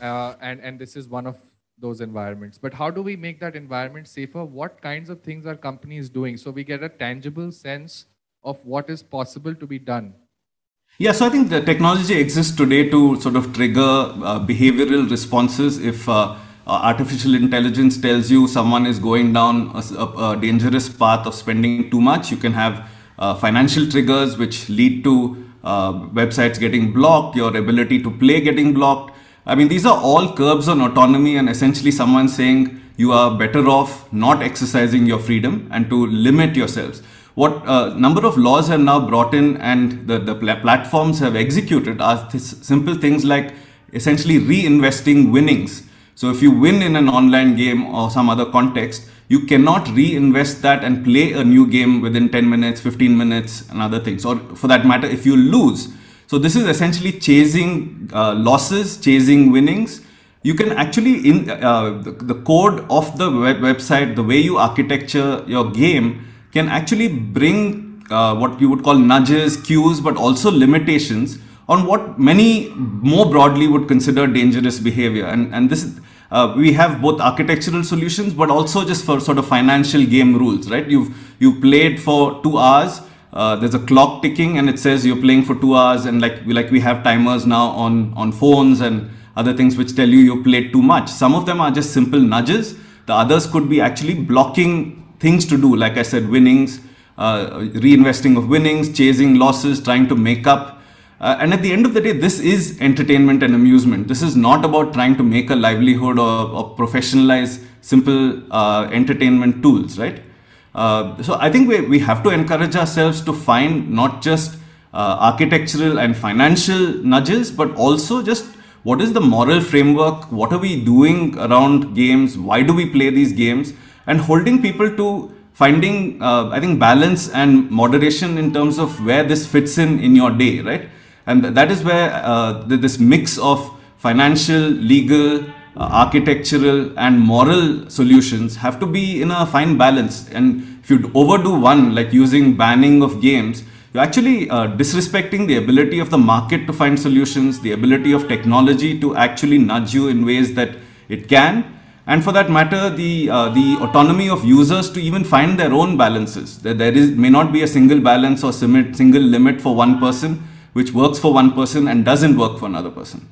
Uh, and, and this is one of those environments. But how do we make that environment safer? What kinds of things are companies doing? So we get a tangible sense of what is possible to be done. Yeah, so I think the technology exists today to sort of trigger uh, behavioral responses if uh, uh, artificial intelligence tells you someone is going down a, a, a dangerous path of spending too much. You can have uh, financial triggers which lead to uh, websites getting blocked, your ability to play getting blocked. I mean, these are all curbs on autonomy and essentially someone saying you are better off not exercising your freedom and to limit yourselves. What uh, number of laws have now brought in and the, the platforms have executed are simple things like essentially reinvesting winnings so if you win in an online game or some other context, you cannot reinvest that and play a new game within 10 minutes, 15 minutes, and other things. Or for that matter, if you lose. So this is essentially chasing uh, losses, chasing winnings. You can actually, in uh, the, the, code of the web website, the way you architecture your game can actually bring uh, what you would call nudges, cues, but also limitations on what many more broadly would consider dangerous behavior. And, and this uh, we have both architectural solutions, but also just for sort of financial game rules, right? You've, you've played for two hours, uh, there's a clock ticking and it says you're playing for two hours and like, like we have timers now on, on phones and other things which tell you you've played too much. Some of them are just simple nudges. The others could be actually blocking things to do, like I said, winnings, uh, reinvesting of winnings, chasing losses, trying to make up uh, and at the end of the day, this is entertainment and amusement. This is not about trying to make a livelihood or, or professionalize simple uh, entertainment tools, right? Uh, so I think we, we have to encourage ourselves to find not just uh, architectural and financial nudges, but also just what is the moral framework? What are we doing around games? Why do we play these games? And holding people to finding, uh, I think, balance and moderation in terms of where this fits in in your day, right? And that is where uh, this mix of financial, legal, architectural and moral solutions have to be in a fine balance. And if you overdo one, like using banning of games, you're actually uh, disrespecting the ability of the market to find solutions, the ability of technology to actually nudge you in ways that it can, and for that matter, the uh, the autonomy of users to even find their own balances. There, there is may not be a single balance or single limit for one person, which works for one person and doesn't work for another person.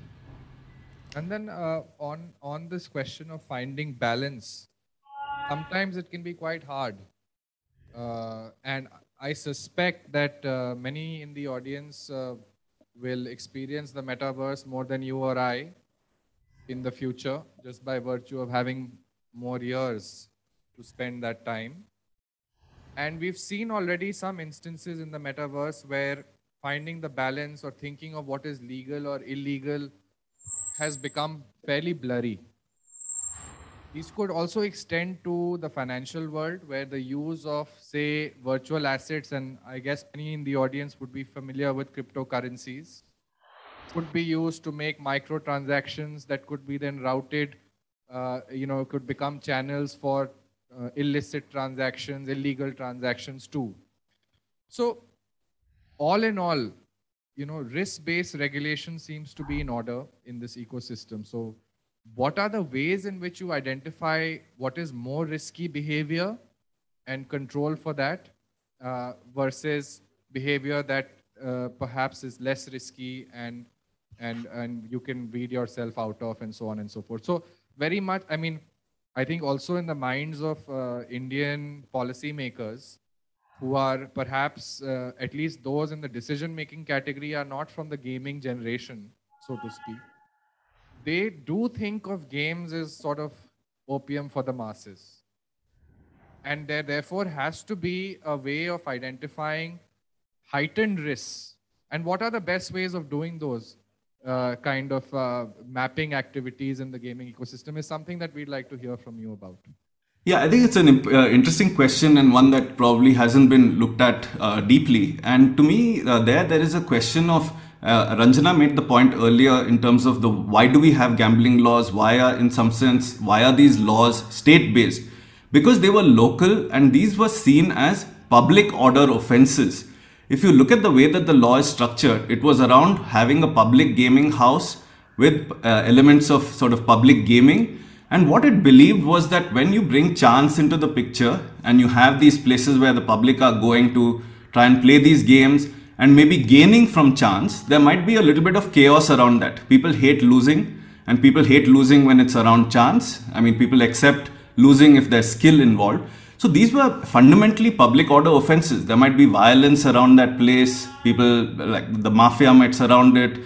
And then uh, on on this question of finding balance, sometimes it can be quite hard. Uh, and I suspect that uh, many in the audience uh, will experience the metaverse more than you or I in the future, just by virtue of having more years to spend that time. And we've seen already some instances in the metaverse where finding the balance or thinking of what is legal or illegal has become fairly blurry. These could also extend to the financial world where the use of, say, virtual assets, and I guess many in the audience would be familiar with cryptocurrencies, could be used to make microtransactions that could be then routed, uh, you know, could become channels for uh, illicit transactions, illegal transactions too. So, all in all, you know, risk-based regulation seems to be in order in this ecosystem. So, what are the ways in which you identify what is more risky behavior and control for that uh, versus behavior that uh, perhaps is less risky and and and you can weed yourself out of and so on and so forth so very much i mean i think also in the minds of uh, indian policymakers who are perhaps uh, at least those in the decision making category are not from the gaming generation so to speak they do think of games as sort of opium for the masses. And there therefore has to be a way of identifying heightened risks. And what are the best ways of doing those uh, kind of uh, mapping activities in the gaming ecosystem is something that we'd like to hear from you about. Yeah, I think it's an uh, interesting question and one that probably hasn't been looked at uh, deeply. And to me, uh, there there is a question of uh, Ranjana made the point earlier in terms of the why do we have gambling laws? Why are, in some sense, why are these laws state based? Because they were local and these were seen as public order offenses. If you look at the way that the law is structured, it was around having a public gaming house with uh, elements of sort of public gaming. And what it believed was that when you bring chance into the picture and you have these places where the public are going to try and play these games, and maybe gaining from chance, there might be a little bit of chaos around that. People hate losing and people hate losing when it's around chance. I mean, people accept losing if there's skill involved. So these were fundamentally public order offenses. There might be violence around that place. People like the mafia might surround it.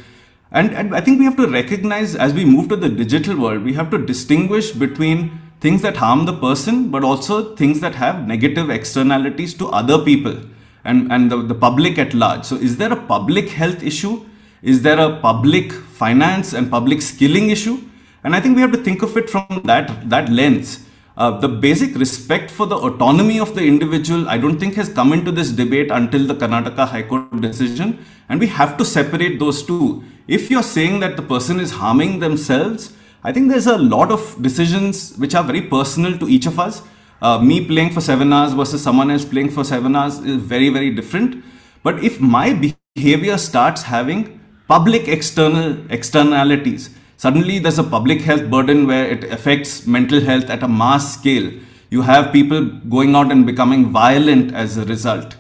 And, and I think we have to recognize as we move to the digital world, we have to distinguish between things that harm the person, but also things that have negative externalities to other people and, and the, the public at large. So is there a public health issue? Is there a public finance and public skilling issue? And I think we have to think of it from that, that lens. Uh, the basic respect for the autonomy of the individual, I don't think has come into this debate until the Karnataka High Court decision. And we have to separate those two. If you're saying that the person is harming themselves, I think there's a lot of decisions which are very personal to each of us uh, me playing for seven hours versus someone else playing for seven hours is very, very different. But if my behavior starts having public external externalities, suddenly there's a public health burden where it affects mental health at a mass scale. You have people going out and becoming violent as a result.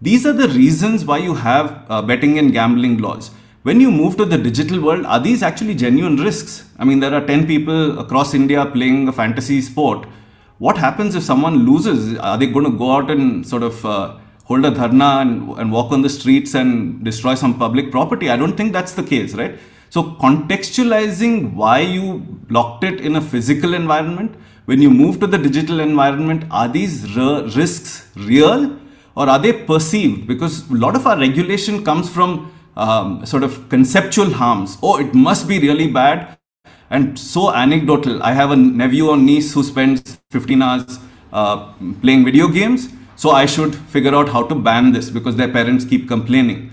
These are the reasons why you have uh, betting and gambling laws. When you move to the digital world, are these actually genuine risks? I mean, there are 10 people across India playing a fantasy sport what happens if someone loses? Are they going to go out and sort of uh, hold a dharna and, and walk on the streets and destroy some public property? I don't think that's the case, right? So contextualizing why you blocked it in a physical environment, when you move to the digital environment, are these risks real or are they perceived? Because a lot of our regulation comes from um, sort of conceptual harms. Oh, it must be really bad and so anecdotal. I have a nephew or niece who spends 15 hours uh, playing video games. So I should figure out how to ban this because their parents keep complaining.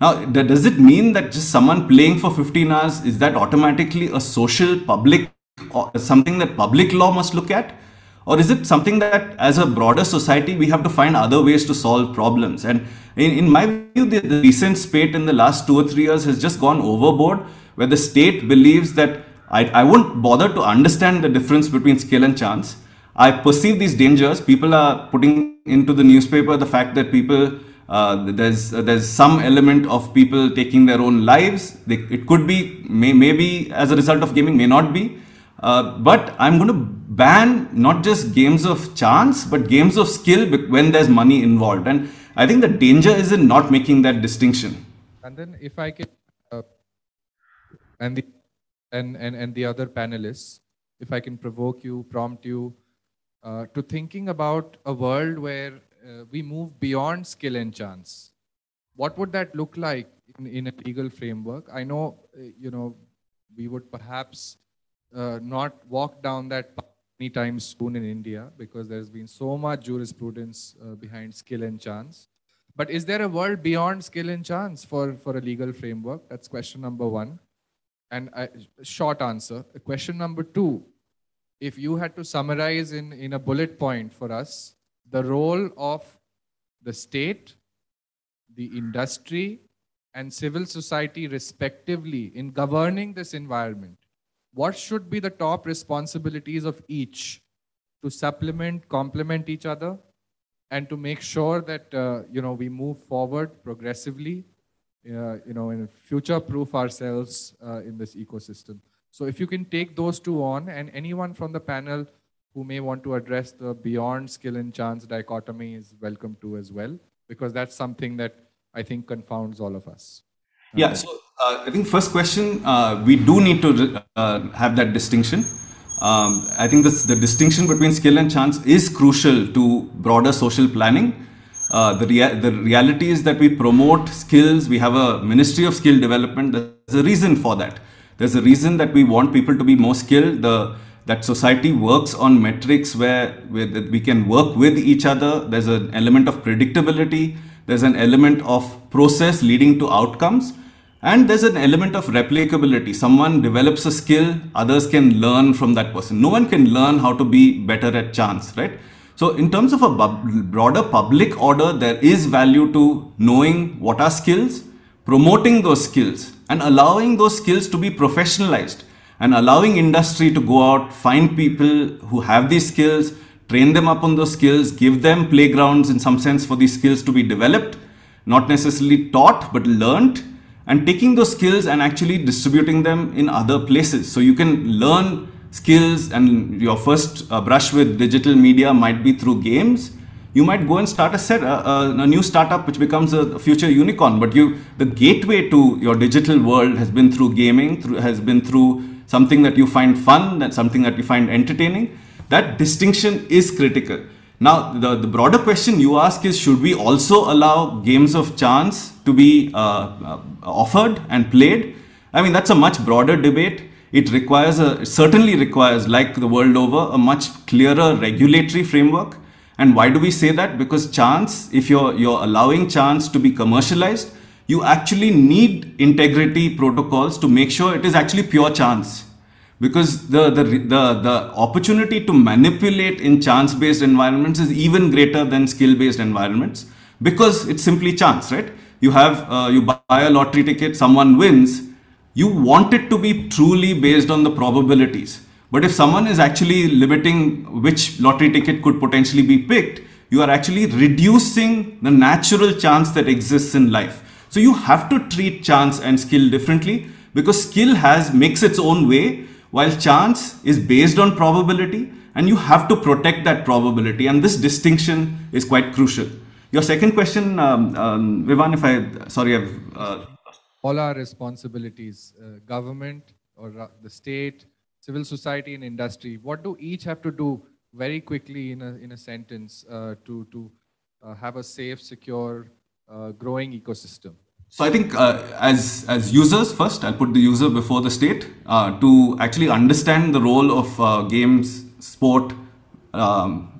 Now, does it mean that just someone playing for 15 hours, is that automatically a social public, or something that public law must look at? Or is it something that as a broader society we have to find other ways to solve problems? And in, in my view the, the recent spate in the last two or three years has just gone overboard where the state believes that I, I won't bother to understand the difference between skill and chance. I perceive these dangers. People are putting into the newspaper the fact that people uh, there's uh, there's some element of people taking their own lives. They, it could be may, maybe as a result of gaming may not be uh, but I'm going to ban not just games of chance, but games of skill when there's money involved. And I think the danger is in not making that distinction. And then if I can, uh, and the and, and and the other panelists, if I can provoke you, prompt you uh, to thinking about a world where uh, we move beyond skill and chance. What would that look like in, in a legal framework? I know, uh, you know, we would perhaps uh, not walk down that path anytime soon in India because there's been so much jurisprudence uh, behind skill and chance. But is there a world beyond skill and chance for, for a legal framework? That's question number one. And a short answer. Question number two, if you had to summarize in, in a bullet point for us, the role of the state, the industry, and civil society respectively in governing this environment what should be the top responsibilities of each to supplement, complement each other, and to make sure that uh, you know we move forward progressively, uh, you know, and future-proof ourselves uh, in this ecosystem. So if you can take those two on, and anyone from the panel who may want to address the beyond skill and chance dichotomy is welcome to as well, because that's something that I think confounds all of us. Yeah, so I think first question, uh, we do need to uh, have that distinction. Um, I think this, the distinction between skill and chance is crucial to broader social planning. Uh, the, rea the reality is that we promote skills. We have a Ministry of Skill Development. There's a reason for that. There's a reason that we want people to be more skilled. The, that society works on metrics where, where we can work with each other. There's an element of predictability. There's an element of process leading to outcomes. And there's an element of replicability. Someone develops a skill, others can learn from that person. No one can learn how to be better at chance, right? So in terms of a broader public order, there is value to knowing what are skills, promoting those skills and allowing those skills to be professionalized and allowing industry to go out, find people who have these skills, train them up on those skills, give them playgrounds in some sense for these skills to be developed, not necessarily taught, but learned and taking those skills and actually distributing them in other places. So you can learn skills and your first uh, brush with digital media might be through games. You might go and start a set uh, uh, a new startup which becomes a future unicorn. But you the gateway to your digital world has been through gaming, through, has been through something that you find fun, that something that you find entertaining. That distinction is critical. Now, the, the broader question you ask is should we also allow games of chance to be uh, uh, offered and played? I mean, that's a much broader debate. It requires a, it certainly requires, like the world over, a much clearer regulatory framework. And why do we say that? Because chance, if you're, you're allowing chance to be commercialized, you actually need integrity protocols to make sure it is actually pure chance because the, the, the, the opportunity to manipulate in chance-based environments is even greater than skill-based environments because it's simply chance, right? You have, uh, you buy a lottery ticket, someone wins, you want it to be truly based on the probabilities. But if someone is actually limiting which lottery ticket could potentially be picked, you are actually reducing the natural chance that exists in life. So you have to treat chance and skill differently because skill has makes its own way while chance is based on probability and you have to protect that probability and this distinction is quite crucial. Your second question, um, um, Vivan, if I, sorry, I've... Uh, All our responsibilities, uh, government or uh, the state, civil society and industry, what do each have to do very quickly in a, in a sentence uh, to, to uh, have a safe, secure, uh, growing ecosystem? So I think uh, as as users first, I'll put the user before the state uh, to actually understand the role of uh, games, sport um,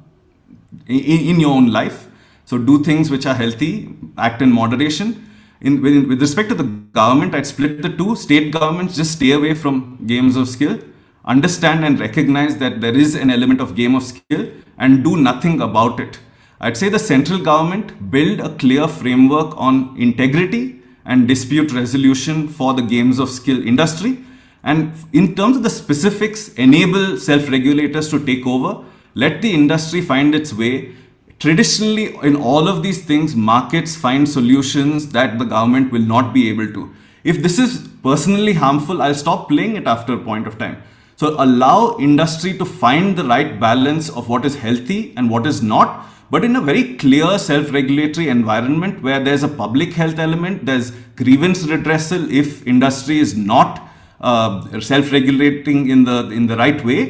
in, in your own life. So do things which are healthy, act in moderation. In, with, with respect to the government, I'd split the two. State governments just stay away from games of skill. understand and recognize that there is an element of game of skill and do nothing about it. I'd say the central government build a clear framework on integrity and dispute resolution for the games of skill industry. And in terms of the specifics, enable self-regulators to take over, let the industry find its way. Traditionally, in all of these things, markets find solutions that the government will not be able to. If this is personally harmful, I'll stop playing it after a point of time. So allow industry to find the right balance of what is healthy and what is not, but in a very clear self-regulatory environment where there's a public health element, there's grievance redressal if industry is not uh, self-regulating in the in the right way.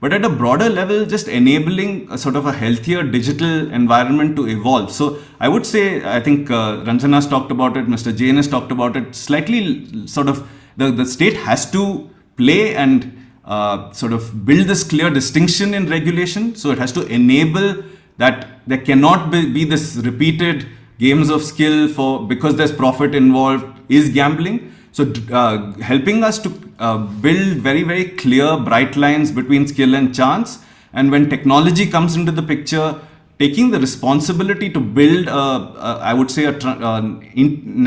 But at a broader level, just enabling a sort of a healthier digital environment to evolve. So I would say, I think uh, Ranjana's talked about it, Mr. Jain has talked about it, slightly sort of the, the state has to play and uh, sort of build this clear distinction in regulation. So it has to enable that there cannot be, be this repeated games of skill for because there's profit involved is gambling. So uh, helping us to uh, build very, very clear bright lines between skill and chance. And when technology comes into the picture, taking the responsibility to build, a, a, I would say, a, a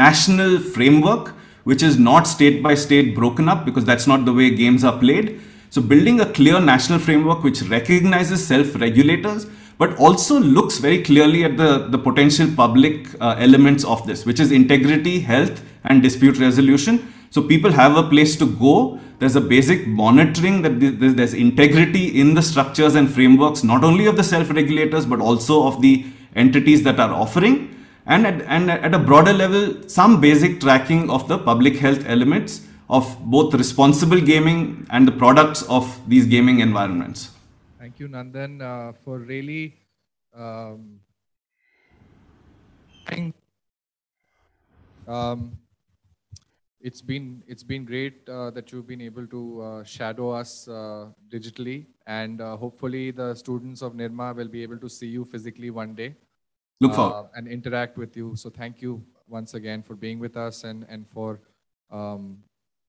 national framework, which is not state by state broken up because that's not the way games are played so building a clear national framework which recognizes self-regulators, but also looks very clearly at the, the potential public uh, elements of this, which is integrity, health, and dispute resolution. So people have a place to go. There's a basic monitoring that there's integrity in the structures and frameworks, not only of the self-regulators, but also of the entities that are offering. And at, and at a broader level, some basic tracking of the public health elements of both responsible gaming and the products of these gaming environments. Thank you, Nandan, uh, for really um, um, it's been it's been great uh, that you've been able to uh, shadow us uh, digitally, and uh, hopefully the students of Nirma will be able to see you physically one day. Look forward uh, and interact with you. So thank you once again for being with us and and for um,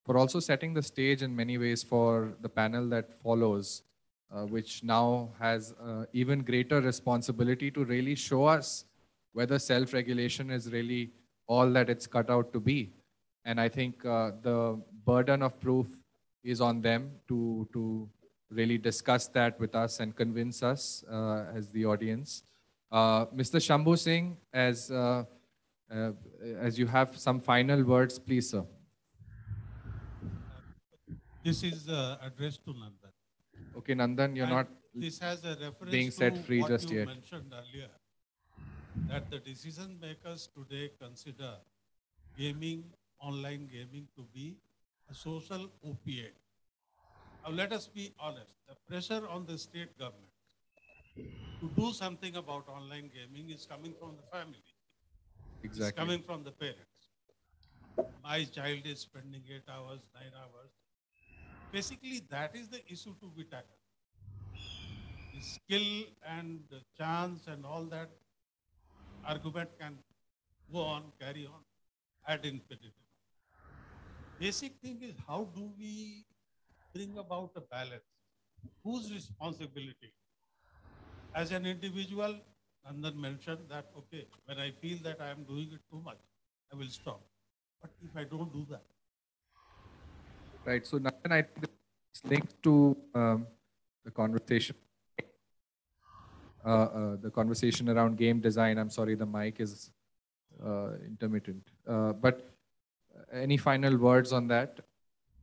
for also setting the stage in many ways for the panel that follows, uh, which now has uh, even greater responsibility to really show us whether self-regulation is really all that it's cut out to be. And I think uh, the burden of proof is on them to, to really discuss that with us and convince us uh, as the audience. Uh, Mr. Shambhu Singh, as, uh, as you have some final words, please, sir. This is addressed to Nandan. Okay, Nandan, you're And not this has a reference being set to free what just you yet. mentioned earlier, that the decision makers today consider gaming, online gaming to be a social opiate. Now let us be honest, the pressure on the state government to do something about online gaming is coming from the family. It's Exactly. coming from the parents. My child is spending eight hours, nine hours. Basically, that is the issue to be tackled. The skill and the chance and all that argument can go on, carry on ad infinitum. Basic thing is how do we bring about a balance? Whose responsibility? As an individual, Nandan mentioned that, okay, when I feel that I am doing it too much, I will stop. But if I don't do that, Right. So Nandan, I think it's linked to um, the conversation. Uh, uh, the conversation around game design. I'm sorry, the mic is uh, intermittent. Uh, but any final words on that?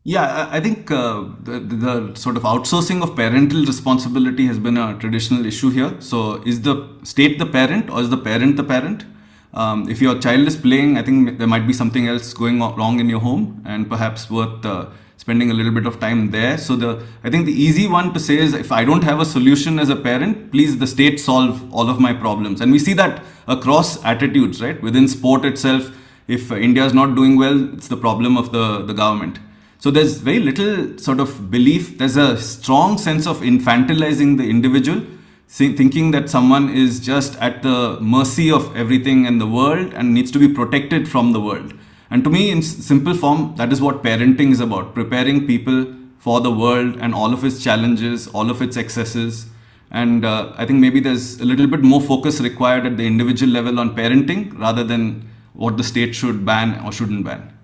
Yeah, I I think uh, the, the sort of outsourcing of parental responsibility has been a traditional issue here. So, is the state the parent or is the parent the parent? Um, if your child is playing, I think there might be something else going wrong in your home and perhaps worth uh, spending a little bit of time there. So, the I think the easy one to say is if I don't have a solution as a parent, please the state solve all of my problems. And we see that across attitudes, right? Within sport itself, if India is not doing well, it's the problem of the, the government. So there's very little sort of belief. There's a strong sense of infantilizing the individual, thinking that someone is just at the mercy of everything in the world and needs to be protected from the world. And to me, in simple form, that is what parenting is about preparing people for the world and all of its challenges, all of its excesses. And uh, I think maybe there's a little bit more focus required at the individual level on parenting rather than what the state should ban or shouldn't ban.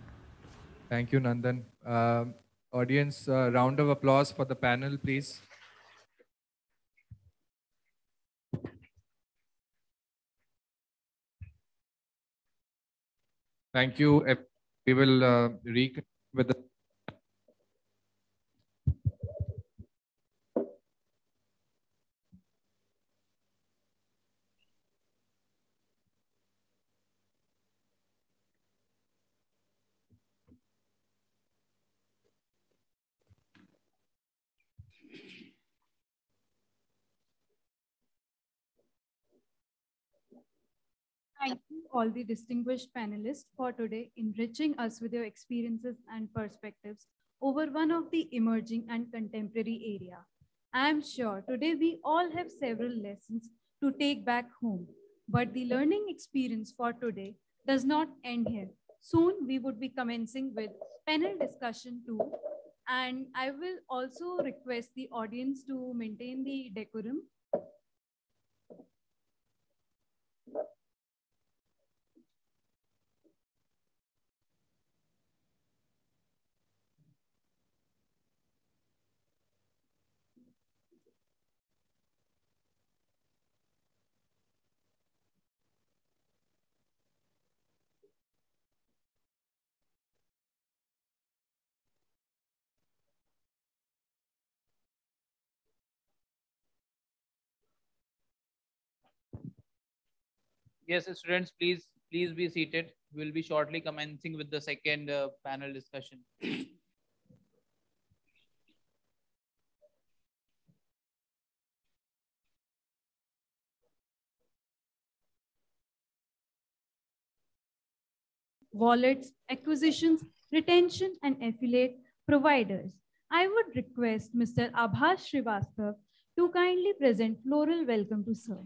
Thank you, Nandan. Uh, audience, uh, round of applause for the panel, please. Thank you. We will uh, reconnect with the Thank you all the distinguished panelists for today enriching us with your experiences and perspectives over one of the emerging and contemporary area. I am sure today we all have several lessons to take back home, but the learning experience for today does not end here. Soon we would be commencing with panel discussion too, and I will also request the audience to maintain the decorum Yes, students, please please be seated. We'll be shortly commencing with the second uh, panel discussion. wallets, acquisitions, retention, and affiliate providers. I would request Mr. Abhas Srivastav to kindly present floral welcome to sir.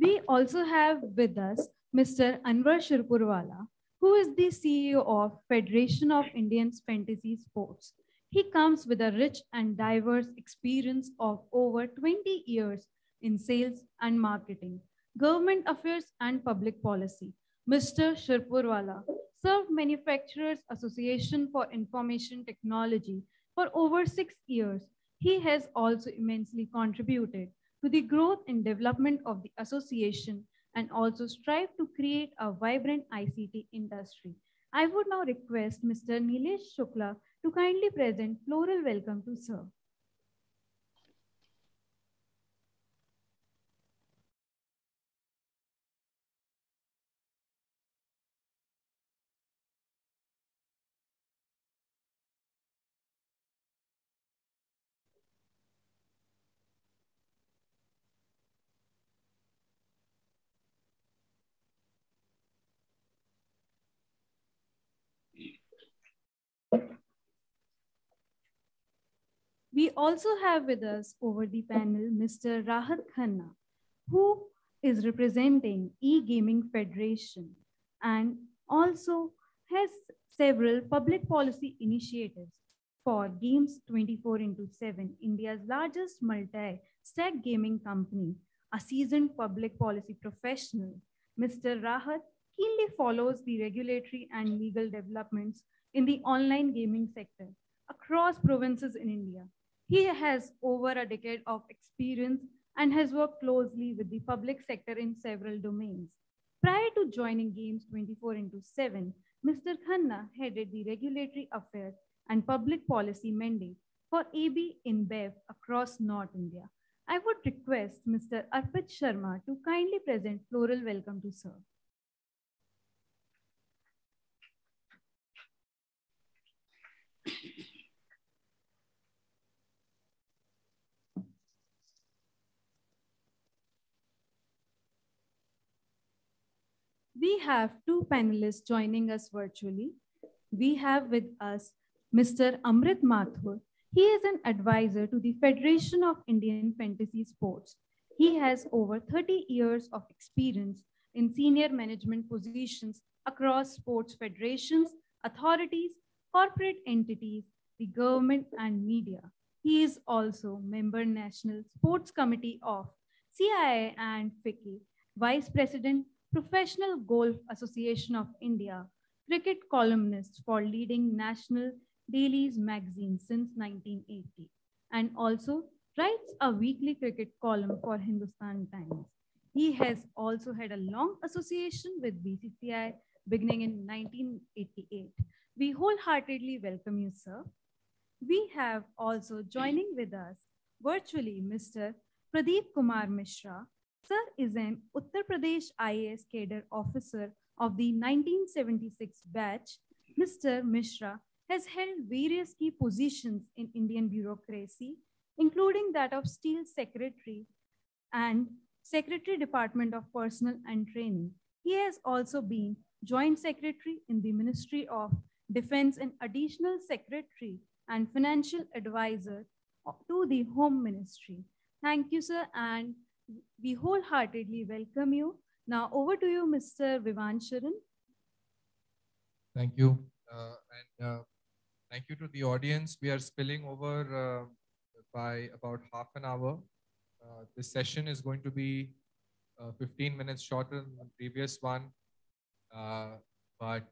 We also have with us Mr. Anwar Shirpurwala, who is the CEO of Federation of Indian Fantasy Sports. He comes with a rich and diverse experience of over 20 years in sales and marketing, government affairs and public policy. Mr. Shirpurwala served Manufacturers Association for Information Technology for over six years. He has also immensely contributed to the growth and development of the association and also strive to create a vibrant ICT industry. I would now request Mr. Nilesh Shukla to kindly present floral welcome to sir. We also have with us over the panel Mr. Rahat Khanna, who is representing e-gaming federation and also has several public policy initiatives for Games 24 into 7, India's largest multi-stack gaming company, a seasoned public policy professional. Mr. Rahat keenly follows the regulatory and legal developments in the online gaming sector across provinces in India. He has over a decade of experience and has worked closely with the public sector in several domains. Prior to joining Games 24 into 7, Mr. Khanna headed the regulatory affairs and public policy mandate for AB InBev across North India. I would request Mr. Arpit Sharma to kindly present floral welcome to sir. We have two panelists joining us virtually. We have with us Mr. Amrit Mathur. He is an advisor to the Federation of Indian Fantasy Sports. He has over 30 years of experience in senior management positions across sports federations, authorities, corporate entities, the government, and media. He is also member National Sports Committee of CII and FICCI, Vice President, Professional Golf Association of India, cricket columnist for leading national dailies magazine since 1980, and also writes a weekly cricket column for Hindustan Times. He has also had a long association with BCCI beginning in 1988. We wholeheartedly welcome you, sir. We have also joining with us virtually Mr. Pradeep Kumar Mishra. Sir is an Uttar Pradesh IAS cadre officer of the 1976 batch. Mr. Mishra has held various key positions in Indian bureaucracy, including that of Steel Secretary and Secretary Department of Personnel and Training. He has also been Joint Secretary in the Ministry of Defense and Additional Secretary and Financial Advisor to the Home Ministry. Thank you, sir, and we wholeheartedly welcome you. Now over to you, Mr. Vivan Sharan. Thank you. Uh, and uh, thank you to the audience. We are spilling over uh, by about half an hour. Uh, this session is going to be uh, 15 minutes shorter than the previous one. Uh, but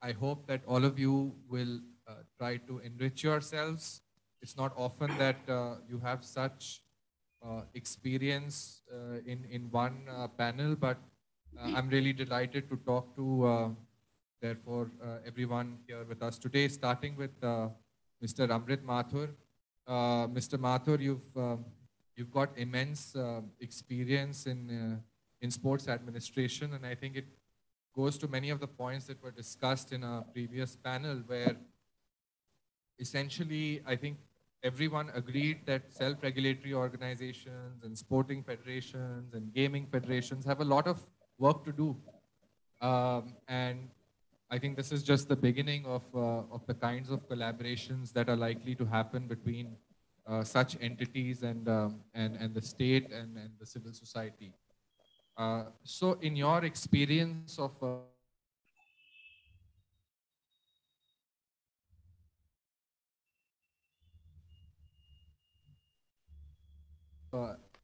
I hope that all of you will try to enrich yourselves. It's not often that you have such Uh, experience uh, in, in one uh, panel, but I'm really delighted to talk to therefore uh, everyone here with us today, starting with uh, Mr. Amrit Mathur. Uh, Mr. Mathur, you've you've got immense experience in in sports administration, and I think it goes to many of the points that were discussed in a previous panel, where essentially I think everyone agreed that self-regulatory organizations and sporting federations and gaming federations have a lot of work to do. Um, and I think this is just the beginning of, uh, of the kinds of collaborations that are likely to happen between uh, such entities and, um, and, and the state and, and the civil society. Uh, so in your experience of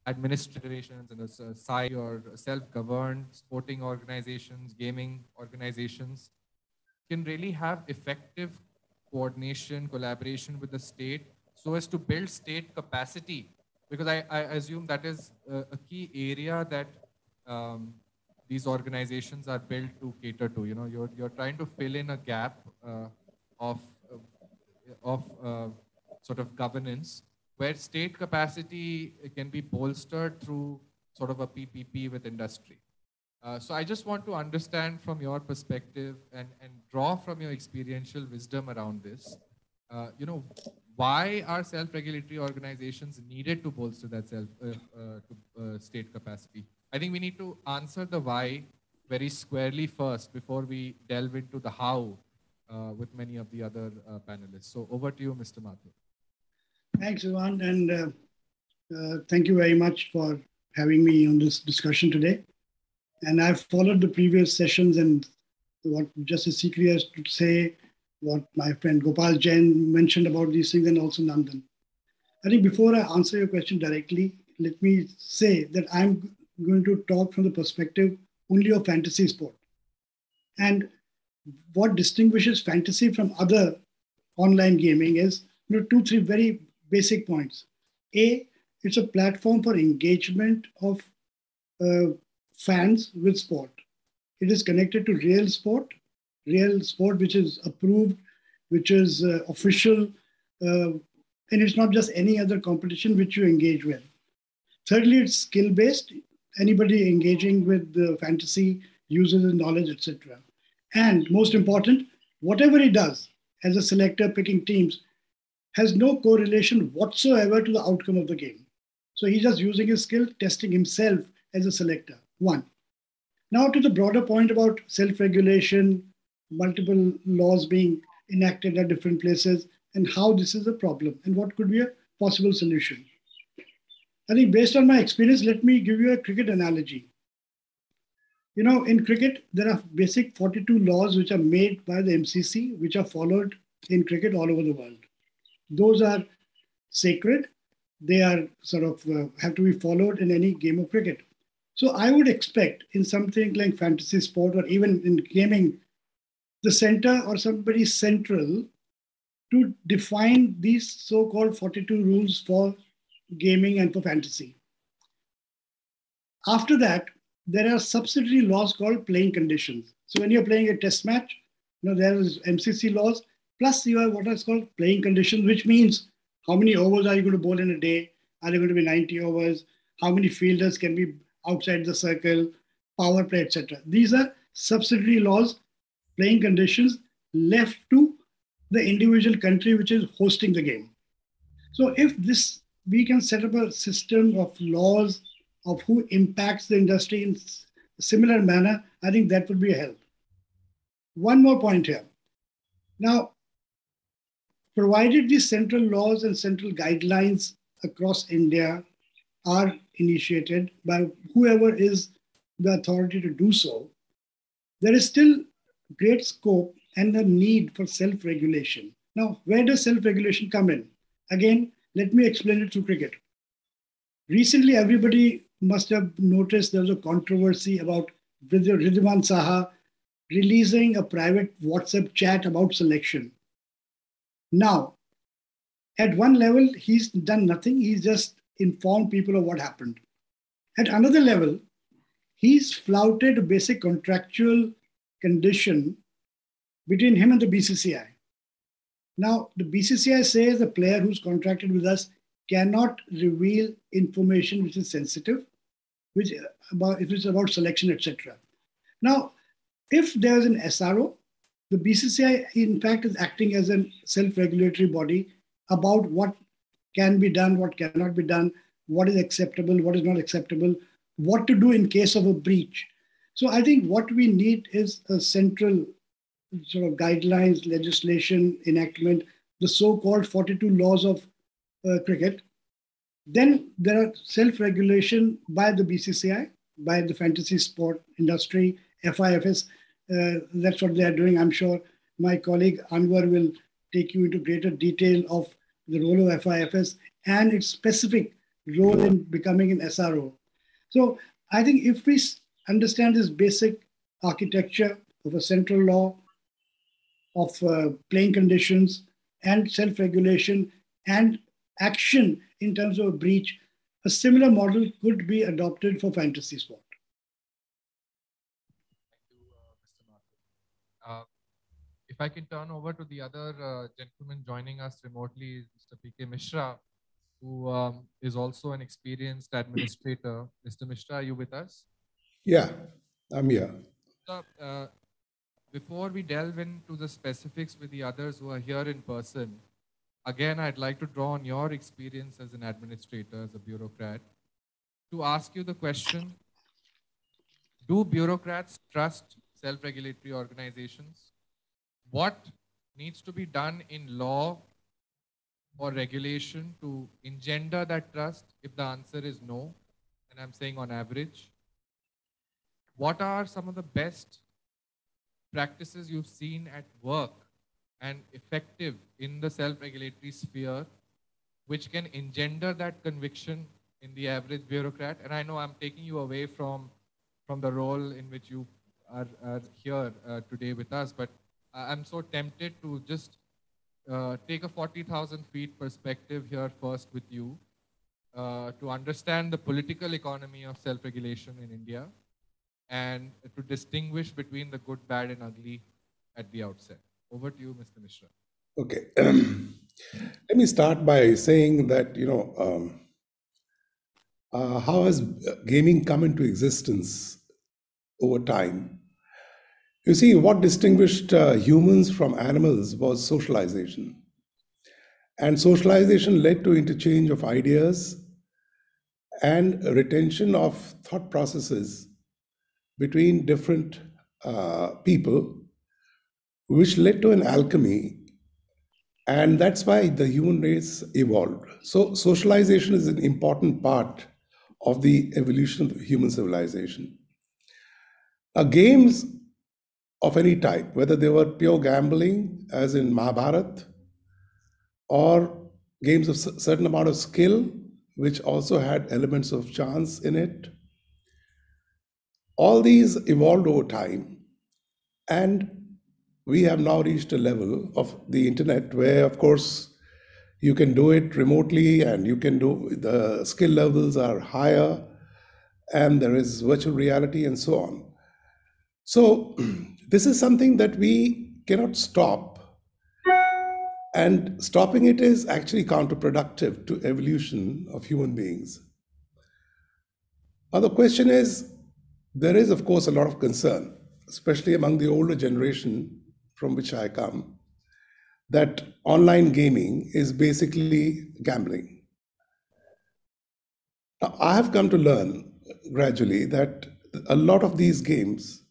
administrations and uh, SAI or self-governed sporting organizations, gaming organizations, can really have effective coordination, collaboration with the state so as to build state capacity. Because I, I assume that is a, a key area that um, these organizations are built to cater to. You know, you're, you're trying to fill in a gap uh, of, uh, of uh, sort of governance where state capacity can be bolstered through sort of a PPP with industry. Uh, so I just want to understand from your perspective and, and draw from your experiential wisdom around this. Uh, you know, why are self-regulatory organizations needed to bolster that self uh, uh to, uh, state capacity? I think we need to answer the why very squarely first before we delve into the how with many of the other panelists. So over to you, Mr. Mathur. Thanks, Vivan, and uh, uh, thank you very much for having me on this discussion today. And I've followed the previous sessions and what Justice Sikri has to say, what my friend Gopal Jain mentioned about these things, and also Nandan. I think before I answer your question directly, let me say that I'm going to talk from the perspective only of fantasy sport. And what distinguishes fantasy from other online gaming is you know, two, three very basic points. A, it's a platform for engagement of uh, fans with sport. It is connected to real sport, real sport which is approved, which is uh, official, uh, and it's not just any other competition which you engage with. Thirdly, it's skill based. Anybody engaging with the fantasy uses the knowledge, etc. And most important, whatever he does as a selector picking teams has no correlation whatsoever to the outcome of the game. So he's just using his skill, testing himself as a selector. One. Now to the broader point about self-regulation, multiple laws being enacted at different places. and how this is a problem and what could be a possible solution. I think based on my experience, let me give you a cricket analogy. You know, in cricket, there are basic 42 laws which are made by the MCC, which are followed in cricket all over the world. Those are sacred. They are sort of uh, have to be followed in any game of cricket. So I would expect in something like fantasy sport or even in gaming, the center or somebody central to define these so-called 42 rules for gaming and for fantasy. After that, there are subsidiary laws called playing conditions. So when you're playing a test match, you know, there is MCC laws, plus you have what is called playing conditions, which means how many overs are you going to bowl in a day? Are there going to be 90 overs? How many fielders can be outside the circle, power play, etc. These are subsidiary laws, playing conditions left to the individual country which is hosting the game. So if this we can set up a system of laws of who impacts the industry in a similar manner, I think that would be a help. One more point here. Now, provided these central laws and central guidelines across India are initiated by whoever is the authority to do so, there is still great scope and the need for self regulation. Now, where does self regulation come in? Again, let me explain it through cricket. Recently, everybody must have noticed there was a controversy about Wriddhiman Saha releasing a private WhatsApp chat about selection. Now, at one level, he's done nothing. He's just informed people of what happened. At another level, he's flouted a basic contractual condition between him and the BCCI. Now, the BCCI says the player who's contracted with us cannot reveal information which is sensitive, which about if it's about selection, etc. Now, if there's an SRO, the BCCI in fact is acting as a self-regulatory body about what can be done, what cannot be done, what is acceptable, what is not acceptable, what to do in case of a breach. So I think what we need is a central sort of guidelines, legislation, enactment, the so-called 42 laws of uh, cricket. Then there are self-regulation by the BCCI, by the fantasy sport industry, FIFS. Uh, that's what they are doing. I'm sure my colleague Anwar will take you into greater detail of the role of FIFS and its specific role in becoming an SRO. So I think if we understand this basic architecture of a central law, of uh, playing conditions and self-regulation and action in terms of a breach, a similar model could be adopted for fantasy sport. Uh, if I can turn over to the other uh, gentleman joining us remotely, Mr. P.K. Mishra, who um, is also an experienced administrator. (clears throat) Mr. Mishra, are you with us? Yeah, I'm here. Uh, before we delve into the specifics with the others who are here in person, again, I'd like to draw on your experience as an administrator, as a bureaucrat, to ask you the question Do bureaucrats trust self regulatory organizations? What needs to be done in law or regulation to engender that trust? If the answer is no, and I'm saying on average, what are some of the best practices you've seen at work and effective in the self-regulatory sphere, which can engender that conviction in the average bureaucrat? And I know I'm taking you away from, from the role in which you are, are here uh, today with us, but I'm so tempted to just uh, take a 40,000 feet perspective here first with you uh, to understand the political economy of self-regulation in India and to distinguish between the good, bad, and ugly at the outset. Over to you, Mr. Mishra. Okay. (clears throat) Let me start by saying that, you know, um, uh, how has gaming come into existence over time? You see, what distinguished uh, humans from animals was socialization. And socialization led to interchange of ideas and retention of thought processes between different uh, people, which led to an alchemy And that's why the human race evolved. So, socialization is an important part of the evolution of human civilization. Now, games of any type, whether they were pure gambling, as in Mahabharat, or games of certain amount of skill, which also had elements of chance in it. All these evolved over time. And we have now reached a level of the internet where, of course, you can do it remotely and you can do the skill levels are higher and there is virtual reality and so on. So, (clears throat) this is something that we cannot stop. And stopping it is actually counterproductive to evolution of human beings. Now, the question is there is, of course, a lot of concern, especially among the older generation from which I come, that online gaming is basically gambling. Now, I have come to learn gradually that a lot of these games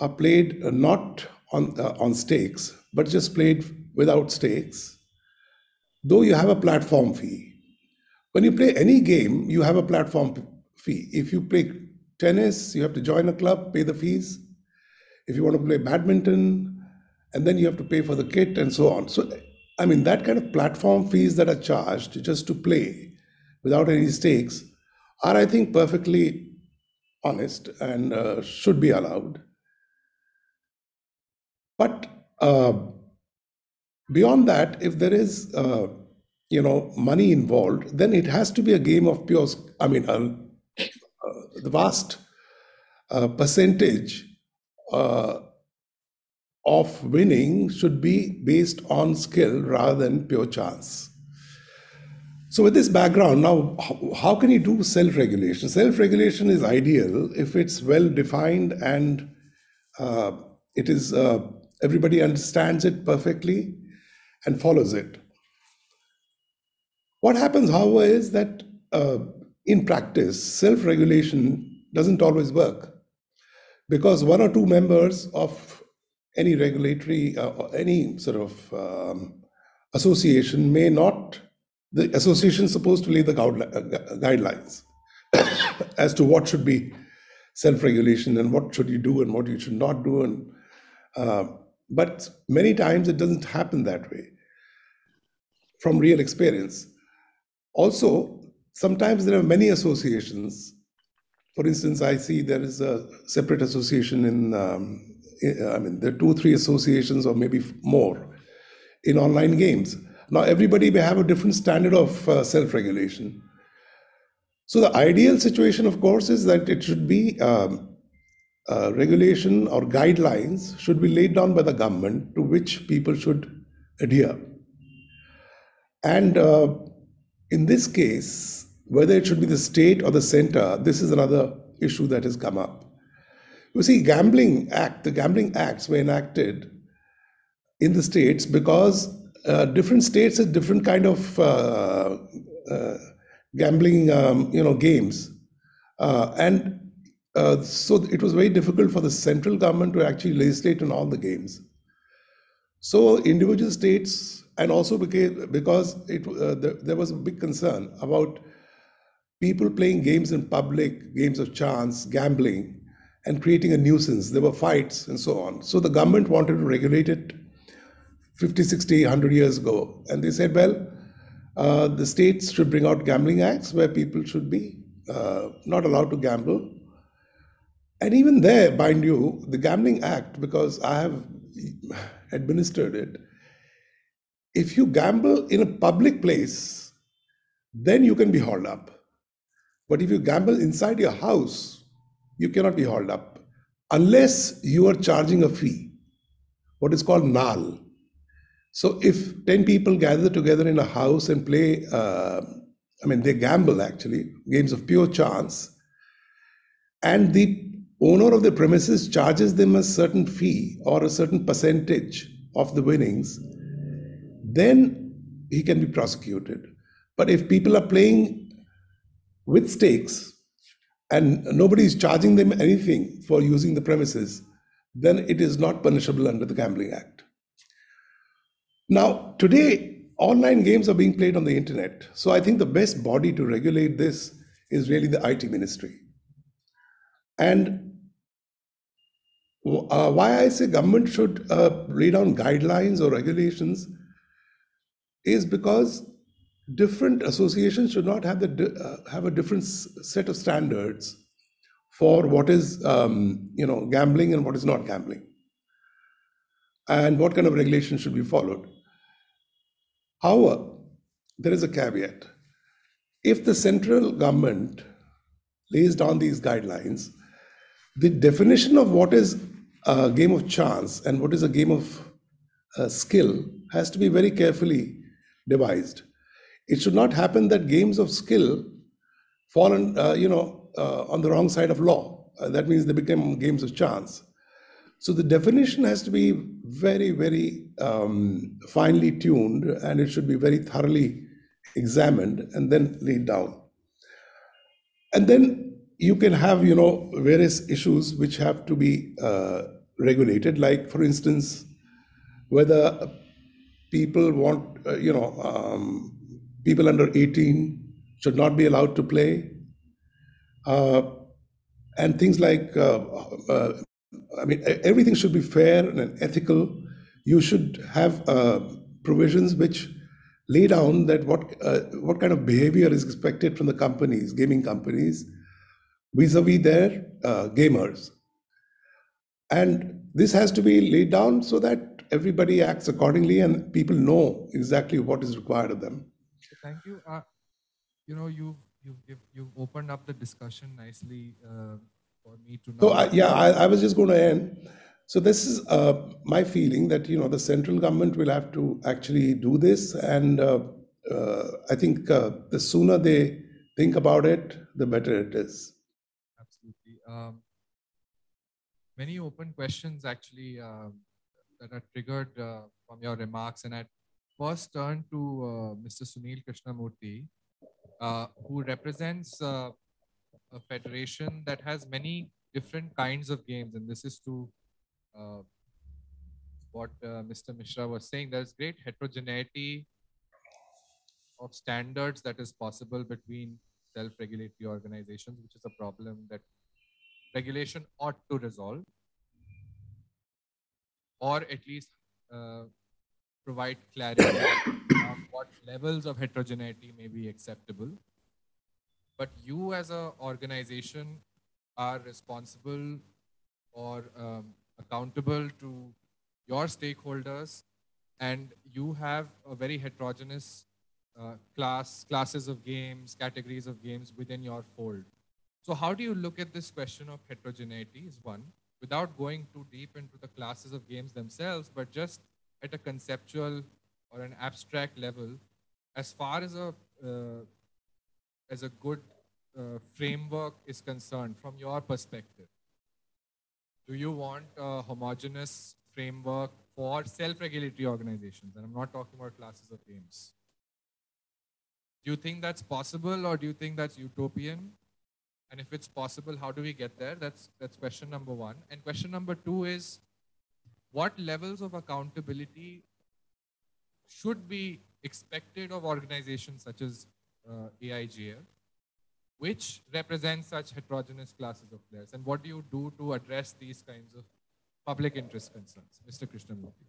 are played not on, uh, on stakes, but just played without stakes, though you have a platform fee. When you play any game, you have a platform fee. If you play tennis, you have to join a club, pay the fees. If you want to play badminton, and then you have to pay for the kit and so on. So, I mean, that kind of platform fees that are charged just to play without any stakes are, I think, perfectly honest and uh, should be allowed. But uh, beyond that, if there is, uh, you know, money involved, then it has to be a game of pure. I mean, uh, the vast uh, percentage uh, of winning should be based on skill rather than pure chance. So, with this background, now how can you do self regulation? Self regulation is ideal if it's well defined and uh, it is uh, everybody understands it perfectly and follows it. What happens, however, is that uh, in practice, self regulation doesn't always work because one or two members of any regulatory uh, or any sort of um, association may not the association is supposed to lay the uh, guidelines (coughs) as to what should be self-regulation and what should you do and what you should not do and uh, but many times it doesn't happen that way from real experience also sometimes there are many associations for instance i see there is a separate association in um, I mean, there are two, three associations or maybe more in online games. Now, everybody may have a different standard of uh, self regulation. So, the ideal situation, of course, is that it should be um, uh, regulation or guidelines should be laid down by the government to which people should adhere. And uh, in this case, whether it should be the state or the center, this is another issue that has come up. You see, gambling act, the gambling acts were enacted in the states because uh, different states have different kind of uh, uh, gambling, um, you know, games, uh, and uh, so it was very difficult for the central government to actually legislate on all the games. So individual states, and also because because it uh, the, there was a big concern about people playing games in public, games of chance, gambling, and creating a nuisance. There were fights and so on. So the government wanted to regulate it 50, 60, 100 years ago. And they said, well, uh, the states should bring out gambling acts where people should be uh, not allowed to gamble. And even there, mind you, the Gambling Act, because I have administered it, if you gamble in a public place, then you can be hauled up. But if you gamble inside your house, you cannot be hauled up unless you are charging a fee, what is called NAL. So if 10 people gather together in a house and play, uh, I mean, they gamble actually, games of pure chance, and the owner of the premises charges them a certain fee or a certain percentage of the winnings, then he can be prosecuted. But if people are playing with stakes, and nobody is charging them anything for using the premises, then it is not punishable under the Gambling Act. Now, today, online games are being played on the internet. So I think the best body to regulate this is really the IT ministry. And uh, why I say government should uh, lay down guidelines or regulations is because different associations should not have the uh, have a different set of standards for what is um, you know gambling and what is not gambling. And what kind of regulation should be followed. However there is a caveat. If the central government lays down these guidelines the definition of what is a game of chance and what is a game of uh, skill has to be very carefully devised. It should not happen that games of skill fall on, uh, you know, uh, on the wrong side of law. Uh, that means they become games of chance. So the definition has to be very, very um, finely tuned, and it should be very thoroughly examined and then laid down. And then you can have, you know, various issues which have to be uh, regulated, like, for instance, whether people want, uh, you know, um, people under 18 should not be allowed to play. Uh, and things like, uh, uh I mean, everything should be fair and ethical. You should have uh, provisions which lay down that what what kind of behavior is expected from the companies, gaming companies, vis-a-vis their gamers. And this has to be laid down so that everybody acts accordingly and people know exactly what is required of them. Thank you. Uh, you know, you you you've, you've opened up the discussion nicely uh, for me to know. So I, yeah, I, I was just going to end. So this is uh, my feeling that you know the central government will have to actually do this, and uh, uh, I think uh, the sooner they think about it, the better it is. Um, many open questions actually um, that are triggered uh, from your remarks. And I first turn to uh, Mr. Sunil Krishnamurthy, uh, who represents uh, a federation that has many different kinds of games. And this is to uh, what uh, Mr. Mishra was saying. There's great heterogeneity of standards that is possible between self-regulatory organizations, which is a problem that regulation ought to resolve or at least uh, provide clarity (coughs) on what levels of heterogeneity may be acceptable. But you as an organization are responsible or um, accountable to your stakeholders and you have a very heterogeneous uh, class, classes of games, categories of games within your fold. So how do you look at this question of heterogeneity is one without going too deep into the classes of games themselves, but just at a conceptual or an abstract level, as far as a uh, as a good uh, framework is concerned, from your perspective, do you want a homogeneous framework for self-regulatory organizations? And I'm not talking about classes of games. Do you think that's possible, or do you think that's utopian? And if it's possible, how do we get there? That's, that's question number one. And question number two is, what levels of accountability should be expected of organizations such as uh, which represent such heterogeneous classes of players? And what do you do to address these kinds of public interest concerns? Mr. Krishnamurthy.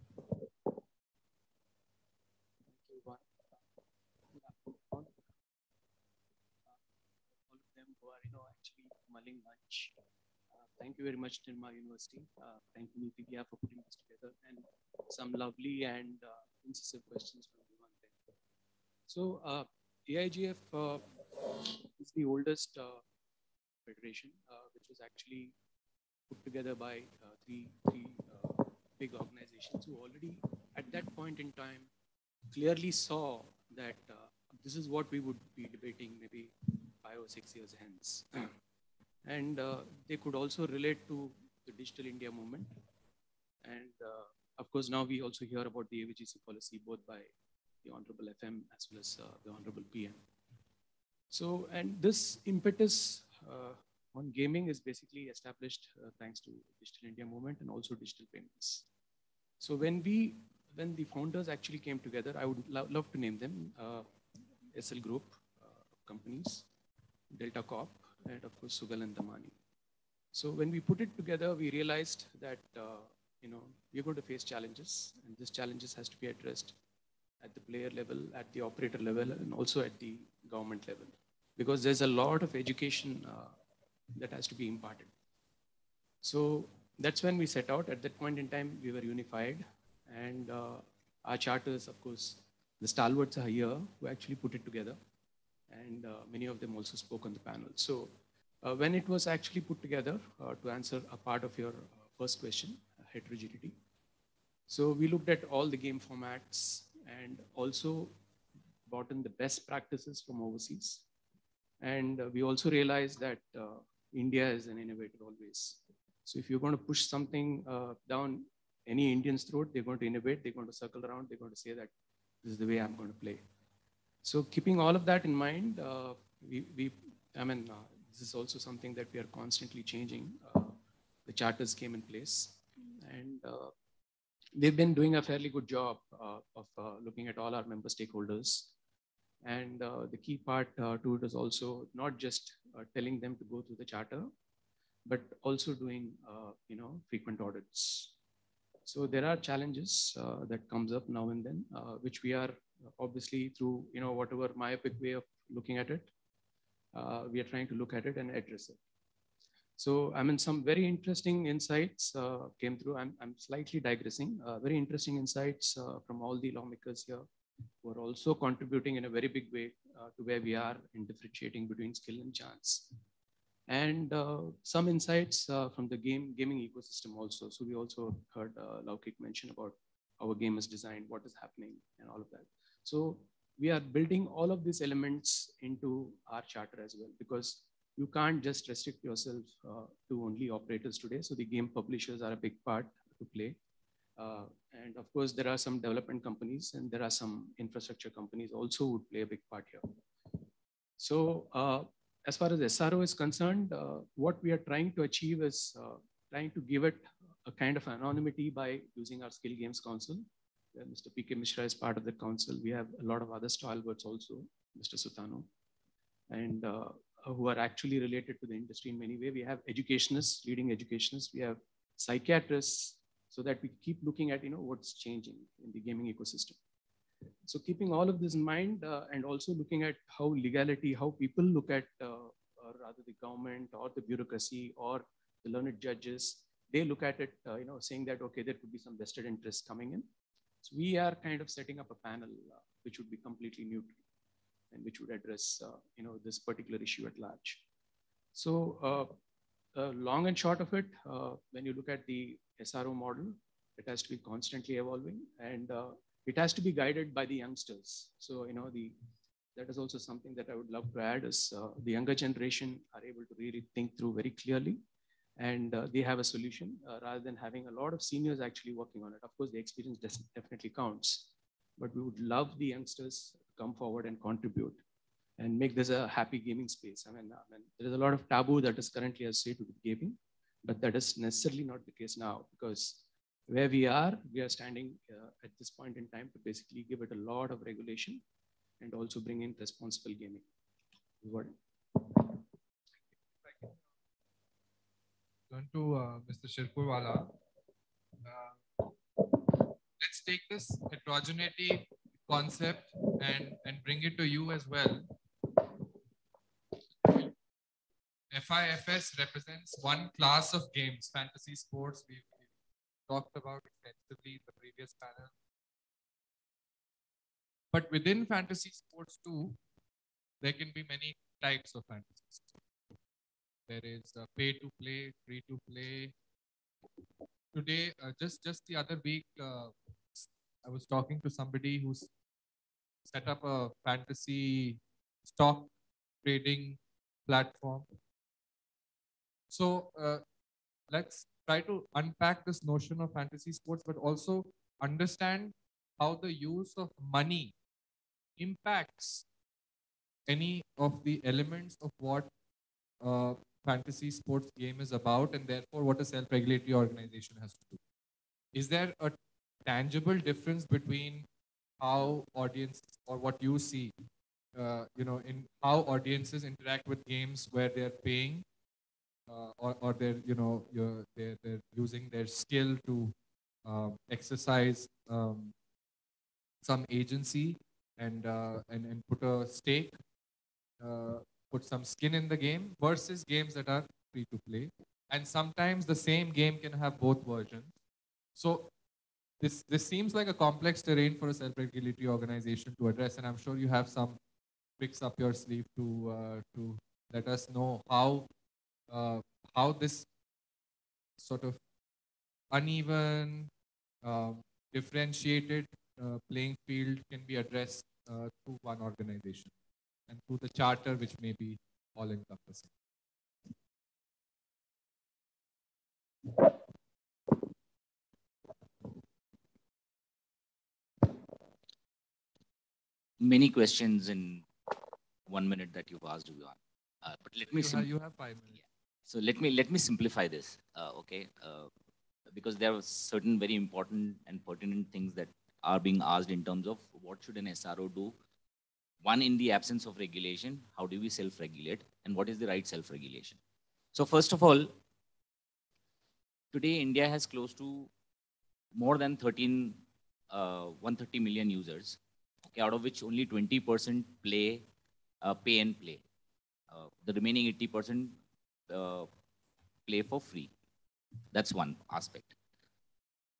mulling lunch. Uh, thank you very much, Nirma University. Uh, thank you, Nitigya, for putting this together and some lovely and uh, incisive questions from everyone. So, uh, AIGF uh, is the oldest uh, federation, uh, which was actually put together by three, three big organizations who already, at that point in time, clearly saw that this is what we would be debating maybe five or six years hence. (clears throat) and uh, they could also relate to the digital India movement. And uh, of course, now we also hear about the AVGC policy both by the Honorable FM as well as uh, the Honorable PM. So, and this impetus uh, on gaming is basically established uh, thanks to digital India movement and also digital payments. So when we when the founders actually came together, I would lo love to name them, uh, SL Group companies, Delta Corp, and of course, Sugal and Damani. So when we put it together, we realized that, uh, you know, we're going to face challenges, and these challenges has to be addressed at the player level, at the operator level, and also at the government level, because there's a lot of education uh, that has to be imparted. So that's when we set out. At that point in time, we were unified, and uh, our charters, of course, the stalwarts are here who actually put it together, and uh, many of them also spoke on the panel. So uh, when it was actually put together, uh, to answer a part of your first question, heterogeneity. So we looked at all the game formats and also brought in the best practices from overseas. And we also realized that India is an innovator always. So if you're going to push something uh, down any Indian's throat, they're going to innovate, they're going to circle around, they're going to say that this is the way I'm going to play. So keeping all of that in mind, uh, we, we, I mean, uh, this is also something that we are constantly changing. Uh, the charters came in place and uh, they've been doing a fairly good job uh, of uh, looking at all our member stakeholders. And the key part to it is also not just telling them to go through the charter, but also doing, you know, frequent audits. So there are challenges that comes up now and then, which we are obviously through, you know, whatever myopic way of looking at it, uh, we are trying to look at it and address it. So, I mean, some very interesting insights uh, came through. I'm, I'm slightly digressing. Uh, very interesting insights uh, from all the lawmakers here who are also contributing in a very big way uh, to where we are in differentiating between skill and chance. And uh, some insights from the game gaming ecosystem also. So we also heard uh, Laukik mention about how a game is designed, what is happening, and all of that. So we are building all of these elements into our charter as well because you can't just restrict yourself uh, to only operators today. So the game publishers are a big part to play. Uh, and of course, there are some development companies and there are some infrastructure companies also would play a big part here. So uh, as far as SRO is concerned, uh, what we are trying to achieve is uh, trying to give it a kind of anonymity by using our Skill Games Council. Mr. P.K. Mishra is part of the council. We have a lot of other stalwarts also, Mr. Sutano. And uh, uh, who are actually related to the industry in many ways. We have educationists, leading educationists. We have psychiatrists, so that we keep looking at you know what's changing in the gaming ecosystem. So keeping all of this in mind, uh, and also looking at how legality, how people look at, uh, rather the government or the bureaucracy or the learned judges, they look at it, uh, you know, saying that okay, there could be some vested interest coming in. So we are kind of setting up a panel uh, which would be completely neutral and which would address uh, you know this particular issue at large. So uh, uh, long and short of it, when you look at the SRO model, it has to be constantly evolving and it has to be guided by the youngsters. So you know the that is also something that I would love to add is uh, the younger generation are able to really think through very clearly and uh, they have a solution uh, rather than having a lot of seniors actually working on it. Of course, the experience definitely counts, but we would love the youngsters come forward and contribute and make this a happy gaming space. I mean, I mean there is a lot of taboo that is currently associated with gaming, but that is necessarily not the case now because where we are, we are standing uh, at this point in time to basically give it a lot of regulation and also bring in responsible gaming. What? Turn to uh, Mr. Shirpurwala. Uh, let's take this heterogeneity concept and, and bring it to you as well. FIFS represents one class of games, fantasy sports. We've, we've talked about extensively in the previous panel. But within fantasy sports too, there can be many types of fantasy sports. There is uh, pay to play, free to play. Today, uh, just just the other week, uh, I was talking to somebody who's set up a fantasy stock trading platform. So uh, let's try to unpack this notion of fantasy sports, but also understand how the use of money impacts any of the elements of what uh, fantasy sports game is about, and therefore what a self-regulatory organization has to do. Is there a tangible difference between how audience or what you see, uh, you know, in how audiences interact with games where they're paying uh, or, or they're, you know, they're, they're using their skill to um, exercise um, some agency and, uh, and, and put a stake, uh, put some skin in the game versus games that are free to play. And sometimes the same game can have both versions. So this this seems like a complex terrain for a self-regulatory organization to address, and I'm sure you have some tricks up your sleeve to uh, to let us know how uh, how this sort of uneven, um, differentiated uh, playing field can be addressed uh, through one organization and through the charter, which may be all-encompassing. many questions in one minute that you've asked, Vivan. Uh, but let me You have, you have five minutes. so let me let me simplify this, uh, okay? Uh, because there are certain very important and pertinent things that are being asked in terms of what should an SRO do. One, in the absence of regulation, how do we self-regulate, and what is the right self-regulation? So first of all, today India has close to more than 13, uh, 130 million users, okay, out of which only 20% play, uh, pay and play. Uh, the remaining 80% uh, play for free. That's one aspect.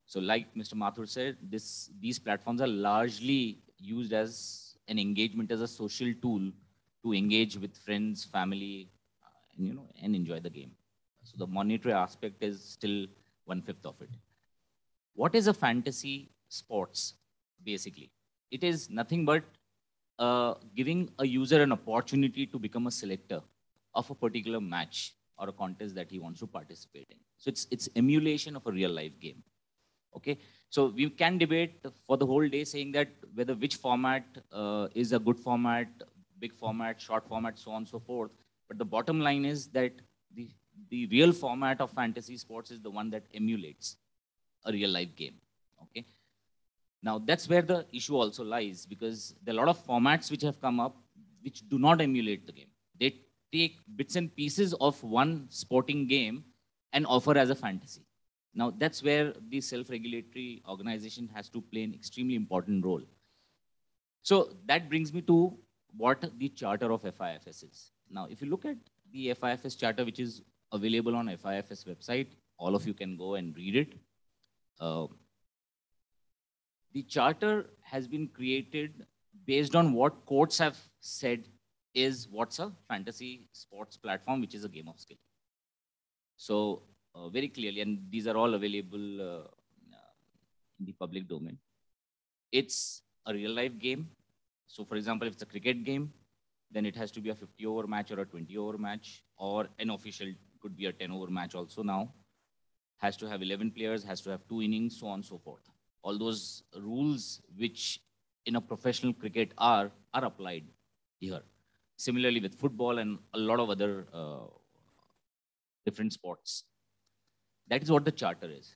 So like Mr. Mathur said, this, these platforms are largely used as an engagement, as a social tool to engage with friends, family, uh, and, you know, and enjoy the game. So the monetary aspect is still one-fifth of it. What is a fantasy sports, basically? It is nothing but uh, giving a user an opportunity to become a selector of a particular match or a contest that he wants to participate in. So it's, it's emulation of a real life game. Okay, so we can debate for the whole day saying that whether which format uh, is a good format, big format, short format, so on and so forth. But the bottom line is that the, the real format of fantasy sports is the one that emulates a real life game. Okay. Now that's where the issue also lies because there are a lot of formats which have come up which do not emulate the game. They take bits and pieces of one sporting game and offer as a fantasy. Now that's where the self-regulatory organization has to play an extremely important role. So that brings me to what the charter of FIFS is. Now, if you look at the FIFS charter, which is available on FIFS website, all of you can go and read it. Uh, the charter has been created based on what courts have said is what's a fantasy sports platform, which is a game of skill. So very clearly, and these are all available uh, in the public domain. It's a real life game. So for example, if it's a cricket game, then it has to be a 50 over match or a 20 over match, or an official could be a 10 over match also now. Has to have 11 players, has to have two innings, so on and so forth. All those rules which in a professional cricket are, are applied here. Similarly with football and a lot of other uh, different sports. That is what the charter is.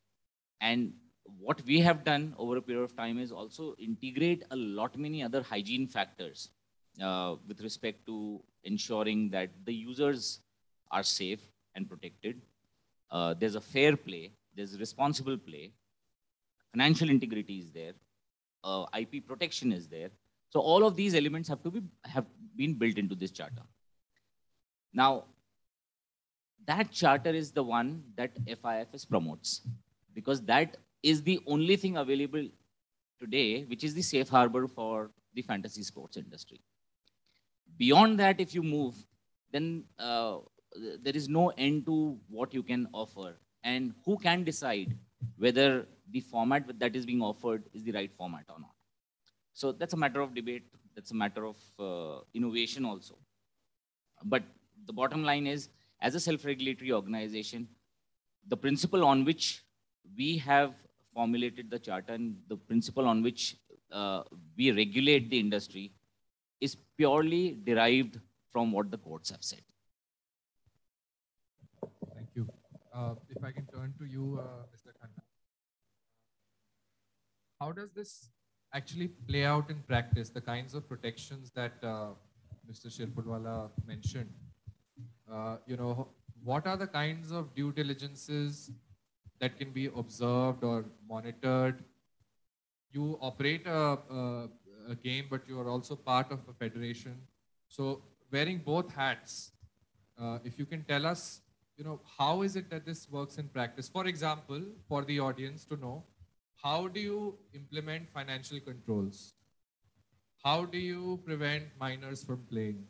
And what we have done over a period of time is also integrate a lot many other hygiene factors uh, with respect to ensuring that the users are safe and protected. Uh, there's a fair play, there's responsible play, financial integrity is there, uh, IP protection is there. So all of these elements have to be have been built into this charter. Now, that charter is the one that FIFS promotes because that is the only thing available today, which is the safe harbor for the fantasy sports industry. Beyond that, if you move, then uh, there is no end to what you can offer. And who can decide whether the format that is being offered is the right format or not? So that's a matter of debate. That's a matter of uh, innovation also. But the bottom line is, as a self-regulatory organization, the principle on which we have formulated the charter and the principle on which uh, we regulate the industry is purely derived from what the courts have said. Thank you. Uh, if I can turn to you, uh, Mr. Khanna. how does this actually play out in practice? The kinds of protections that uh, Mr. Shirpurwala mentioned. Uh, you know, what are the kinds of due diligences that can be observed or monitored? You operate a, a, a game, but you are also part of a federation. So wearing both hats, uh, if you can tell us, you know, how is it that this works in practice? For example, for the audience to know, how do you implement financial controls? How do you prevent minors from playing?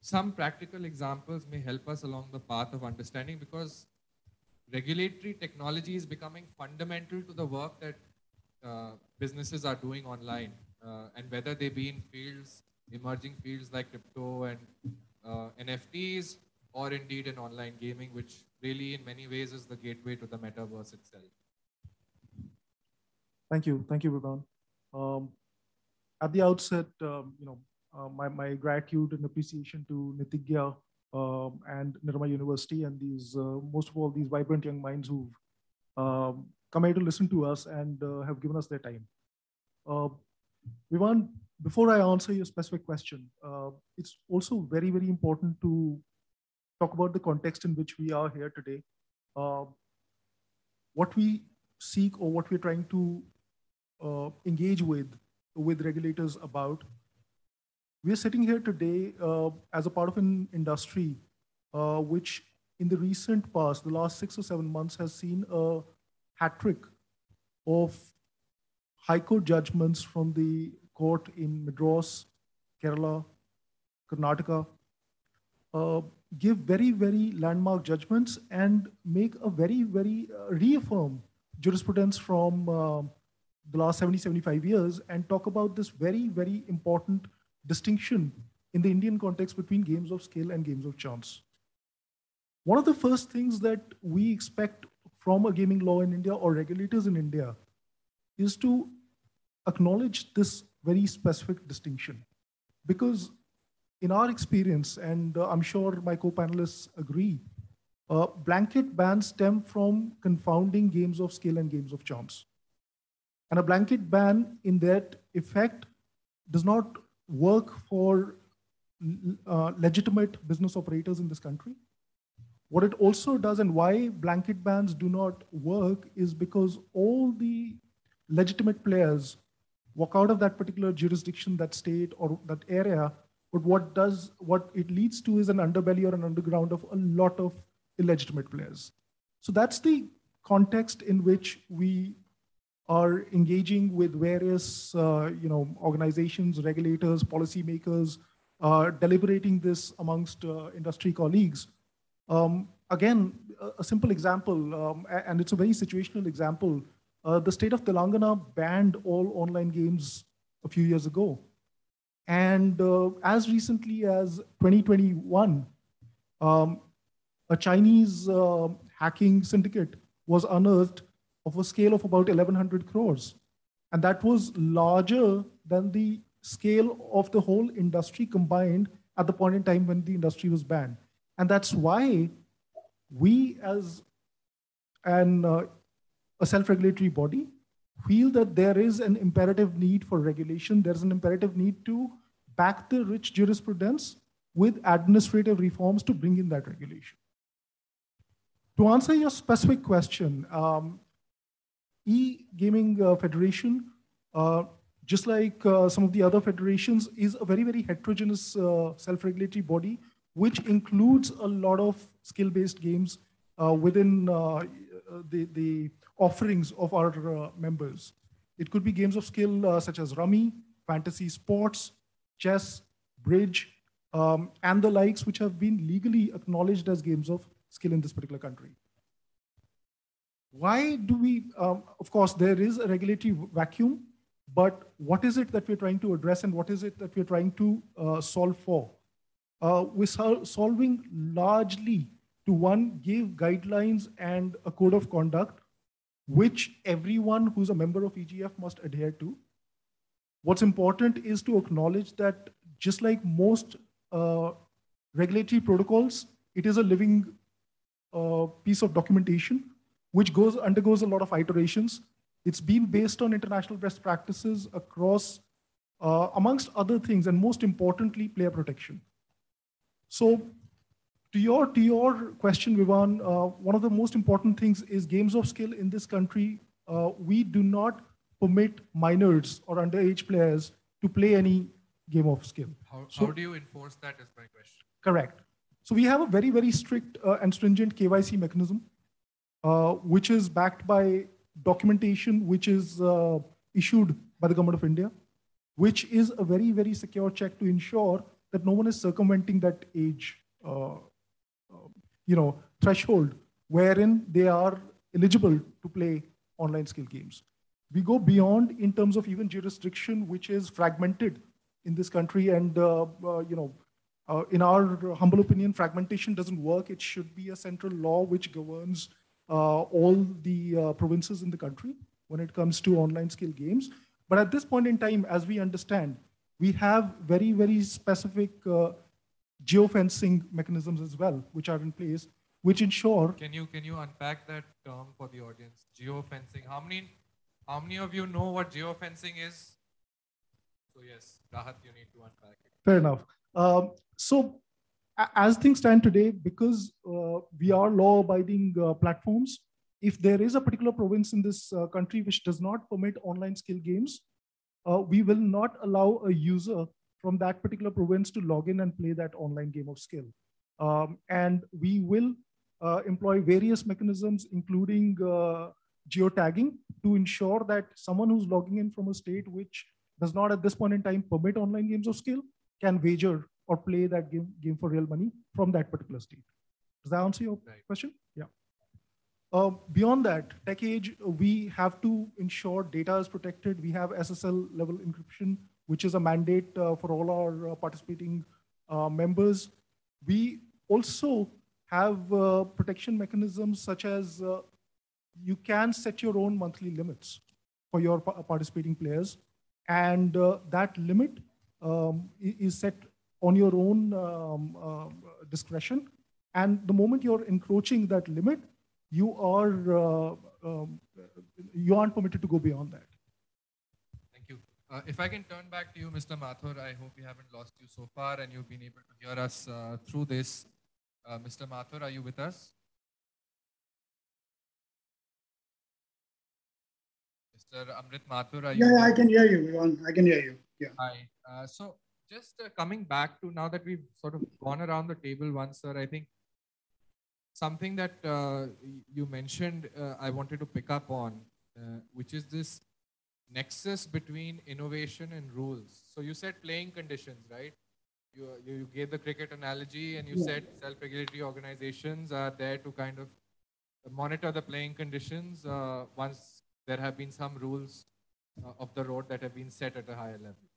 Some practical examples may help us along the path of understanding because regulatory technology is becoming fundamental to the work that uh, businesses are doing online. Uh, and whether they be in fields, emerging fields like crypto and uh, NFTs, or indeed in online gaming, which really in many ways is the gateway to the metaverse itself. Thank you. Thank you, Vivan. Um, at the outset, um, you know, my, my gratitude and appreciation to Nitigya um, and Nirma University and these, uh, most of all, these vibrant young minds who've um, come here to listen to us and uh, have given us their time. Uh, Vivan, before I answer your specific question, uh, it's also very, very important to talk about the context in which we are here today. Uh, what we seek or what we're trying to uh, engage with with regulators about. We're sitting here today uh, as a part of an industry uh, which, in the recent past, the last six or seven months, has seen a hat trick of high court judgments from the court in Madras, Kerala, Karnataka, uh, give very, very landmark judgments and make a very, very uh, reaffirm jurisprudence from uh, the last 70, 75 years and talk about this very, very important distinction in the Indian context between games of skill and games of chance. One of the first things that we expect from a gaming law in India or regulators in India is to acknowledge this very specific distinction. Because in our experience, and uh, I'm sure my co-panelists agree, uh, blanket bans stem from confounding games of skill and games of chance. And a blanket ban in that effect does not work for uh, legitimate business operators in this country. What it also does and why blanket bans do not work is because all the legitimate players walk out of that particular jurisdiction, that state or that area. But what does what it leads to is an underbelly or an underground of a lot of illegitimate players. So that's the context in which we are engaging with various uh, you know, organizations, regulators, policymakers, uh, deliberating this amongst uh, industry colleagues. Um, again, a, simple example, um, and it's a very situational example. Uh, the state of Telangana banned all online games a few years ago. And uh, as recently as 2021, um, a Chinese uh, hacking syndicate was unearthed of a scale of about 1100 crores. And that was larger than the scale of the whole industry combined at the point in time when the industry was banned. And that's why we, as an, uh, a self regulatory body, feel that there is an imperative need for regulation. There's an imperative need to back the rich jurisprudence with administrative reforms to bring in that regulation. To answer your specific question, um, e-gaming uh, federation, uh, just like uh, some of the other federations, is a very, very heterogeneous self-regulatory body, which includes a lot of skill-based games within the, the offerings of our members. It could be games of skill such as rummy, fantasy sports, chess, bridge, um, and the likes, which have been legally acknowledged as games of skill in this particular country. Why do we, um, of course, there is a regulatory vacuum, but what is it that we're trying to address and what is it that we're trying to uh, solve for? Uh, we're sol solving largely to one, give guidelines and a code of conduct, which everyone who's a member of EGF must adhere to. What's important is to acknowledge that just like most uh, regulatory protocols, it is a living uh, piece of documentation which goes undergoes a lot of iterations. It's been based on international best practices across, uh, amongst other things, and most importantly, player protection. So to your, to your question, Vivan, uh, one of the most important things is games of skill in this country. Uh, we do not permit minors or underage players to play any game of skill. How, So- how do you enforce that is my question. Correct. So we have a very, very strict uh, and stringent KYC mechanism, uh, which is backed by documentation, which is uh, issued by the government of India, which is a very, very secure check to ensure that no one is circumventing that age, uh, uh, you know, threshold wherein they are eligible to play online skill games. We go beyond in terms of even jurisdiction, which is fragmented in this country, and uh, uh, you know, uh, in our humble opinion, fragmentation doesn't work. It should be a central law which governs all the uh, provinces in the country when it comes to online skill games. But at this point in time, as we understand, we have very, very specific uh, geofencing mechanisms as well, which are in place, which ensure Can you can you unpack that term for the audience? Geofencing. How many how many of you know what geofencing is? So yes, Rahat, you need to unpack it. Fair enough. Um, so, as things stand today, because uh, we are law-abiding uh, platforms, if there is a particular province in this uh, country which does not permit online skill games, uh, we will not allow a user from that particular province to log in and play that online game of skill. Um, and we will uh, employ various mechanisms, including uh, geotagging, to ensure that someone who's logging in from a state which does not at this point in time permit online games of skill can wager or play that game, game for real money from that particular state. Does that answer your question? Yeah. Uh, beyond that, tech age, we have to ensure data is protected. We have SSL level encryption, which is a mandate uh, for all our uh, participating uh, members. We also have uh, protection mechanisms such as uh, you can set your own monthly limits for your pa- participating players. And uh, that limit um, is set on your own um, uh, discretion. And the moment you're encroaching that limit, you are uh, um, you aren't permitted to go beyond that. Thank you. Uh, if I can turn back to you, Mr. Mathur, I hope we haven't lost you so far and you've been able to hear us uh, through this. Uh, Mr. Mathur, are you with us? Mr. Amrit Mathur, are you Yeah, yeah, I can hear you, Vivan. I can hear you. Yeah. Hi. Uh, so just uh, coming back to now that we've sort of gone around the table once, sir, I think something that uh, you mentioned uh, I wanted to pick up on, uh, which is this nexus between innovation and rules. So you said playing conditions, right? You, you you gave the cricket analogy and you Yeah. said self-regulatory organizations are there to kind of monitor the playing conditions uh, once there have been some rules uh, of the road that have been set at a higher level.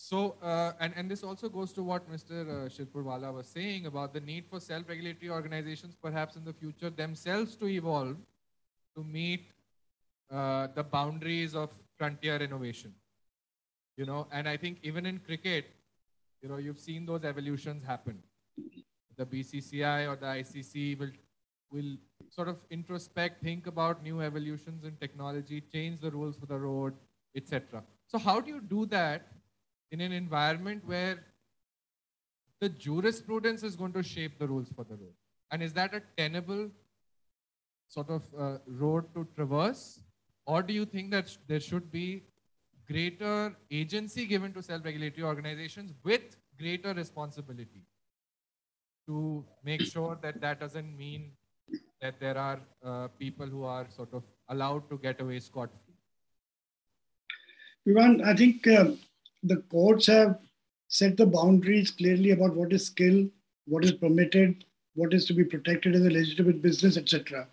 So, uh, and, and this also goes to what Mr. Uh, Shirpurwala was saying about the need for self-regulatory organizations perhaps in the future themselves to evolve to meet uh, the boundaries of frontier innovation. You know, and I think even in cricket, you know, you've seen those evolutions happen. The BCCI or the ICC will will sort of introspect, think about new evolutions in technology, change the rules for the road, etc. So how do you do that in an environment where the jurisprudence is going to shape the rules for the road? And is that a tenable sort of uh, road to traverse? Or do you think that sh- there should be greater agency given to self-regulatory organizations with greater responsibility to make sure that that doesn't mean that there are uh, people who are sort of allowed to get away scot-free? Vivan, I think uh, the courts have set the boundaries clearly about what is skill, what is permitted, what is to be protected as a legitimate business, etc.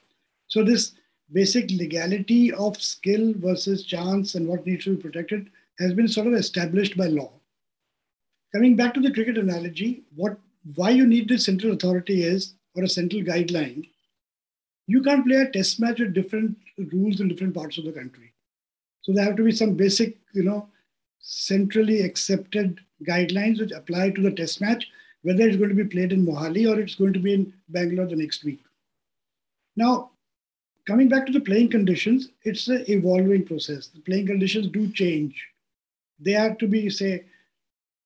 So this basic legality of skill versus chance and what needs to be protected has been sort of established by law. Coming back to the cricket analogy, what why you need this central authority is or a central guideline. You can't play a test match with different rules in different parts of the country. So there have to be some basic, you know, centrally accepted guidelines which apply to the test match, whether it's going to be played in Mohali or it's going to be in Bangalore the next week. Now, coming back to the playing conditions, it's an evolving process. The playing conditions do change. They have to be, say,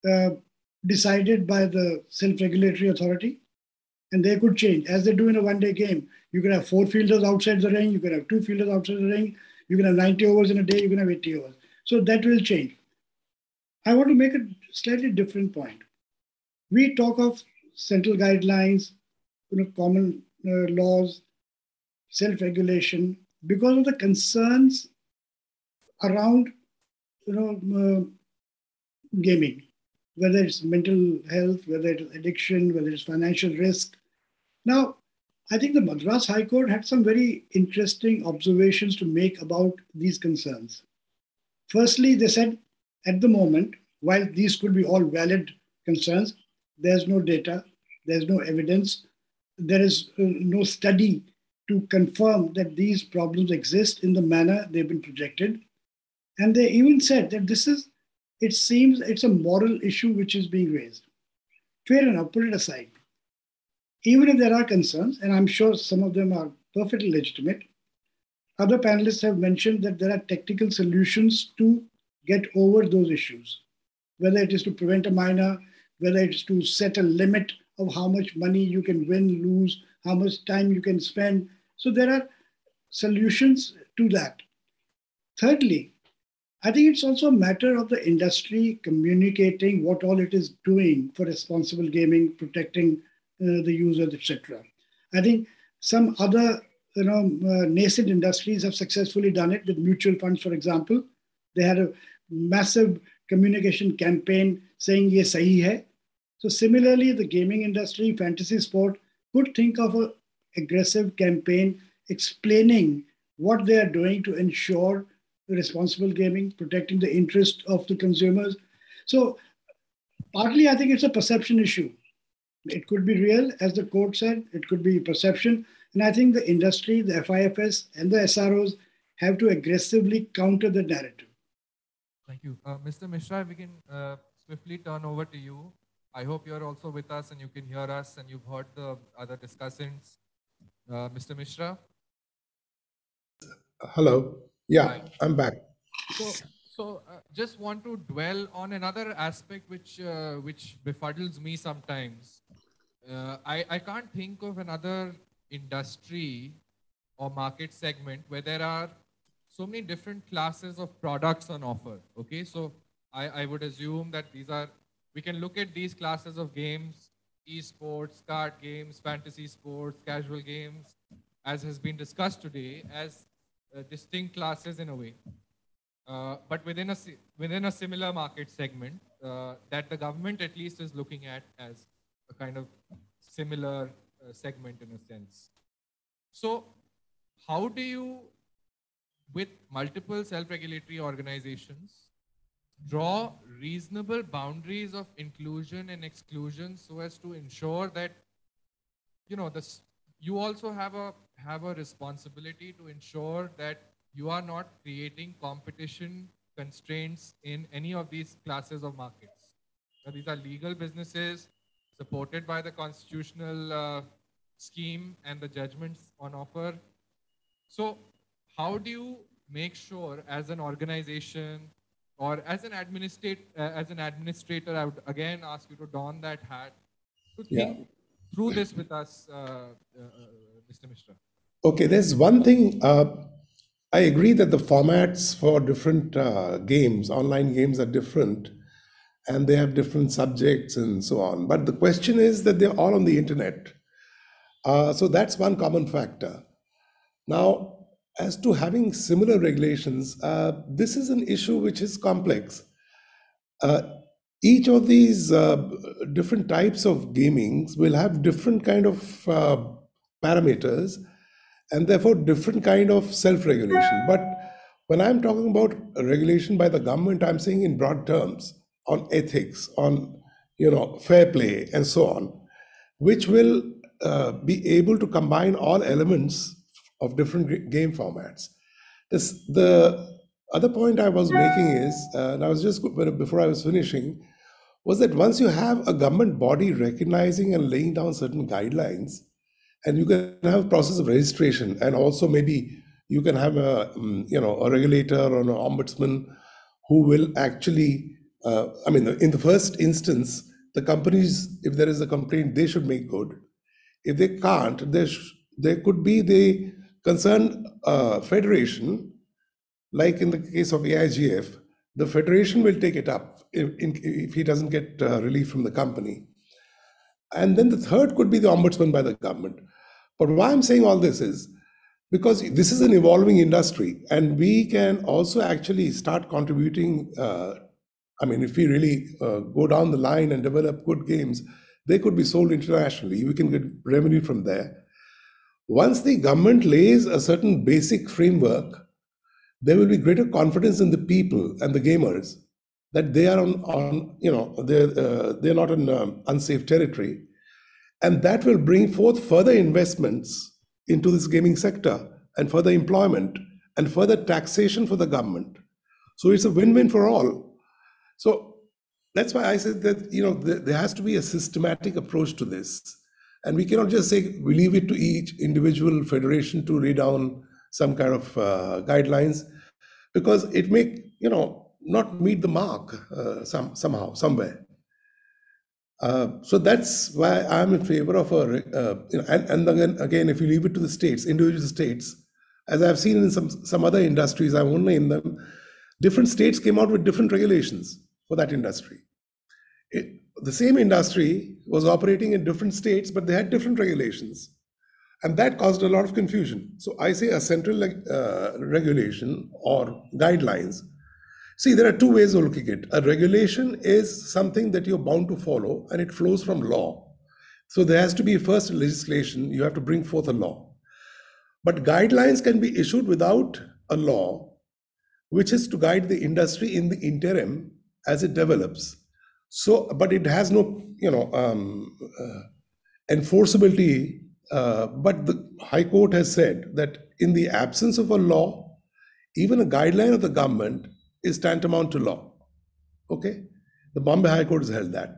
uh, decided by the self-regulatory authority, and they could change as they do in a one-day game. You can have four fielders outside the ring. You can have two fielders outside the ring. You can have 90 overs in a day. You can have 80 overs. So that will change. I want to make a slightly different point. We talk of central guidelines, you know, common uh, laws, self-regulation, because of the concerns around, you know, uh, gaming, whether it's mental health, whether it's addiction, whether it's financial risk. Now, I think the Madras High Court had some very interesting observations to make about these concerns. Firstly, they said at the moment, while these could be all valid concerns, there's no data, there's no evidence, there is uh, no study to confirm that these problems exist in the manner they've been projected. And they even said that this is, it seems it's a moral issue which is being raised. Fair enough, put it aside. Even if there are concerns, and I'm sure some of them are perfectly legitimate, other panelists have mentioned that there are technical solutions to get over those issues, whether it is to prevent a minor, whether it's to set a limit of how much money you can win, lose, how much time you can spend. So there are solutions to that. Thirdly, I think it's also a matter of the industry communicating what all it is doing for responsible gaming, protecting uh, the users, etc. I think some other you know, uh, nascent industries have successfully done it with mutual funds, for example. They had a massive communication campaign saying ye sahi hai. So similarly, the gaming industry, fantasy sport, could think of an aggressive campaign explaining what they are doing to ensure responsible gaming, protecting the interest of the consumers. So partly, I think it's a perception issue. It could be real, as the court said, it could be perception. And I think the industry, the FIFS, and the SROs have to aggressively counter the narrative. Thank you. Uh, Mr. Mishra, we can uh, swiftly turn over to you. I hope you're also with us and you can hear us and you've heard the other discussants. Uh, Mr. Mishra? Hello. Yeah, Hi. I'm back. So, so uh, just want to dwell on another aspect which uh, which befuddles me sometimes. Uh, I, I can't think of another industry or market segment where there are so many different classes of products on offer. Okay, so I, I would assume that these are, we can look at these classes of games, esports, card games, fantasy sports, casual games, as has been discussed today, as uh, distinct classes in a way. Uh, but within a, within a similar market segment uh, that the government at least is looking at as a kind of similar uh, segment in a sense. So, how do you, with multiple self regulatory organizations, draw reasonable boundaries of inclusion and exclusion so as to ensure that you know this you also have a have a responsibility to ensure that you are not creating competition constraints in any of these classes of markets now, these are legal businesses supported by the constitutional uh, scheme and the judgments on offer. So, how do you make sure, as an organization or as an administrator, uh, as an administrator, I would again ask you to don that hat to think yeah. through this with us, uh, uh, Mr. Mishra. Okay, there's one thing. Uh, I agree that the formats for different uh, games, online games, are different and they have different subjects and so on. But the question is that they're all on the internet. Uh, so that's one common factor. Now, as to having similar regulations, uh, this is an issue which is complex. Uh, each of these uh, different types of gamings will have different kind of uh, parameters and therefore different kind of self-regulation. But when I'm talking about regulation by the government, I'm saying in broad terms on ethics, on you know fair play, and so on, which will uh, be able to combine all elements of different game formats. This, the other point I was making is, uh, and I was just before I was finishing, was that once you have a government body recognizing and laying down certain guidelines, and you can have a process of registration, and also maybe you can have a um, you know a regulator or an ombudsman who will actually. Uh, I mean, in the first instance, the companies, if there is a complaint, they should make good. If they can't, there sh- there could be the concerned uh, federation, like in the case of AIGF, the federation will take it up if, if he doesn't get uh, relief from the company. And then the third could be the ombudsman by the government. But why I'm saying all this is because this is an evolving industry, and we can also actually start contributing. Uh, I mean, if we really uh, go down the line and develop good games, they could be sold internationally. We can get revenue from there. Once the government lays a certain basic framework, there will be greater confidence in the people and the gamers that they are on, on you know, they're, uh, they're not in um, unsafe territory. And that will bring forth further investments into this gaming sector and further employment and further taxation for the government. So it's a win-win for all. So that's why I said that you know there, there has to be a systematic approach to this, and we cannot just say we leave it to each individual federation to lay down some kind of uh, guidelines, because it may you know not meet the mark uh, some somehow somewhere. Uh, so that's why I'm in favor of a, uh, you know, and, and again, again, if you leave it to the states, individual states, as I've seen in some some other industries, I won't name them, different states came out with different regulations for that industry. The same industry was operating in different states, but they had different regulations, and that caused a lot of confusion. So I say a central uh, regulation or guidelines See, there are two ways of looking at it. A regulation is something that you're bound to follow and it flows from law. So there has to be first legislation, you have to bring forth a law. But guidelines can be issued without a law, which is to guide the industry in the interim as it develops. So, but it has no, you know, um, uh, enforceability. Uh, but the High Court has said that in the absence of a law, even a guideline of the government is tantamount to law. Okay? The Bombay High Court has held that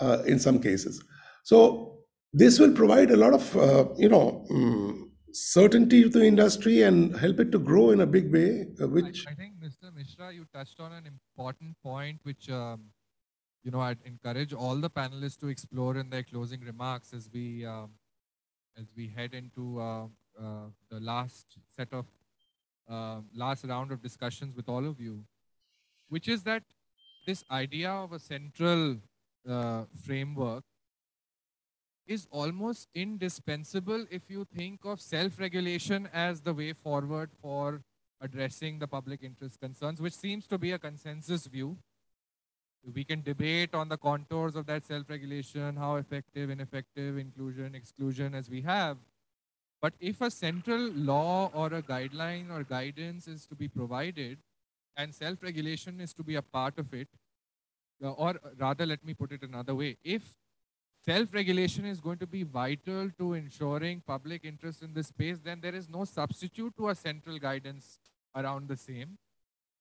uh, in some cases. So this will provide a lot of, uh, you know, um, certainty to the industry and help it to grow in a big way, uh, which... I, I, think, Mr. Mishra, you touched on an important point, which, um, you know, I'd encourage all the panelists to explore in their closing remarks as we, um, as we head into uh, uh, the last set of uh, last round of discussions with all of you, which is that this idea of a central uh, framework is almost indispensable if you think of self-regulation as the way forward for addressing the public interest concerns, which seems to be a consensus view. We can debate on the contours of that self-regulation, how effective, ineffective, inclusion, exclusion as we have. But if a central law or a guideline or guidance is to be provided and self-regulation is to be a part of it, uh, or rather, let me put it another way. If self-regulation is going to be vital to ensuring public interest in this space, then there is no substitute to a central guidance around the same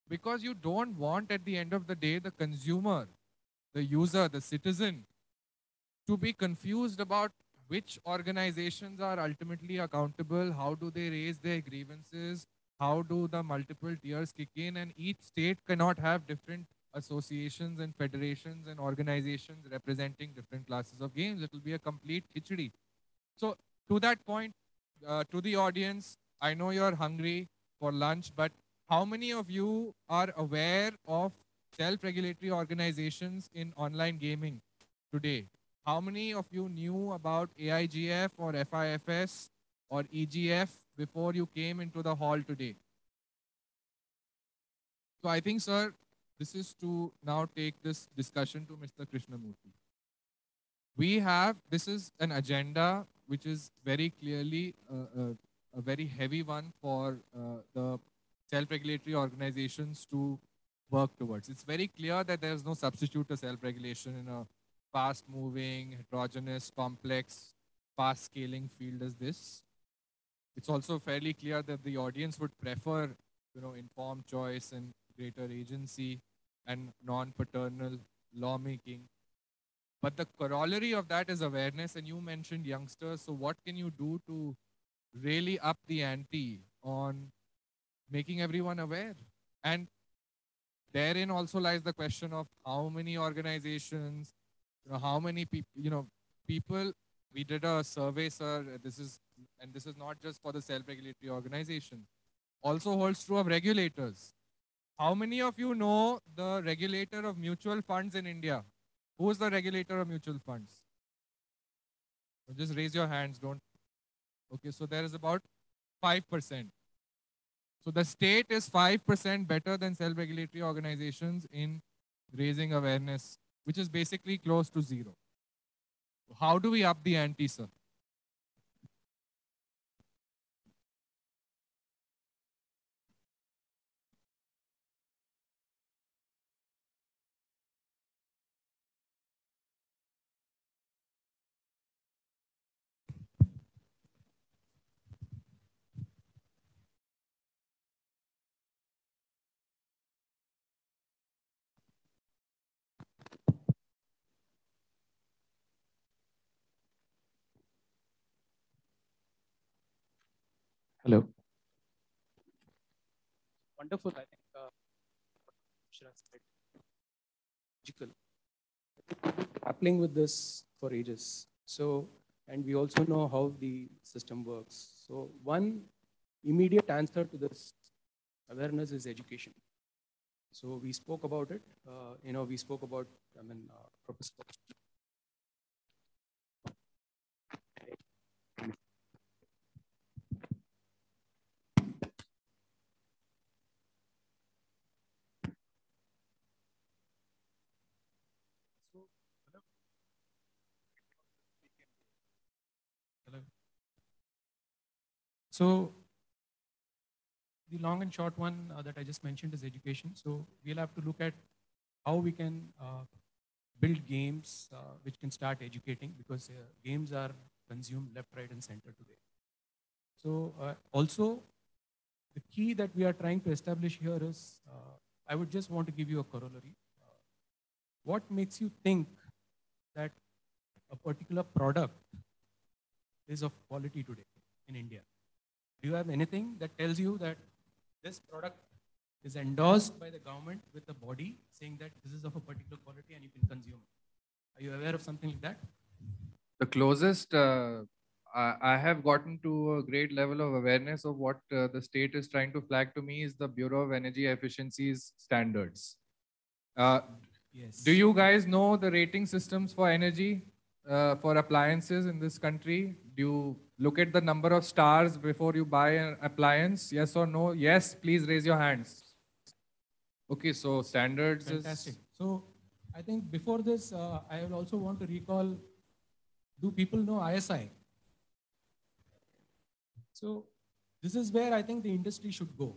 because you don't want at the end of the day the consumer, the user, the citizen to be confused about which organizations are ultimately accountable, how do they raise their grievances, how do the multiple tiers kick in, and each state cannot have different associations and federations and organizations representing different classes of games. It will be a complete khichdi. So to that point, uh, to the audience, I know you're hungry for lunch, but how many of you are aware of self-regulatory organizations in online gaming today? How many of you knew about AIGF or FIFS or EGF before you came into the hall today? So I think, sir, this is to now take this discussion to Mr. Krishnamurthy. We have, this is an agenda which is very clearly a, a, a very heavy one for uh, the self-regulatory organizations to work towards. It's very clear that there is no substitute to self-regulation in a fast moving, heterogeneous, complex, fast scaling field as this. It's also fairly clear that the audience would prefer, you know, informed choice and greater agency and non-paternal lawmaking. But the corollary of that is awareness. And you mentioned youngsters. So what can you do to really up the ante on making everyone aware? And therein also lies the question of how many organizations, you know, how many people, you know, people, we did a survey, sir. This is, and this is not just for the self-regulatory organization, also holds true of regulators. How many of you know the regulator of mutual funds in India? Who is the regulator of mutual funds? Just raise your hands, don't. Okay, so there is about 5%. So the state is 5% better than self-regulatory organizations in raising awareness, which is basically close to zero. How do we up the ante, sir? Hello. Wonderful. I think uh, been grappling with this for ages. So, and we also know how the system works. So, one immediate answer to this awareness is education. So, we spoke about it. Uh, you know, we spoke about, I mean, uh, Professor Hello. So the long and short one uh, that I just mentioned is education. So we'll have to look at how we can uh, build games uh, which can start educating because uh, games are consumed left, right, and center today. So uh, also the key that we are trying to establish here is, uh, I would just want to give you a corollary. what makes you think that a particular product is of quality today in India? Do you have anything that tells you that this product is endorsed by the government with a body saying that this is of a particular quality and you can consume it? Are you aware of something like that? The closest uh, I, I have gotten to a great level of awareness of what uh, the state is trying to flag to me is the Bureau of Energy Efficiency's standards. Uh, Yes. Do you guys know the rating systems for energy uh, for appliances in this country? Do you look at the number of stars before you buy an appliance? Yes or no? Yes, please raise your hands. Okay, so standards Fantastic. is So I think before this, uh, I also want to recall, do people know ISI? So this is where I think the industry should go.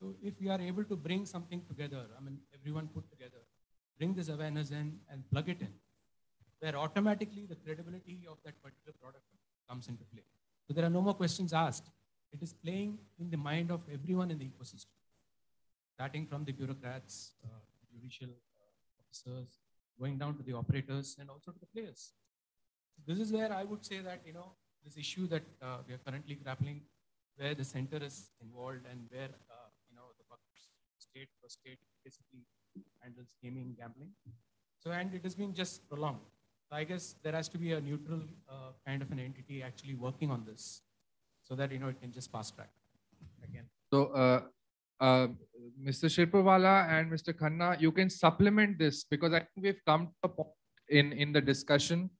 So if we are able to bring something together, I mean, everyone put together, bring this awareness in and plug it in, where automatically the credibility of that particular product comes into play. So there are no more questions asked. It is playing in the mind of everyone in the ecosystem, starting from the bureaucrats, uh, judicial uh, officers, going down to the operators and also to the players. This is where I would say that, you know, this issue that uh, we are currently grappling, where the center is involved and where, uh, you know, the state for state basically handles gaming, gambling. So, and it has been just prolonged. So I guess there has to be a neutral uh, kind of an entity actually working on this so that, you know, it can just fast track again. So, uh, uh, Mr. Shirpurwala and Mr. Khanna, you can supplement this because I think we've come to a point in, in the discussion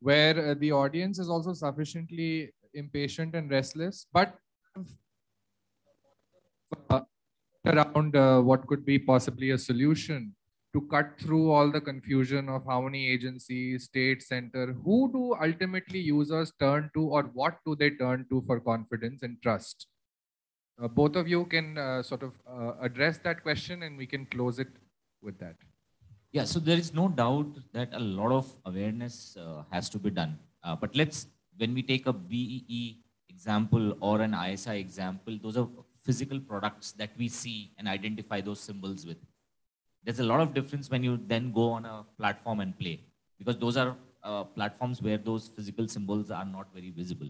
where uh, the audience is also sufficiently impatient and restless, but uh, around uh, what could be possibly a solution to cut through all the confusion of how many agencies, state, center, who do ultimately users turn to or what do they turn to for confidence and trust? Uh, both of you can uh, sort of uh, address that question and we can close it with that. Yeah, so there is no doubt that a lot of awareness uh, has to be done. Uh, but let's, when we take a BEE example or an ISI example, those are physical products that we see and identify those symbols with. There's a lot of difference when you then go on a platform and play because those are uh, platforms where those physical symbols are not very visible.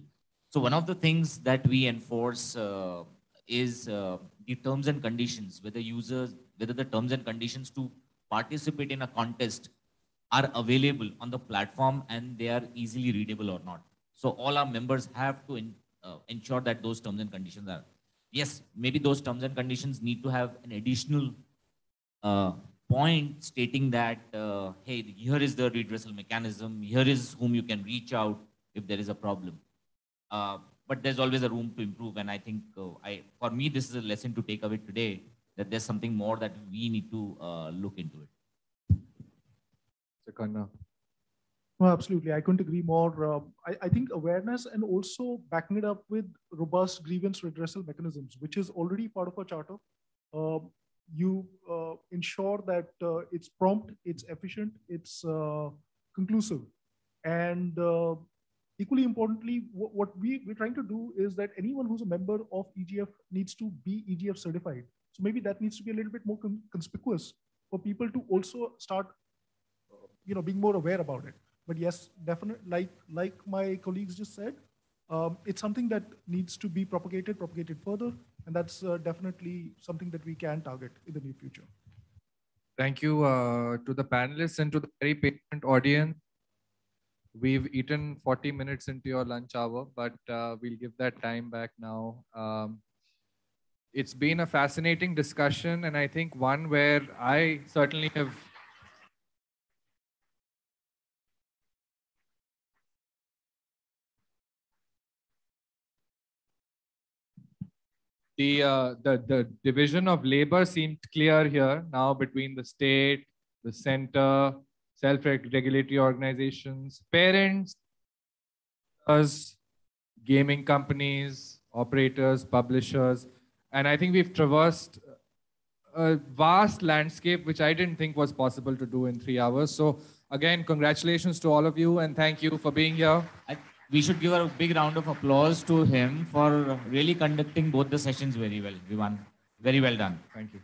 So one of the things that we enforce uh, is uh, the terms and conditions, whether users, whether the terms and conditions to participate in a contest are available on the platform and they are easily readable or not. So all our members have to in, uh, ensure that those terms and conditions are. Yes, maybe those terms and conditions need to have an additional uh, point stating that, uh, hey, here is the redressal mechanism, here is whom you can reach out if there is a problem. Uh, but there's always a room to improve. And I think uh, I, for me, this is a lesson to take away today that there's something more that we need to uh, look into it. No, absolutely. I couldn't agree more. Um, I, I, think awareness and also backing it up with robust grievance redressal mechanisms, which is already part of our charter. Um, you uh, ensure that uh, it's prompt, it's efficient, it's uh, conclusive. And uh, equally importantly, what we, we're trying to do is that anyone who's a member of EGF needs to be EGF certified. So maybe that needs to be a little bit more con conspicuous for people to also start, you know, being more aware about it. But yes, definitely, like like my colleagues just said, um, it's something that needs to be propagated, propagated further, and that's uh, definitely something that we can target in the near future. Thank you uh, to the panelists and to the very patient audience. We've eaten 40 minutes into your lunch hour, but uh, we'll give that time back now. Um, it's been a fascinating discussion, and I think one where I certainly have the, uh, the, the division of labor seemed clear here now between the state, the center, self-regulatory organizations, parents, us, gaming companies, operators, publishers. And I think we've traversed a vast landscape, which I didn't think was possible to do in three hours. So again, congratulations to all of you and thank you for being here. I we should give a big round of applause to him for really conducting both the sessions very well, Vivan. Very well done. Thank you.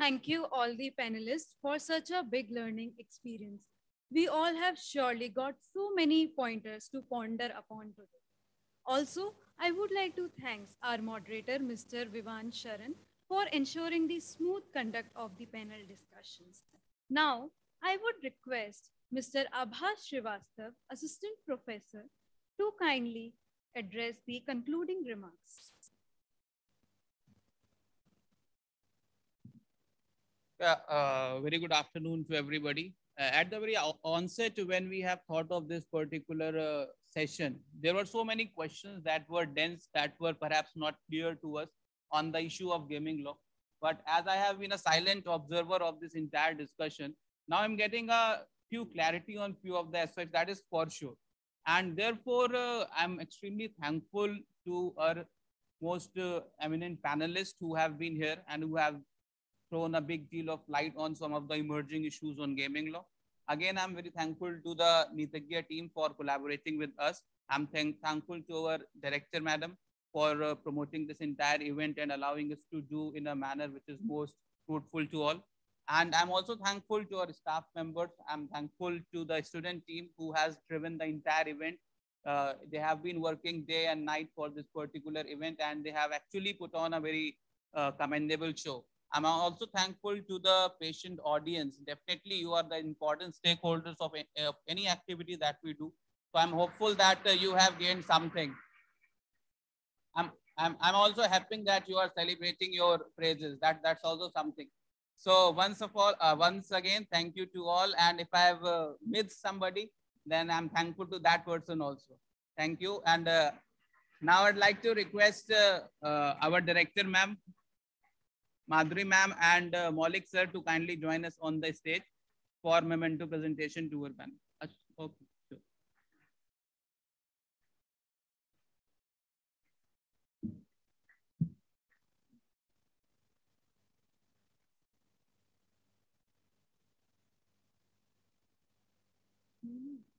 Thank you all the panelists for such a big learning experience. We all have surely got so many pointers to ponder upon today. Also, I would like to thank our moderator, Mr. Vivan Sharan, for ensuring the smooth conduct of the panel discussions. Now, I would request Mr. Abhas Srivastav, Assistant Professor, to kindly address the concluding remarks. Yeah, uh, very good afternoon to everybody. Uh, at the very onset, when we have thought of this particular uh, session, there were so many questions that were dense, that were perhaps not clear to us on the issue of gaming law. But as I have been a silent observer of this entire discussion, now I'm getting a few clarity on few of the aspects, that is for sure. And therefore, uh, I'm extremely thankful to our most uh, eminent panelists who have been here and who have thrown a big deal of light on some of the emerging issues on gaming law. Again, I'm very thankful to the Nitigya team for collaborating with us. I'm thank thankful to our director, madam, for uh, promoting this entire event and allowing us to do in a manner which is most fruitful to all. And I'm also thankful to our staff members. I'm thankful to the student team who has driven the entire event. Uh, they have been working day and night for this particular event and they have actually put on a very uh, commendable show. I'm also thankful to the patient audience. Definitely, you are the important stakeholders of, any activity that we do. So I'm hopeful that uh, you have gained something. I'm, I'm, I'm also happy that you are celebrating your praises. That, that's also something. So once of all, uh, once again, thank you to all. And if I have uh, missed somebody, then I'm thankful to that person also. Thank you. And uh, now I'd like to request uh, uh, our director, ma'am, Madhuri ma'am and uh, Malik sir to kindly join us on the stage for memento presentation to our panel. Okay. Mm-hmm.